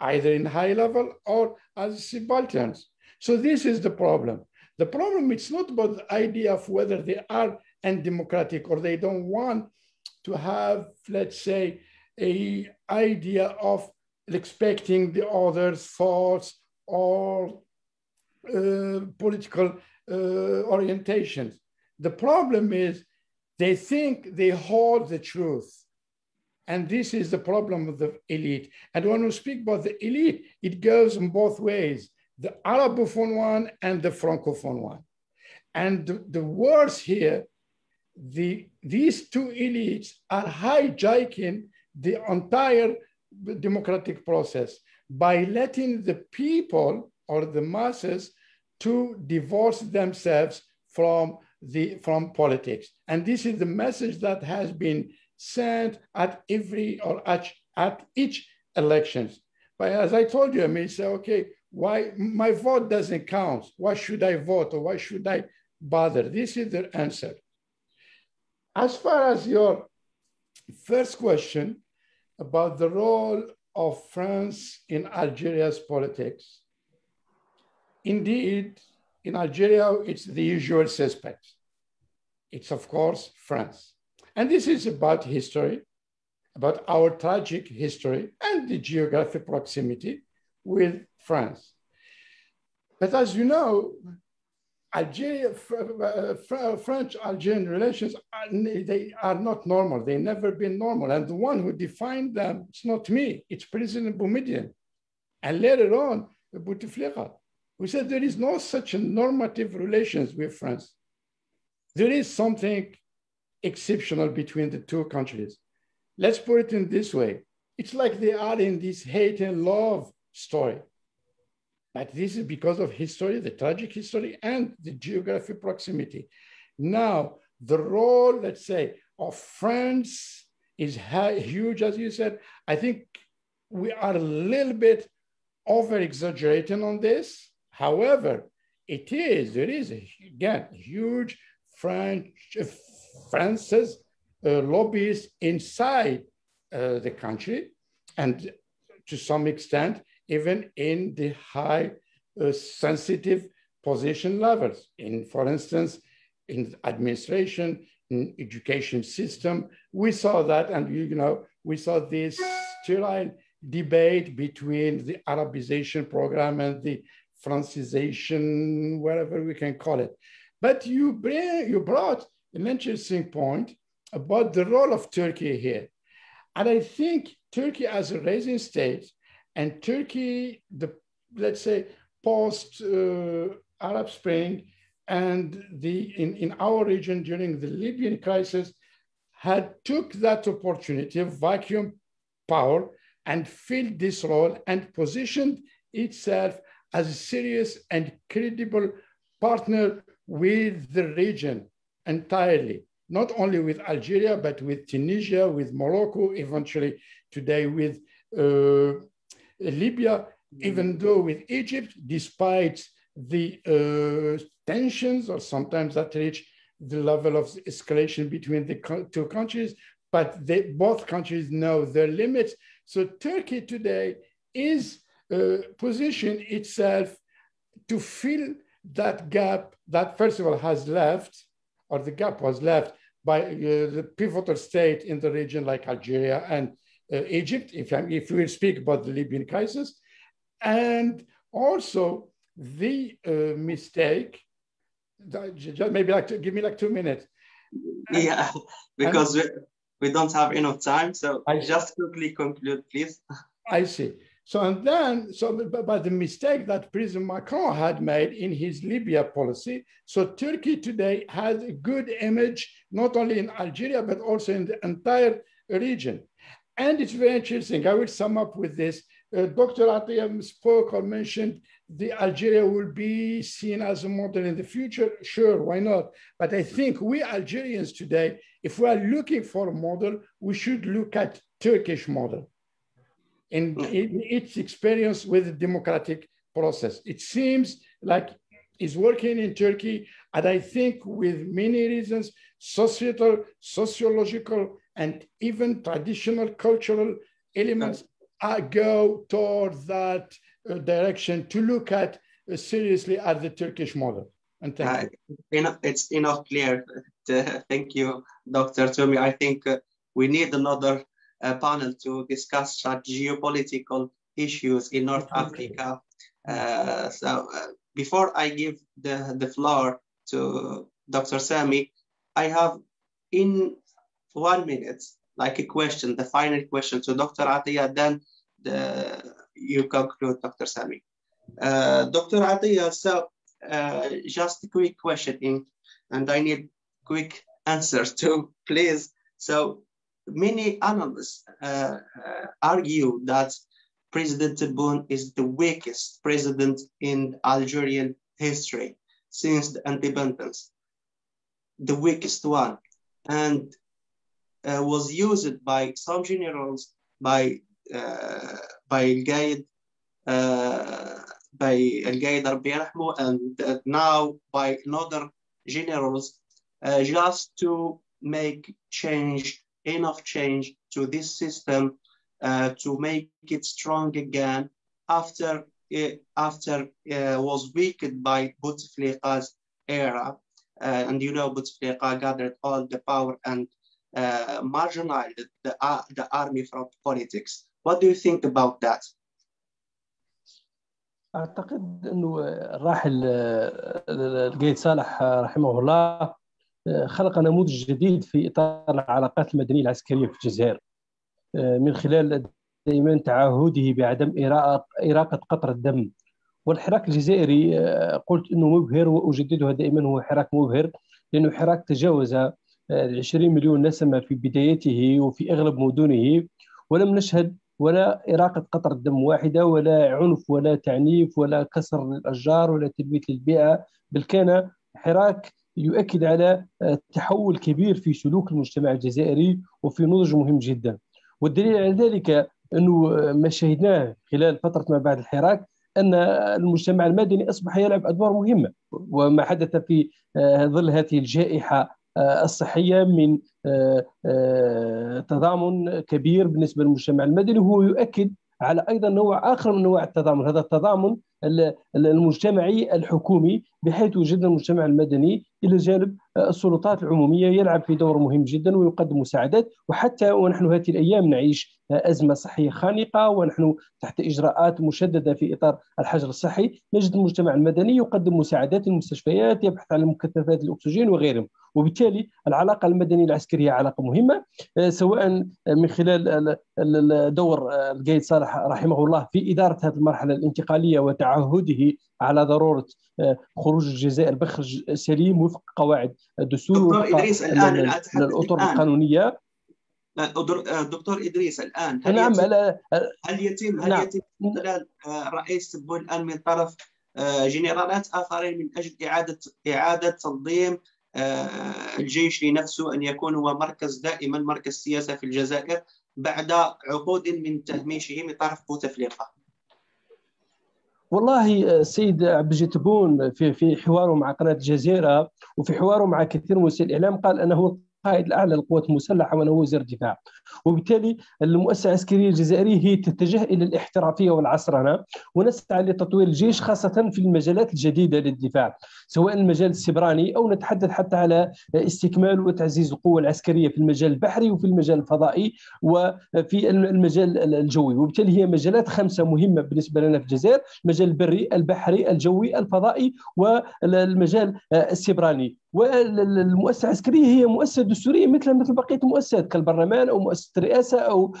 either in high level or as subalterns. So this is the problem. The problem it's not about the idea of whether they are undemocratic or they don't want to have, let's say, a idea of expecting the other's thoughts or uh, political uh, orientations. The problem is they think they hold the truth. And this is the problem of the elite. And when we speak about the elite, it goes in both ways the Arabophone one and the Francophone one. And the, the words here, the, these two elites are hijacking the entire democratic process by letting the people or the masses to divorce themselves from the from politics. And this is the message that has been sent at every or at, at each elections. But as i told you i may say okay why my vote doesn't count. Why should i vote or why should i bother? This is the answer as far as your first question about the role of France in Algeria's politics. Indeed, in Algeria, it's the usual suspects. It's, of course, France. And this is about history, about our tragic history and the geographic proximity with France. But as you know, Algeria, uh, French Algerian relations, are, they are not normal. They never been normal. And the one who defined them, it's not me, it's President Boumediene. And later on, Bouteflika, who said there is no such normative relations with France. There is something exceptional between the two countries. Let's put it in this way. It's like they are in this hate and love story. But this is because of history, the tragic history, and the geographic proximity. Now, the role, let's say, of France is huge, as you said. I think we are a little bit over exaggerating on this. However, it is, there is, a, again, huge French, uh, France's uh, lobbies inside uh, the country. And to some extent, even in the high uh, sensitive position levels. In, for instance, in administration, in education system, we saw that, and you know, we saw this sterile debate between the Arabization program and the Francization, whatever we can call it. But you bring, you brought an interesting point about the role of Turkey here. And I think Turkey as a rising state and Turkey, the let's say post uh, Arab Spring and the in, in our region during the Libyan crisis had took that opportunity of vacuum power and filled this role and positioned itself as a serious and credible partner with the region entirely, not only with Algeria, but with Tunisia, with Morocco, eventually today with uh, Libya, even though with Egypt, despite the uh, tensions or sometimes that reach the level of escalation between the two countries, but they, both countries know their limits. So Turkey today is uh, positioned itself to fill that gap that first of all has left, or the gap was left by uh, the pivotal state in the region like Algeria and Egypt, if, if we speak about the Libyan crisis, and also the uh, mistake, just maybe like to, give me like two minutes. Yeah, because and, we, we don't have enough time. So I, just quickly conclude, please. I see. So and then, so but, but the mistake that President Macron had made in his Libya policy. So Turkey today has a good image, not only in Algeria, but also in the entire region. And it's very interesting. I will sum up with this. Uh, Dr. Atiyam spoke or mentioned the Algeria will be seen as a model in the future. Sure, why not? But I think we Algerians today, if we are looking for a model, we should look at Turkish model in its experience with the democratic process. It seems like it's working in Turkey, and I think with many reasons, societal, sociological, and even traditional cultural elements uh, go towards that uh, direction to look at uh, seriously at the Turkish model. And thank Uh, you. enough, it's enough clear. Uh, thank you, Dr. Toumi. I think uh, we need another uh, panel to discuss such geopolitical issues in North Africa. Uh, so uh, before I give the, the floor to Dr. Sami, I have in one minute, like a question, the final question to Dr. Atia, then the, you conclude, Dr. Sami. Uh, Dr. Atia, so uh, just a quick question in, and I need quick answers too, please. So many analysts uh, uh, argue that President Tebboune is the weakest president in Algerian history since the independence, the weakest one, and uh, was used by some generals by uh, by Al-Qaid, uh, by Al-Qaid Rabbi Rahmo, and uh, now by another generals uh, just to make change, enough change to this system uh, to make it strong again after it, after was weakened by Bouteflika's era. And you know, Bouteflika gathered all the power and uh, marginalized the, uh, the army from politics. What do you think about that? أعتقد أنه الراحل القيد صالح رحمه الله خلق نموذج جديد في إطار العلاقات المدنية العسكرية في الجزائر من خلال دائما تعهده بعدم إراقة قطر الدم والحراك الجزائري قلت إنه مبهر واجددها دائما هو حراك مبهر لأنه حراك تجاوز 20 مليون نسمة في بدايته وفي أغلب مدنه ولم نشهد ولا إراقة قطر الدم واحدة ولا عنف ولا تعنيف ولا كسر للأشجار ولا تلبية للبيئة بل كان حراك يؤكد على تحول كبير في سلوك المجتمع الجزائري وفي نضج مهم جدا. والدليل على ذلك أنه ما شهدناه خلال فترة ما بعد الحراك أن المجتمع المدني أصبح يلعب أدوار مهمة وما حدث في ظل هذه الجائحة الصحية من تضامن كبير بالنسبة للمجتمع. المدني هو يؤكد على أيضا نوع آخر من أنواع التضامن. هذا التضامن المجتمعي الحكومي بحيث وجدنا المجتمع المدني إلى جانب السلطات العمومية يلعب في دور مهم جدا ويقدم مساعدات. وحتى ونحن هذه الأيام نعيش أزمة صحية خانقة ونحن تحت إجراءات مشددة في إطار الحجر الصحي. نجد المجتمع المدني يقدم مساعدات للمستشفيات يبحث عن مكثفات الأكسجين وغيرهم. وبالتالي العلاقة المدنية العسكرية علاقة مهمة سواء من خلال دور القايد صالح رحمه الله في إدارة هذه المرحلة الانتقالية وتعهده على ضرورة خروج الجزائر بخرج سليم وفق قواعد الدستور دكتور إدريس الآن الأطر القانونية دكتور إدريس الآن هل نعم يتم هل يتم هل نعم. يتم استغلال رئيس تبون الآن من طرف جنرالات آخرين من أجل اعاده إعادة تنظيم الجيش لنفسه أن يكون هو مركز دائما مركز سياسة في الجزائر بعد عقود من تهميشه من طرف بوتفليقه والله السيد عبد الجليل تبون في في حواره مع قناة الجزيرة وفي حواره مع كثير من وسائل الإعلام قال أنه القائد الأعلى للقوات المسلحة وأنا وزير الدفاع. وبالتالي المؤسسة العسكرية الجزائرية هي تتجه إلى الاحترافيه والعصرنه ونسعى لتطوير الجيش خاصة في المجالات الجديدة للدفاع سواء المجال السبراني أو نتحدث حتى على استكمال وتعزيز القوة العسكرية في المجال البحري وفي المجال الفضائي وفي المجال الجوي. وبالتالي هي مجالات خمسه مهمة بالنسبة لنا في الجزائر المجال البري البحري الجوي الفضائي والمجال السبراني. والمؤسسة العسكرية هي مؤسسة دستورية مثل مثل بقية المؤسسات كالبرلمان أو مؤسسة الرئاسة أو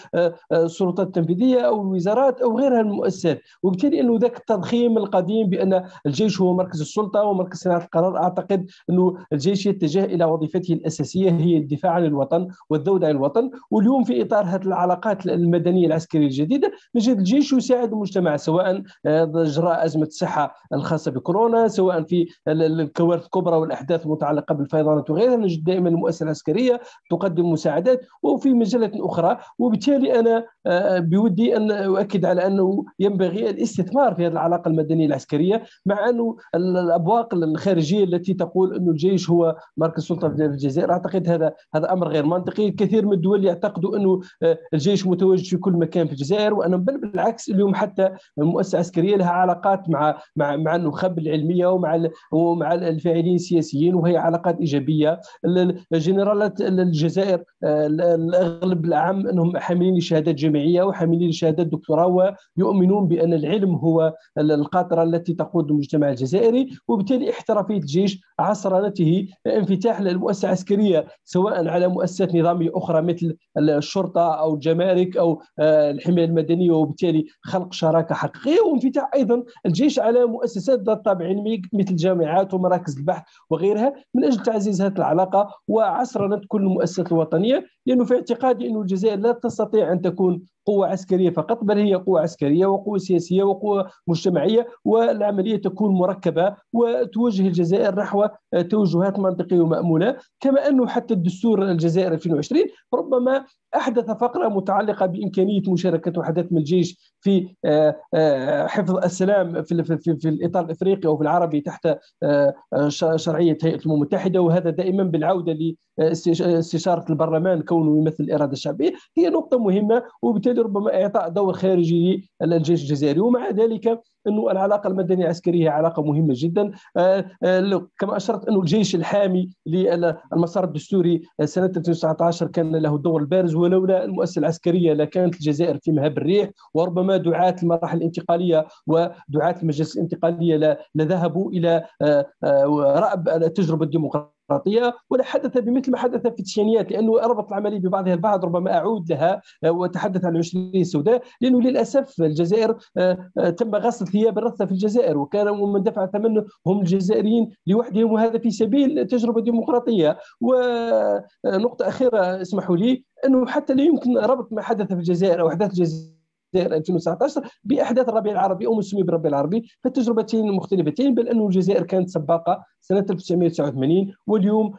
السلطات التنفيذية أو الوزارات أو غيرها من المؤسسات. وبالتالي أنه ذاك التضخيم القديم بأن الجيش هو مركز السلطة ومركز صناعة القرار. أعتقد أنه الجيش يتجه إلى وظيفته الأساسية هي الدفاع عن الوطن والذود عن الوطن. واليوم في إطار هذه العلاقات المدنية العسكرية الجديدة نجد الجيش يساعد المجتمع سواء جراء أزمة الصحة الخاصة بكورونا سواء في الكوارث الكبرى والأحداث المتعلقة بالفيضانات وغيرها. نجد دائما المؤسسة العسكرية تقدم مساعدات. وفي مجالات أخرى وبالتالي أنا بودي أن أؤكد على أنه ينبغي الاستثمار في هذه العلاقة المدنية العسكرية مع أنه الأبواق الخارجية التي تقول انه الجيش هو مركز السلطة في الجزائر أعتقد هذا هذا أمر غير منطقي. الكثير من الدول يعتقدوا أنه الجيش متواجد في كل مكان في الجزائر وأنا بل بالعكس اليوم حتى المؤسسه العسكريه لها علاقات مع مع مع النخب العلمية ومع ومع الفاعلين السياسيين وهي علاقات إيجابية. الجنرالات الجزائر الاغلب العام أنهم حاملين لشهادات جامعية وحاملين لشهادات دكتوراه ويؤمنون بأن العلم هو القاطرة التي تقود المجتمع الجزائري وبالتالي احترافية الجيش عصرنته انفتاح للمؤسسة العسكرية سواء على مؤسسات نظامية أخرى مثل الشرطة أو الجمارك أو الحماية المدنية وبالتالي خلق شراكة حقيقية وانفتاح أيضا الجيش على مؤسسات ذات طابع علمي مثل الجامعات ومراكز البحث وغيرها. من أجل تعزيز هذه العلاقة وعصرنه كل المؤسسات الوطنية لأنه في العادي أن الجزائر لا تستطيع أن تكون قوة عسكرية فقط بل هي قوة عسكرية وقوة سياسية وقوة مجتمعية والعملية تكون مركبة وتوجه الجزائر نحو توجهات منطقية ومأمولة. كما أنه حتى الدستور الجزائر 2020 ربما أحدث فقرة متعلقة بإمكانية مشاركة وحدات من الجيش في حفظ السلام في, في, في, في الإطار الإفريقي أو في العربي تحت شرعية هيئة الأمم المتحدة. وهذا دائما بالعودة لاستشارة البرلمان كونه يمثل الإرادة الشعبية. هي نقطة مهمة وبالتالي ربما إعطاء دور خارجي للجيش الجزائري. ومع ذلك إنه العلاقة المدنية العسكرية علاقة مهمة جدا. كما أشرت إنه الجيش الحامي للمسار الدستوري سنة 2019 كان له الدور البارز ولولا المؤسسة العسكرية لكانت الجزائر في مهب الريح. وربما دعاة المراحل الانتقالية ودعاة المجالس الانتقالية لذهبوا إلى رأب التجربه الديمقراطية. الديمقراطية ولا حدث بمثل ما حدث في التسعينيات لأنه ربط العملية ببعضها البعض ربما أعود لها وتحدث عن العشرية السوداء لأنه للأسف الجزائر تم غسل ثياب الرثة في الجزائر وكان من دفع ثمنه هم الجزائريين لوحدهم وهذا في سبيل تجربة ديمقراطية. ونقطه أخيرة اسمحوا لي أنه حتى لا يمكن ربط ما حدث في الجزائر أو أحداث الجزائر 2019 بأحداث الربيع العربي أو مسمي بالربيع العربي فالتجربتين مختلفتين بل انه الجزائر كانت سباقة سنة 1989 واليوم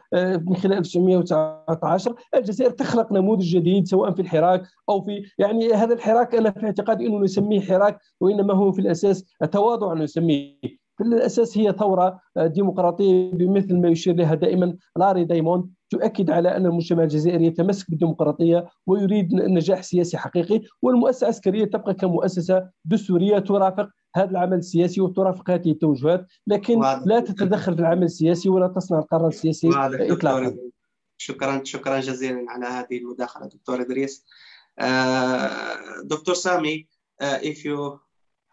من خلال 1919 الجزائر تخلق نموذج جديد سواء في الحراك أو في يعني هذا الحراك أنا في اعتقادي أنه نسميه حراك وإنما هو في الأساس تواضع نسميه. في الأساس هي ثورة ديمقراطية بمثل ما يشير لها دائما لاري دايموند. تؤكد على أن المجتمع الجزائري يتمسك بالديمقراطية ويريد نجاح سياسي حقيقي والمؤسسة العسكرية تبقى كمؤسسة دستورية ترافق هذا العمل السياسي وترافق هذه التوجهات لكن لا تتدخل في العمل السياسي ولا تصنع القرار السياسي اطلاقا. شكرا شكرا جزيلا على هذه المداخلة دكتور إدريس. دكتور سامي if you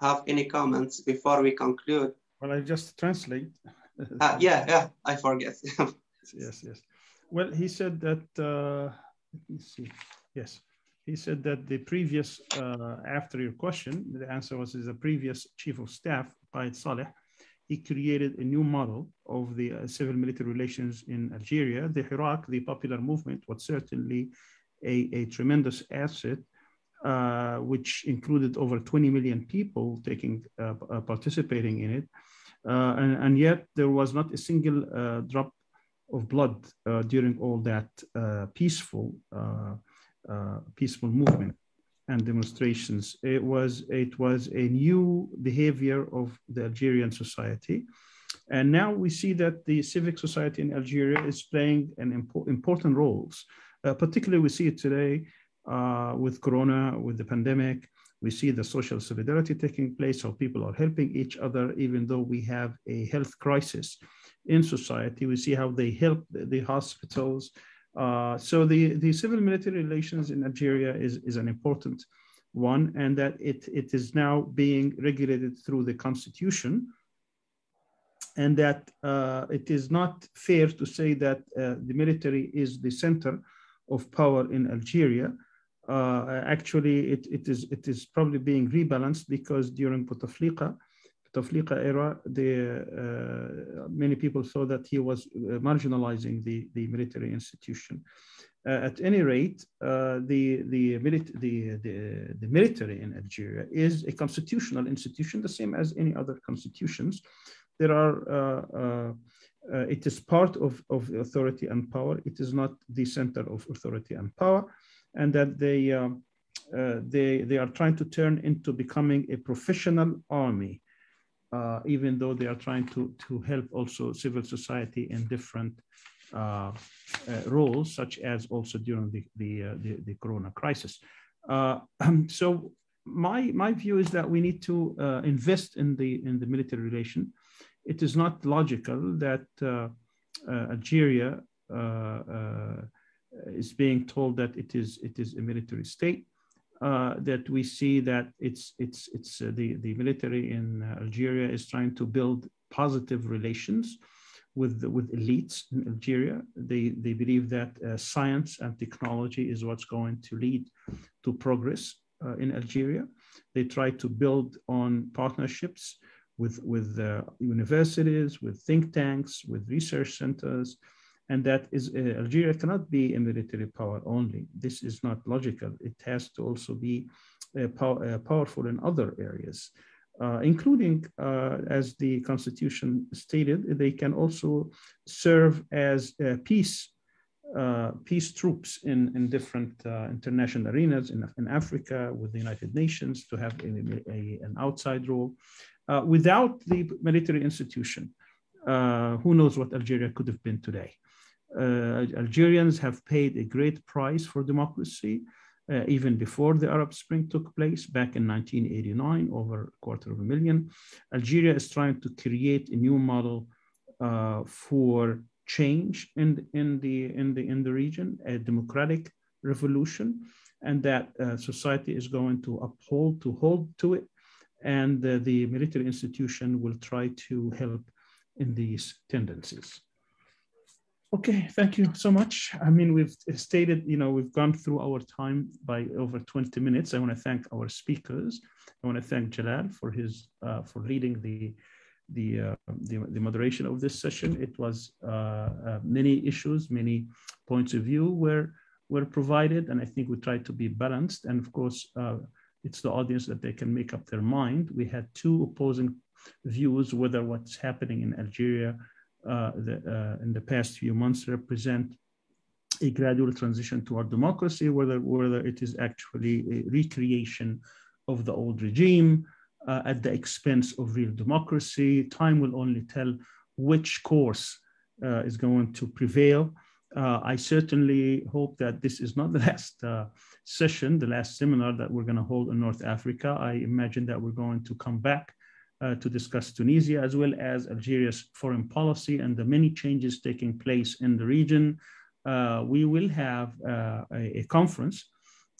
have any comments before we conclude. Well I just translate. Uh, yeah yeah I forget. Yes yes. Well he said that uh, let me see yes he said that the previous, uh, after your question, the answer was is the previous chief of staff, Qaid Saleh, he created a new model of the uh, civil military relations in Algeria. The Hirak, the popular movement, was certainly a, a tremendous asset, uh, which included over 20 million people taking participating in it. And, and, yet there was not a single drop of blood during all that peaceful uh, peaceful movement and demonstrations. It was it was a new behavior of the Algerian society, and now we see that the civic society in Algeria is playing an impo important roles. Uh, particularly, we see it today uh, with Corona, with the pandemic. We see the social solidarity taking place, how people are helping each other, even though we have a health crisis in society. We see how they help the, hospitals, uh, so the, the civil military relations in Algeria is, is an important one, and that it, it is now being regulated through the constitution. And that uh, it is not fair to say that uh, the military is the center of power in Algeria. actually, it, it, is, it is probably being rebalanced because during Bouteflika, Bouteflika era, the, uh, many people saw that he was uh, marginalizing the, the military institution. Uh, at any rate, the, the, the, the, the military in Algeria is a constitutional institution, the same as any other constitutions. There are uh, it is part of, of authority and power. It is not the center of authority and power, and that they, um, uh, they, they are trying to turn into becoming a professional army, uh, even though they are trying to, to help also civil society in different uh, uh, roles, such as also during the, the, uh, the, the, corona crisis. so my, my view is that we need to invest in the, in the military relation it is not logical that uh, uh, Algeria uh, is being told that it is it is a military state. That we see that it's it's it's the the military in Algeria is trying to build positive relations with with elites in Algeria. They they believe that uh, science and technology is what's going to lead to progress uh, in Algeria. They try to build on partnerships with, with uh, universities, with think tanks, with research centers, and that is uh, Algeria cannot be a military power only. This is not logical. It has to also be uh, pow uh, powerful in other areas, uh, including, uh, as the constitution stated, they can also serve as peace peace troops in, in different international arenas in, in Africa with the United Nations to have a, a, an outside role. Uh, without the military institution, uh, who knows what Algeria could have been today. Uh, Algerians have paid a great price for democracy, uh, even before the Arab Spring took place back in 1989, over a quarter of a million. Algeria is trying to create a new model uh, for change in, in, the, in, the, in the region, a democratic revolution, and that uh, society is going to uphold, to hold to it and uh, the military institution will try to help in these tendencies. Okay, thank you so much. I mean, we've stated, you know, we've gone through our time by over 20 minutes. I want to thank our speakers. I want to thank Jalal for his, uh, for leading the, the, uh, the, the, moderation of this session. It was uh, uh, many issues, many points of view were, were provided, and I think we tried to be balanced. And of course, uh, it's the audience that they can make up their mind. We had two opposing views whether what's happening in Algeria the, uh, in the past few months represent a gradual transition toward democracy, whether, whether it is actually a recreation of the old regime uh, at the expense of real democracy. Time will only tell which course uh, is going to prevail. Uh, I certainly hope that this is not the last uh, session, the last seminar that we're going to hold in North Africa. I imagine that we're going to come back uh, to discuss Tunisia as well as Algeria's foreign policy and the many changes taking place in the region. Uh, we will have uh, a, a, conference,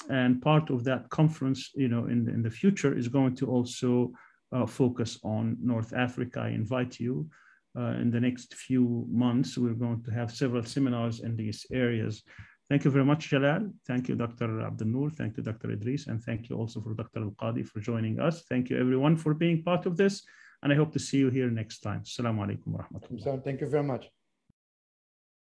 and part of that conference, you know, in the, in the future is going to also uh, focus on North Africa. I invite you. Uh, in the next few months, we're going to have several seminars in these areas Thank you very much, Jalal. Thank you, Dr. Abdennour. Thank you, Dr. Idris. And thank you also for Dr. El Kadi for joining us. Thank you, everyone, for being part of this. And I hope to see you here next time. Assalamu alaikum wa rahmatullah. Thank you very much.